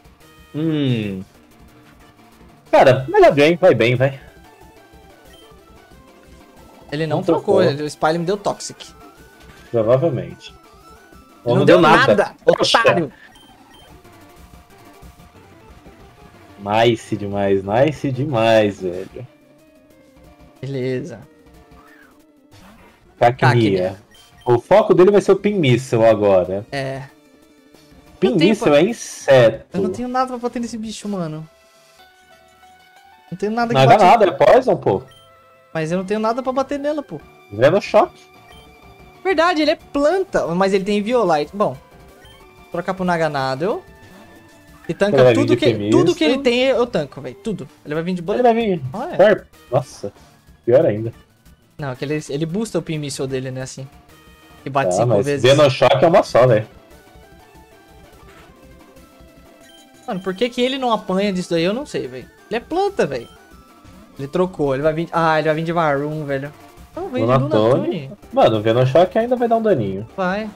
[SPEAKER 2] Hum. Cara, Mega Drain vai bem, vai.
[SPEAKER 1] Ele não,
[SPEAKER 2] Não
[SPEAKER 1] trocou,
[SPEAKER 2] trocou.
[SPEAKER 1] ele- o Spy me deu Toxic.
[SPEAKER 2] Provavelmente. Ou
[SPEAKER 1] Ele não, deu nada,
[SPEAKER 2] Poxa.
[SPEAKER 1] otário.
[SPEAKER 2] Nice demais, nice demais, velho.
[SPEAKER 1] Beleza.
[SPEAKER 2] Cacnia. O foco dele vai ser o Pin Missile agora.
[SPEAKER 1] É.
[SPEAKER 2] Pin Missile é inseto.
[SPEAKER 1] Eu não tenho nada pra bater nesse bicho, mano. Não tenho nada que
[SPEAKER 2] Nada
[SPEAKER 1] bate-
[SPEAKER 2] nada, é Poison, pô.
[SPEAKER 1] Mas eu não tenho nada pra bater nela, pô.
[SPEAKER 2] Vendo choque.
[SPEAKER 1] Verdade, ele é planta, mas ele tem Violite. Bom, trocar pro Naganado. E tanca
[SPEAKER 2] Ele
[SPEAKER 1] tudo que, tudo que ele tem, eu tanco, velho. Tudo. Ele vai vir de
[SPEAKER 2] Ele
[SPEAKER 1] bullet.
[SPEAKER 2] vai vir.
[SPEAKER 1] Ah, é.
[SPEAKER 2] Nossa, pior ainda.
[SPEAKER 1] Não, é que ele, ele boosta o pin missile dele, né, assim. E bate
[SPEAKER 2] Tá,
[SPEAKER 1] cinco vezes.
[SPEAKER 2] Venoshock é uma só, velho.
[SPEAKER 1] Mano, por que, que ele não apanha disso daí, eu não sei, velho. Ele é planta, velho. Ele trocou, ele vai vir... Ah, ele vai vir de Varum, velho. Não, vem de
[SPEAKER 2] Lunatone.
[SPEAKER 1] Lunatone.
[SPEAKER 2] Mano, o Venoshock ainda vai dar um daninho.
[SPEAKER 1] Vai.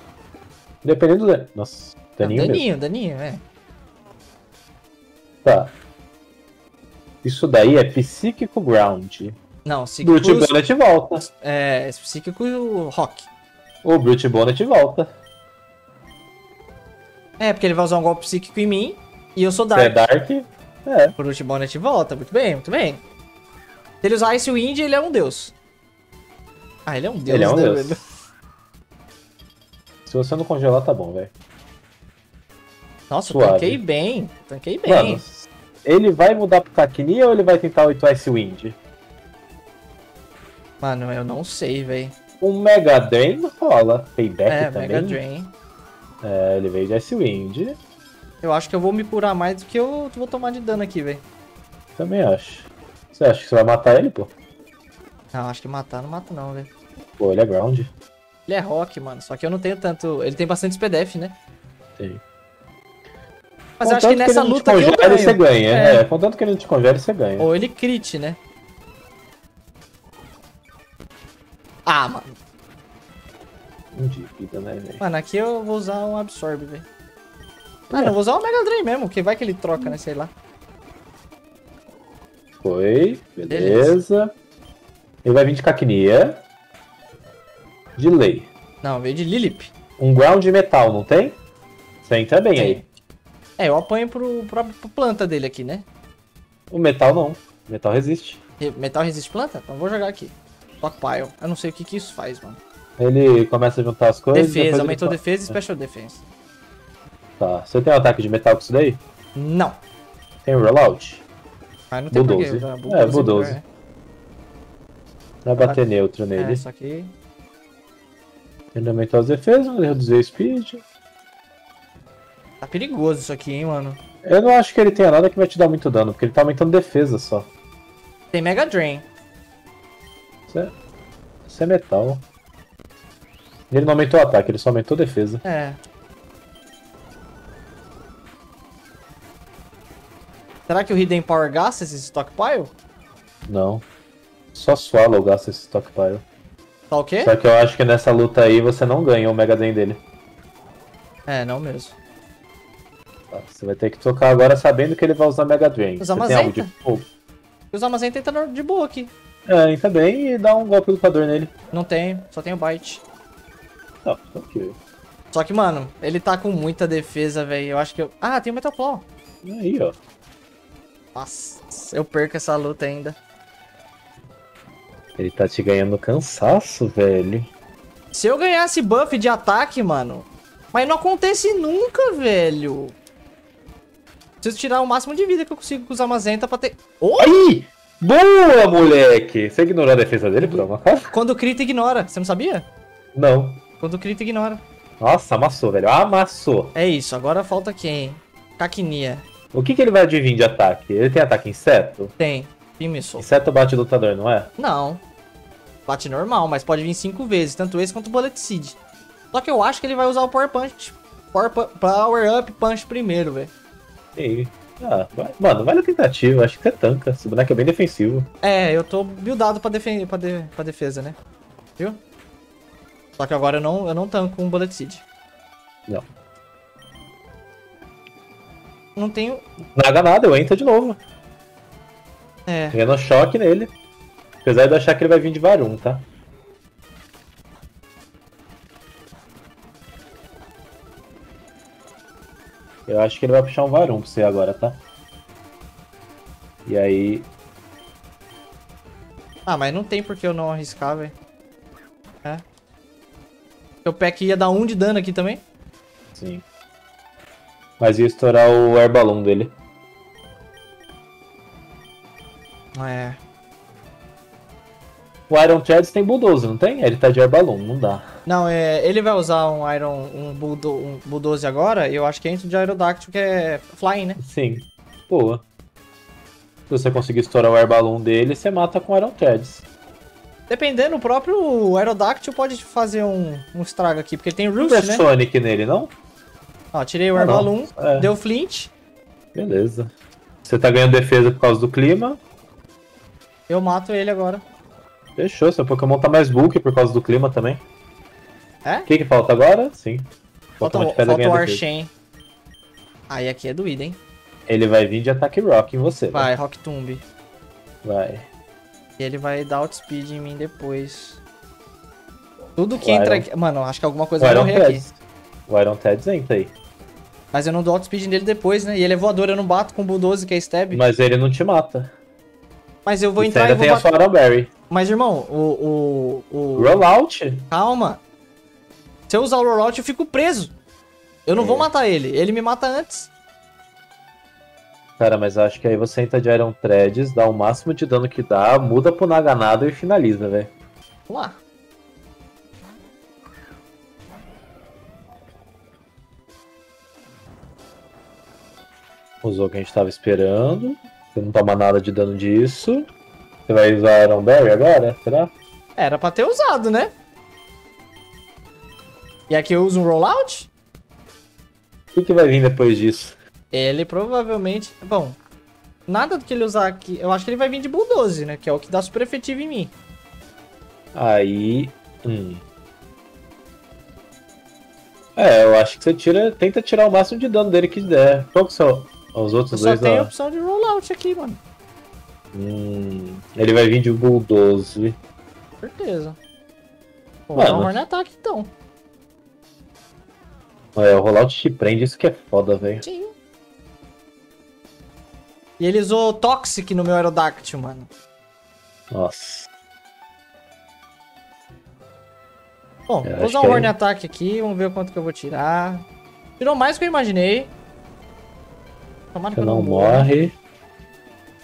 [SPEAKER 2] Dependendo do. Nossa, daninho,
[SPEAKER 1] Não,
[SPEAKER 2] mesmo.
[SPEAKER 1] daninho, daninho, é.
[SPEAKER 2] Tá. Isso daí é Psíquico Ground.
[SPEAKER 1] Não,
[SPEAKER 2] Brute
[SPEAKER 1] Psíquico...
[SPEAKER 2] Bonnet volta.
[SPEAKER 1] É, Psíquico Rock.
[SPEAKER 2] O Brute Bonnet volta.
[SPEAKER 1] É, porque ele vai usar um golpe psíquico em mim e eu sou
[SPEAKER 2] Se é
[SPEAKER 1] Dark.
[SPEAKER 2] Dark, é.
[SPEAKER 1] Último, Bonnet volta. Muito bem, muito bem. Se ele usar Ice Wind, ele é um deus. Ah, ele é um deus,
[SPEAKER 2] Ele é um
[SPEAKER 1] né,
[SPEAKER 2] deus.
[SPEAKER 1] velho?
[SPEAKER 2] Se você não congelar, tá bom, velho.
[SPEAKER 1] Nossa,
[SPEAKER 2] Suave.
[SPEAKER 1] tanquei bem. Tanquei bem.
[SPEAKER 2] Mano, ele vai mudar pro Cacnia ou ele vai tentar 8 Ice Wind?
[SPEAKER 1] Mano, eu não sei, velho.
[SPEAKER 2] Um Mega Drain rola. Payback
[SPEAKER 1] É,
[SPEAKER 2] também.
[SPEAKER 1] Mega Drain.
[SPEAKER 2] É, ele veio de Ice Wind.
[SPEAKER 1] Eu acho que eu vou me curar mais do que eu vou tomar de dano aqui, velho.
[SPEAKER 2] Também acho. Você acha que você vai matar ele, pô?
[SPEAKER 1] Não, acho que matar não mata não, velho.
[SPEAKER 2] Pô, ele é ground.
[SPEAKER 1] Ele é rock, mano. Só que eu não tenho tanto... Ele tem bastante SPDF, né?
[SPEAKER 2] Tem.
[SPEAKER 1] Mas eu acho que nessa
[SPEAKER 2] ele não
[SPEAKER 1] luta
[SPEAKER 2] te
[SPEAKER 1] aqui eu
[SPEAKER 2] congele, você
[SPEAKER 1] ganho.
[SPEAKER 2] ganha.
[SPEAKER 1] É.
[SPEAKER 2] É. contanto que ele não te congele, você ganha.
[SPEAKER 1] Ou ele crit, né? Ah, mano.
[SPEAKER 2] Um de vida, né, velho?
[SPEAKER 1] Mano, aqui eu vou usar um Absorb, velho. Mano, eu vou usar o Mega Drain mesmo, que vai que ele troca, né? Sei lá.
[SPEAKER 2] Foi, beleza. Ele vai vir de Cacnia. De lei.
[SPEAKER 1] Não, veio de Lilip.
[SPEAKER 2] Um ground de metal, não tem? Você entra bem aí.
[SPEAKER 1] É, eu apanho pro, pro planta dele aqui, né?
[SPEAKER 2] O metal não. O metal resiste.
[SPEAKER 1] Re- Metal resiste planta? Então vou jogar aqui. Stockpile. Eu não sei o que que isso faz, mano.
[SPEAKER 2] Ele começa a juntar as coisas.
[SPEAKER 1] Defesa,
[SPEAKER 2] ele
[SPEAKER 1] aumentou
[SPEAKER 2] fa-
[SPEAKER 1] defesa e special defense.
[SPEAKER 2] Tá. Você tem um ataque de metal com isso daí?
[SPEAKER 1] Não.
[SPEAKER 2] Tem rollout?
[SPEAKER 1] Mas não tem
[SPEAKER 2] Bulldoze.
[SPEAKER 1] porquê. usar
[SPEAKER 2] É, Bulldoze.
[SPEAKER 1] melhor,
[SPEAKER 2] Vai bater neutro
[SPEAKER 1] É,
[SPEAKER 2] nele.
[SPEAKER 1] é, só que...
[SPEAKER 2] Ele aumentou as defesas, reduziu a speed.
[SPEAKER 1] Tá perigoso isso aqui, hein, mano.
[SPEAKER 2] Eu não acho que ele tenha nada que vai te dar muito dano, porque ele tá aumentando defesa só.
[SPEAKER 1] Tem Mega Drain.
[SPEAKER 2] Isso é, isso é metal. Ele não aumentou o ataque, ele só aumentou defesa.
[SPEAKER 1] É. Será que o Hidden Power gasta esse Stockpile?
[SPEAKER 2] Não. Só Swallow gasta esse stockpile.
[SPEAKER 1] Tá o quê?
[SPEAKER 2] Só que eu acho que nessa luta aí você não ganha o Mega Drain dele.
[SPEAKER 1] É, não mesmo.
[SPEAKER 2] Tá, Você vai ter que tocar agora sabendo que ele vai usar Mega Drain.
[SPEAKER 1] Usar
[SPEAKER 2] você tem algo
[SPEAKER 1] Mazenta.
[SPEAKER 2] de fogo?
[SPEAKER 1] Os armazém tá de boa aqui.
[SPEAKER 2] É, entra bem e dá um golpe lutador nele.
[SPEAKER 1] Não tem, só tem o Bite.
[SPEAKER 2] Tá, ok.
[SPEAKER 1] Só que, mano, ele tá com muita defesa, velho. Eu acho que eu... Ah, tem o Metal Claw.
[SPEAKER 2] Aí, ó.
[SPEAKER 1] Nossa, eu perco essa luta ainda.
[SPEAKER 2] Ele tá te ganhando cansaço, velho.
[SPEAKER 1] Se eu ganhasse buff de ataque, mano... Mas não acontece nunca, velho. Preciso tirar o máximo de vida que eu consigo com os Amazenta pra ter... Oh!
[SPEAKER 2] Aí! Boa, moleque! Você ignorou a defesa dele por uma cara?
[SPEAKER 1] Quando crita, ignora. Você não sabia?
[SPEAKER 2] Não.
[SPEAKER 1] Quando crita, ignora.
[SPEAKER 2] Nossa, amassou, velho. Amassou.
[SPEAKER 1] É isso, agora falta quem? Caquinia.
[SPEAKER 2] O que, que ele vai adivinhar de ataque? Ele tem ataque inseto?
[SPEAKER 1] Tem. Pimissol.
[SPEAKER 2] Inseto bate lutador, não é?
[SPEAKER 1] Não. Bate normal, mas pode vir cinco vezes, tanto esse quanto o Bullet Seed. Só que eu acho que ele vai usar o Power Punch. Power, power Up Punch primeiro, velho.
[SPEAKER 2] E aí? Ah, vai- mano, vale a tentativa. Acho que você tanca. Esse boneco é bem defensivo.
[SPEAKER 1] É, eu tô buildado pra, defen pra, de- pra defesa, né? Viu? Só que agora eu não, eu não tanco o Bullet Seed.
[SPEAKER 2] Não
[SPEAKER 1] não tenho.
[SPEAKER 2] Nada, nada, eu entro de novo.
[SPEAKER 1] É.
[SPEAKER 2] Vendo choque nele. Apesar de eu achar que ele vai vir de Varum, tá? Eu acho que ele vai puxar um Varum pra você agora, tá? E aí.
[SPEAKER 1] Ah, mas não tem porque eu não arriscar, velho. É. Seu pack ia dar um de dano aqui também?
[SPEAKER 2] Sim. Mas ia estourar o Air Balloon dele.
[SPEAKER 1] É.
[SPEAKER 2] O Iron Treads tem Bulldozer, não tem? Ele tá de Air Balloon, não dá.
[SPEAKER 1] Não, é, ele vai usar um Iron, um, Bulldo, um agora, eu acho que é entra de Aerodactyl, que é Flying, né?
[SPEAKER 2] Sim. Boa. Se você conseguir estourar o Air Balloon dele, você mata com Iron Treads.
[SPEAKER 1] Dependendo, o próprio Aerodactyl pode fazer um, um estrago aqui, porque ele tem
[SPEAKER 2] Não é
[SPEAKER 1] né?
[SPEAKER 2] Sonic nele, não?
[SPEAKER 1] Ó, tirei o
[SPEAKER 2] Ah, não.
[SPEAKER 1] Balloon,
[SPEAKER 2] É.
[SPEAKER 1] deu Flint,
[SPEAKER 2] Beleza. Você tá ganhando defesa por causa do clima.
[SPEAKER 1] eu mato ele agora.
[SPEAKER 2] Fechou, seu Pokémon tá mais bulk por causa do clima também.
[SPEAKER 1] É?
[SPEAKER 2] O que que falta agora? Sim.
[SPEAKER 1] Falta, o- falta o. Arshen. Aí aqui é doído, hein?
[SPEAKER 2] Ele vai vir de ataque rock em você.
[SPEAKER 1] Vai, Rock Tomb.
[SPEAKER 2] Vai.
[SPEAKER 1] E ele vai dar outspeed em mim depois. Tudo que entra aqui... Mano, acho que alguma coisa vai morrer aqui.
[SPEAKER 2] O Iron Treads entra aí.
[SPEAKER 1] Mas eu não dou outspeed nele depois, né? E ele é voador, eu não bato com o Bulldoze, que é stab. Mas,
[SPEAKER 2] Mas ele não te mata.
[SPEAKER 1] eu vou entrar
[SPEAKER 2] você
[SPEAKER 1] e
[SPEAKER 2] ainda
[SPEAKER 1] vou
[SPEAKER 2] tem a
[SPEAKER 1] bater.
[SPEAKER 2] sua Iron Berry.
[SPEAKER 1] Mas, irmão, o... o, o...
[SPEAKER 2] Rollout?
[SPEAKER 1] Calma. Se eu usar o rollout, eu fico preso. Eu não
[SPEAKER 2] É.
[SPEAKER 1] vou matar ele. Ele me mata antes.
[SPEAKER 2] Cara, mas acho que aí você entra de Iron Threads, dá o máximo de dano que dá, muda pro Naganado e finaliza, velho.
[SPEAKER 1] Vamos lá.
[SPEAKER 2] Usou o que a gente tava esperando. Você não toma nada de dano disso. Você vai usar Iron Berry agora? Será?
[SPEAKER 1] Era pra ter usado, né? E aqui eu uso um rollout?
[SPEAKER 2] O que, que vai vir depois disso?
[SPEAKER 1] Ele provavelmente... Bom, nada do que ele usar aqui... Eu acho que ele vai vir de Bulldoze, né? Que é o que dá super efetivo em mim.
[SPEAKER 2] Aí. Hum. É, eu acho que você tira. Tenta tirar o máximo de dano dele que der. Qual que são os outros
[SPEAKER 1] só
[SPEAKER 2] dois?
[SPEAKER 1] tenho a
[SPEAKER 2] Ó?
[SPEAKER 1] opção de rollout aqui, mano.
[SPEAKER 2] Hum, ele vai vir de Bulldoze.
[SPEAKER 1] Certeza. Vou dar um. Horn Attack, então.
[SPEAKER 2] É, o rollout te prende, isso que é foda, velho.
[SPEAKER 1] Sim. E ele usou Toxic no meu Aerodactyl, mano.
[SPEAKER 2] Nossa.
[SPEAKER 1] Bom,
[SPEAKER 2] Eu
[SPEAKER 1] vou
[SPEAKER 2] acho
[SPEAKER 1] usar um Horn
[SPEAKER 2] aí-
[SPEAKER 1] Attack aqui, vamos ver o quanto que eu vou tirar. Tirou mais do que eu imaginei. Tomara que
[SPEAKER 2] Você
[SPEAKER 1] eu não
[SPEAKER 2] não
[SPEAKER 1] morra.
[SPEAKER 2] morre.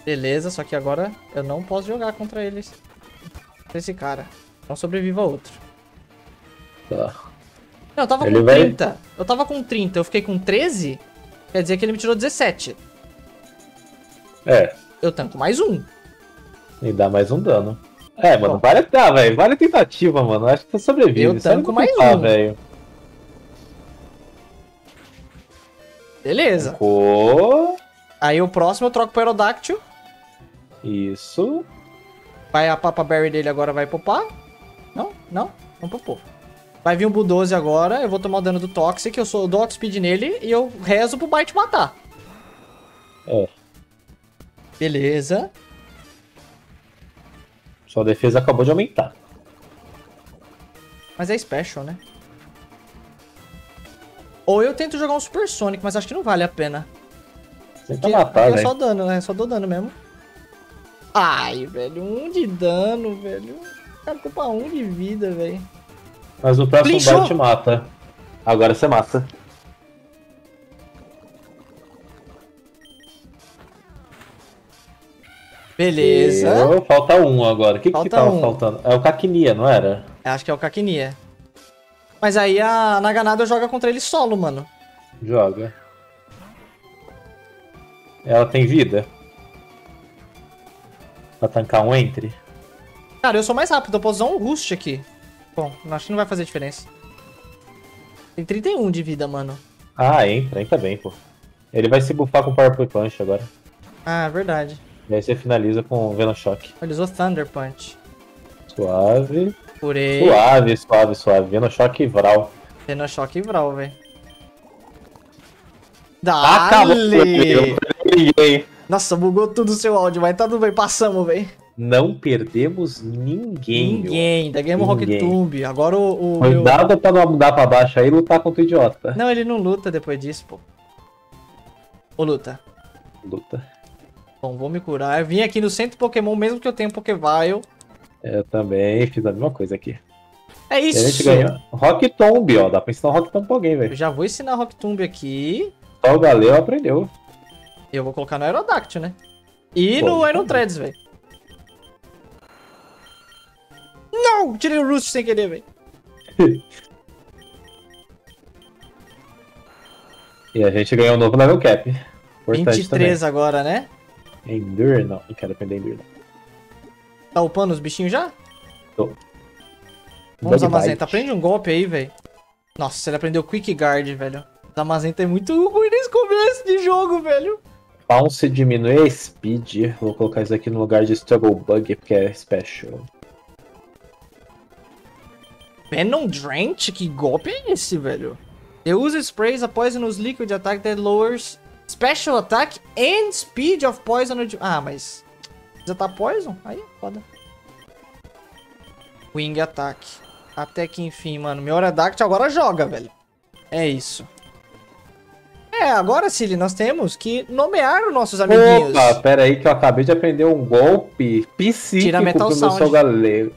[SPEAKER 1] Beleza, só que agora eu não posso jogar contra eles. Contra esse cara. Não sobreviva outro.
[SPEAKER 2] Tá.
[SPEAKER 1] Não, eu tava
[SPEAKER 2] Ele
[SPEAKER 1] com
[SPEAKER 2] vai-
[SPEAKER 1] 30. Eu tava com 30, eu fiquei com 13. Quer dizer que ele me tirou 17.
[SPEAKER 2] É,
[SPEAKER 1] Eu tanco mais um.
[SPEAKER 2] e dá mais um dano. É, mano,
[SPEAKER 1] Bom.
[SPEAKER 2] vale tá, velho. Vale tentativa, mano. Acho que você sobrevive.
[SPEAKER 1] Eu tanco mais
[SPEAKER 2] tentar,
[SPEAKER 1] um.
[SPEAKER 2] velho.
[SPEAKER 1] Beleza.
[SPEAKER 2] Tancou.
[SPEAKER 1] Aí o próximo eu troco pro Aerodactyl.
[SPEAKER 2] Isso.
[SPEAKER 1] Vai a Papa Berry dele agora vai popar. Não, não, não popou. Vai vir um Bulldoze agora, eu vou tomar o dano do Toxic, eu sou eu dou outspeed nele e eu rezo pro Bite matar.
[SPEAKER 2] É.
[SPEAKER 1] Beleza.
[SPEAKER 2] Sua defesa acabou de aumentar.
[SPEAKER 1] Mas é special, né? Ou eu tento jogar um Super Sonic, mas acho que não vale a pena.
[SPEAKER 2] Tenta matar,
[SPEAKER 1] é
[SPEAKER 2] velho.
[SPEAKER 1] só dano, né? É só dou dano mesmo. Ai, velho, um de dano, velho. Cara, tô pra um de vida, velho.
[SPEAKER 2] Mas o próximo
[SPEAKER 1] Clinchou.
[SPEAKER 2] bite mata. Agora você mata.
[SPEAKER 1] Beleza.
[SPEAKER 2] Eu- Falta um agora. O que, que tava
[SPEAKER 1] um.
[SPEAKER 2] faltando? É o Kakinia, não era?
[SPEAKER 1] Acho que é o Kakinia. Mas aí a Naganada joga contra ele solo, mano.
[SPEAKER 2] Joga. Ela tem vida? Pra tancar um entre?
[SPEAKER 1] Cara, eu sou mais rápido, eu posso usar um Rust aqui. Bom, acho que não vai fazer diferença. Tem 31 de vida, mano.
[SPEAKER 2] Ah, entra, entra bem, pô. Ele vai se buffar com Power Punch agora.
[SPEAKER 1] Ah, verdade.
[SPEAKER 2] E aí você finaliza com Venom Shock.
[SPEAKER 1] Ele usou Thunder Punch.
[SPEAKER 2] Suave.
[SPEAKER 1] Curei.
[SPEAKER 2] Suave, suave, suave. Venom Shock e Vral.
[SPEAKER 1] Tendo choque e Vral, velho.
[SPEAKER 2] Acabou.
[SPEAKER 1] Dale!
[SPEAKER 2] Ninguém.
[SPEAKER 1] Nossa, bugou tudo o seu áudio, mas tá tudo bem, passamos, velho.
[SPEAKER 2] Não perdemos ninguém.
[SPEAKER 1] Ninguém, da Game Rock. Tomb. Agora o, o meu...
[SPEAKER 2] Cuidado pra não mudar pra baixo aí e lutar contra o idiota.
[SPEAKER 1] Não, ele não luta depois disso, pô. Ô, Luta.
[SPEAKER 2] Luta.
[SPEAKER 1] Bom, vou me curar. Eu vim aqui no centro Pokémon, mesmo que eu tenha um Pokébile.
[SPEAKER 2] Eu também fiz a mesma coisa aqui.
[SPEAKER 1] É
[SPEAKER 2] E a
[SPEAKER 1] isso.
[SPEAKER 2] gente ganhou. Rock Tomb, ó. Dá pra ensinar Rock Tomb pra alguém,
[SPEAKER 1] Eu
[SPEAKER 2] velho.
[SPEAKER 1] já vou ensinar Rock Tomb aqui.
[SPEAKER 2] Só o Galeu aprendeu.
[SPEAKER 1] Eu vou colocar no Aerodactyl, né? E
[SPEAKER 2] Pô,
[SPEAKER 1] no Iron. Threads, velho. Não! Tirei o Roost sem querer, velho.
[SPEAKER 2] E a gente ganhou um novo level cap. Importante
[SPEAKER 1] 23 agora, né?
[SPEAKER 2] também. Endure, não. Não quero aprender Endure, não.
[SPEAKER 1] Tá upando os bichinhos já?
[SPEAKER 2] Tô.
[SPEAKER 1] Vamos, Amazenta. Aprende um golpe aí, velho. Nossa, ele aprendeu Quick Guard, velho. O Amazenta é muito ruim nesse começo de jogo, velho.
[SPEAKER 2] Bounce diminui a speed. Vou colocar isso aqui no lugar de Struggle Bug, porque é special.
[SPEAKER 1] Venom Drench? Que golpe é esse, velho? Eu uso sprays a poisonous liquid attack that lowers special attack and speed of poison. Ah, mas... Já tá poison? Aí é foda. Wing attack. Até que enfim, mano. Meu Aerodactyl agora joga, velho. É isso. É, agora, Silly, nós temos que nomear os nossos amiguinhos.
[SPEAKER 2] Opa, pera aí que eu acabei de aprender um golpe psíquico
[SPEAKER 1] Tira Metal
[SPEAKER 2] pro meu. Solgaleo.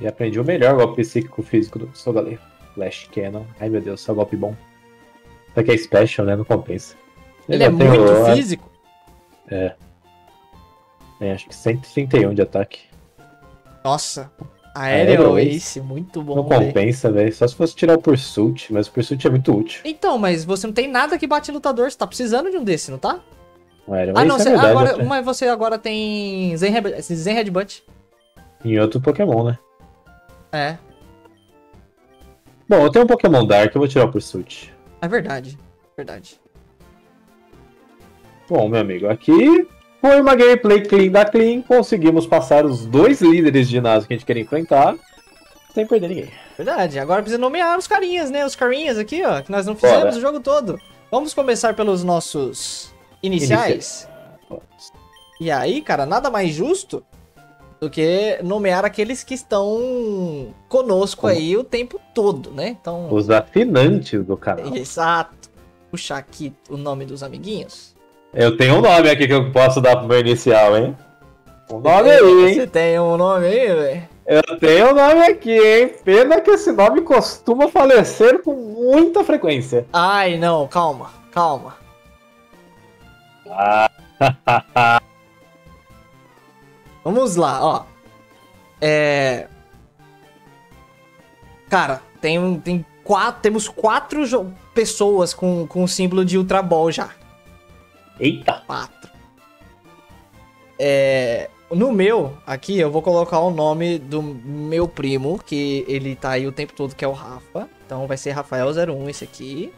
[SPEAKER 2] E aprendi o melhor golpe psíquico físico do Solgaleo. Flash Cannon. Ai meu Deus, só golpe bom. Só que é special, né? Não compensa.
[SPEAKER 1] Ele é
[SPEAKER 2] já tem
[SPEAKER 1] muito
[SPEAKER 2] o-
[SPEAKER 1] físico.
[SPEAKER 2] É, acho que 131 de ataque.
[SPEAKER 1] Nossa. Aéreo
[SPEAKER 2] Aero
[SPEAKER 1] Ace,
[SPEAKER 2] Ace.
[SPEAKER 1] muito bom,
[SPEAKER 2] Não
[SPEAKER 1] velho.
[SPEAKER 2] compensa, velho. Só se fosse tirar o Pursuit, mas o Pursuit é muito útil.
[SPEAKER 1] Então, mas você não tem nada que bate lutador. Você tá precisando de um desse, não tá?
[SPEAKER 2] Era,
[SPEAKER 1] Ah, não,
[SPEAKER 2] isso
[SPEAKER 1] você,
[SPEAKER 2] é verdade,
[SPEAKER 1] agora,
[SPEAKER 2] até.
[SPEAKER 1] mas você agora tem Zen, Zen Headbutt.
[SPEAKER 2] Em outro Pokémon, né?
[SPEAKER 1] É,
[SPEAKER 2] Bom, eu tenho um Pokémon Dark, eu vou tirar o Pursuit.
[SPEAKER 1] é verdade. Verdade.
[SPEAKER 2] Bom, meu amigo, aqui foi uma gameplay clean da clean. Conseguimos passar os dois líderes de ginásio que a gente queria enfrentar sem perder ninguém.
[SPEAKER 1] Verdade. Agora precisa nomear os carinhas, né? Os carinhas aqui, ó, que nós não fizemos
[SPEAKER 2] Bora.
[SPEAKER 1] o jogo todo. Vamos começar pelos nossos iniciais. E aí, cara, nada mais justo do que nomear aqueles que estão conosco
[SPEAKER 2] Como?
[SPEAKER 1] aí o tempo todo, né? Então,
[SPEAKER 2] Os assinantes do canal.
[SPEAKER 1] exato. Puxar aqui o nome dos amiguinhos.
[SPEAKER 2] Eu tenho um nome aqui que eu posso dar pro meu inicial, hein? Um nome aí, hein?
[SPEAKER 1] Você tem um nome aí, velho?
[SPEAKER 2] Eu tenho um nome aqui, hein? Pena que esse nome costuma falecer com muita frequência.
[SPEAKER 1] Ai, não, calma, calma. Vamos lá, ó. É. Cara, tem, tem quatro, temos quatro pessoas com, com o símbolo de Ultra Ball já.
[SPEAKER 2] Eita!
[SPEAKER 1] Quatro. É. No meu, aqui, eu vou colocar o nome do meu primo, que ele tá aí o tempo todo, que é o Rafa. Então vai ser Rafael01 esse aqui.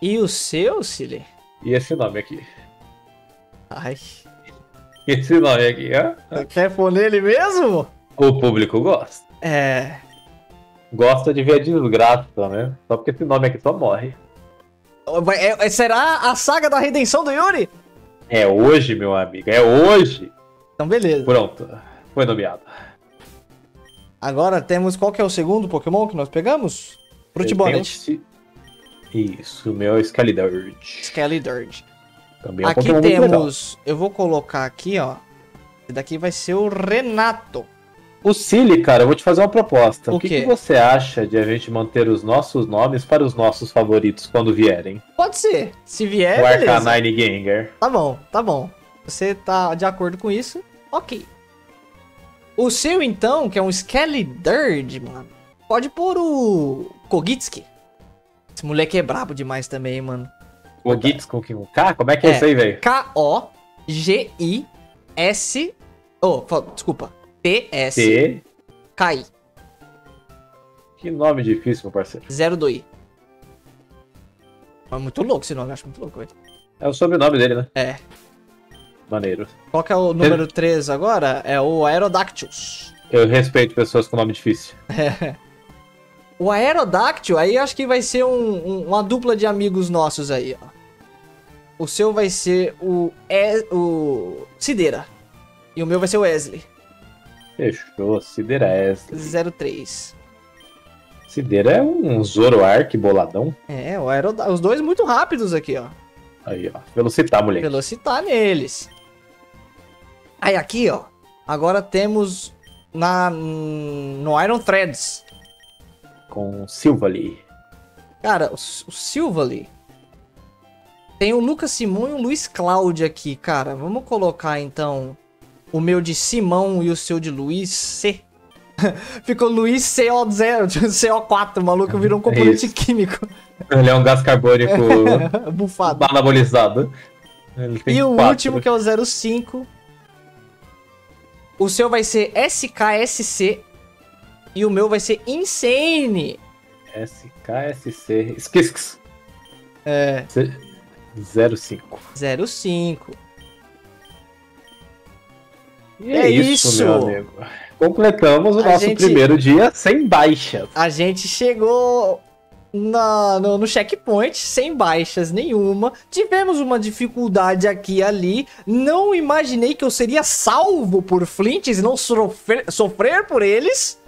[SPEAKER 1] E o seu, Silly?
[SPEAKER 2] E esse nome aqui?
[SPEAKER 1] Ai.
[SPEAKER 2] Esse nome aqui, ó.
[SPEAKER 1] Quer pôr nele mesmo?
[SPEAKER 2] O público gosta.
[SPEAKER 1] É.
[SPEAKER 2] Gosta de ver a desgraça, né? Só porque esse nome aqui só morre.
[SPEAKER 1] É- é- será a saga da redenção do Yuri?
[SPEAKER 2] É hoje, meu amigo, é hoje.
[SPEAKER 1] Então, beleza.
[SPEAKER 2] Pronto, foi nomeado.
[SPEAKER 1] Agora temos qual que é o segundo Pokémon que nós pegamos? Frutibonet.
[SPEAKER 2] Isso, o meu é Scalidurge.
[SPEAKER 1] Skeledirge.
[SPEAKER 2] Também é um
[SPEAKER 1] aqui temos. Eu vou colocar aqui, ó. Esse daqui vai ser o Renato.
[SPEAKER 2] O Silly, cara, eu vou te fazer uma proposta.
[SPEAKER 1] O
[SPEAKER 2] O, que, que você acha de a gente manter os nossos nomes para os nossos favoritos quando vierem?
[SPEAKER 1] Pode ser. Se vier,
[SPEAKER 2] o
[SPEAKER 1] É.
[SPEAKER 2] Arcanine Gengar.
[SPEAKER 1] Tá bom, tá bom. Você tá de acordo com isso? Ok. O seu, então, que é um Skeledirge, mano. Pode pôr o Kogitsuki. Esse moleque é brabo demais também, mano.
[SPEAKER 2] O Gits com um K? Como é que é,
[SPEAKER 1] É.
[SPEAKER 2] isso aí, velho?
[SPEAKER 1] K-O-G-I-S. Oh, desculpa. T-S.
[SPEAKER 2] T.
[SPEAKER 1] K-I.
[SPEAKER 2] Que nome difícil, meu parceiro.
[SPEAKER 1] 02. É muito louco esse nome, acho muito louco, velho.
[SPEAKER 2] É o sobrenome dele, né?
[SPEAKER 1] É.
[SPEAKER 2] Maneiro.
[SPEAKER 1] Qual que é o número 3 agora? É o Aerodactyls.
[SPEAKER 2] Eu respeito pessoas com nome difícil.
[SPEAKER 1] O Aerodactyl, aí acho que vai ser um- um- uma dupla de amigos nossos aí, ó. O seu vai ser o, e, o Cideira. E o meu vai ser o Wesley.
[SPEAKER 2] Fechou. Sidera é essa.
[SPEAKER 1] 03.
[SPEAKER 2] Sidera é um Zoroark boladão.
[SPEAKER 1] É, o Aeroda os dois muito rápidos aqui, ó.
[SPEAKER 2] Aí, ó. Velocitar, moleque.
[SPEAKER 1] Velocitar neles. Aí aqui, ó. Agora temos na, no Iron Threads.
[SPEAKER 2] Com Silvally.
[SPEAKER 1] Cara, o, o Silvally. Tem o Lucas Simão e o Luiz Cláudio aqui, cara. Vamos colocar então o meu de Simão e o seu de Luiz C. Ficou Luiz CO0, CO4, o maluco virou um componente
[SPEAKER 2] Isso.
[SPEAKER 1] químico.
[SPEAKER 2] Ele é um gás carbônico
[SPEAKER 1] Bufado.
[SPEAKER 2] anabolizado.
[SPEAKER 1] E o
[SPEAKER 2] quatro.
[SPEAKER 1] último, que é o 05. O seu vai ser SKSC. E o meu vai ser Insane.
[SPEAKER 2] SKSC. Skisks.
[SPEAKER 1] É.
[SPEAKER 2] 05.
[SPEAKER 1] 05.
[SPEAKER 2] E
[SPEAKER 1] É
[SPEAKER 2] é, isso,
[SPEAKER 1] isso.
[SPEAKER 2] meu amigo. Completamos o
[SPEAKER 1] A
[SPEAKER 2] nosso
[SPEAKER 1] gente-
[SPEAKER 2] primeiro dia sem baixas.
[SPEAKER 1] A gente chegou na, no, no checkpoint sem baixas nenhuma. Tivemos uma dificuldade aqui e ali. Não imaginei que eu seria salvo por flints e não sofrer, sofrer por eles.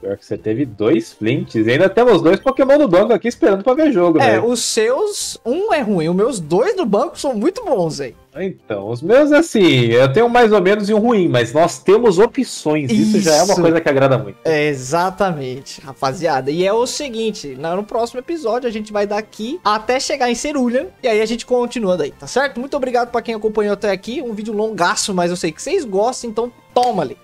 [SPEAKER 2] Pior que você teve dois flints. E ainda temos dois Pokémon do banco aqui esperando pra ver jogo,
[SPEAKER 1] É,
[SPEAKER 2] né?
[SPEAKER 1] os seus, um é ruim. Os meus dois do banco são muito bons, hein?
[SPEAKER 2] Então, os meus, assim, eu tenho mais ou menos e um ruim, mas nós temos opções. Isso, já é uma
[SPEAKER 1] Isso.
[SPEAKER 2] coisa que agrada muito.
[SPEAKER 1] É, exatamente, rapaziada. E é o seguinte, no próximo episódio a gente vai daqui até chegar em Cerulean e aí a gente continua daí, tá certo? Muito obrigado pra quem acompanhou até aqui. Um vídeo longaço, mas eu sei que vocês gostam, então toma ali.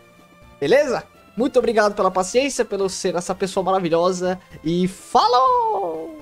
[SPEAKER 1] Beleza? Muito obrigado pela paciência, pelo ser essa pessoa maravilhosa e falou!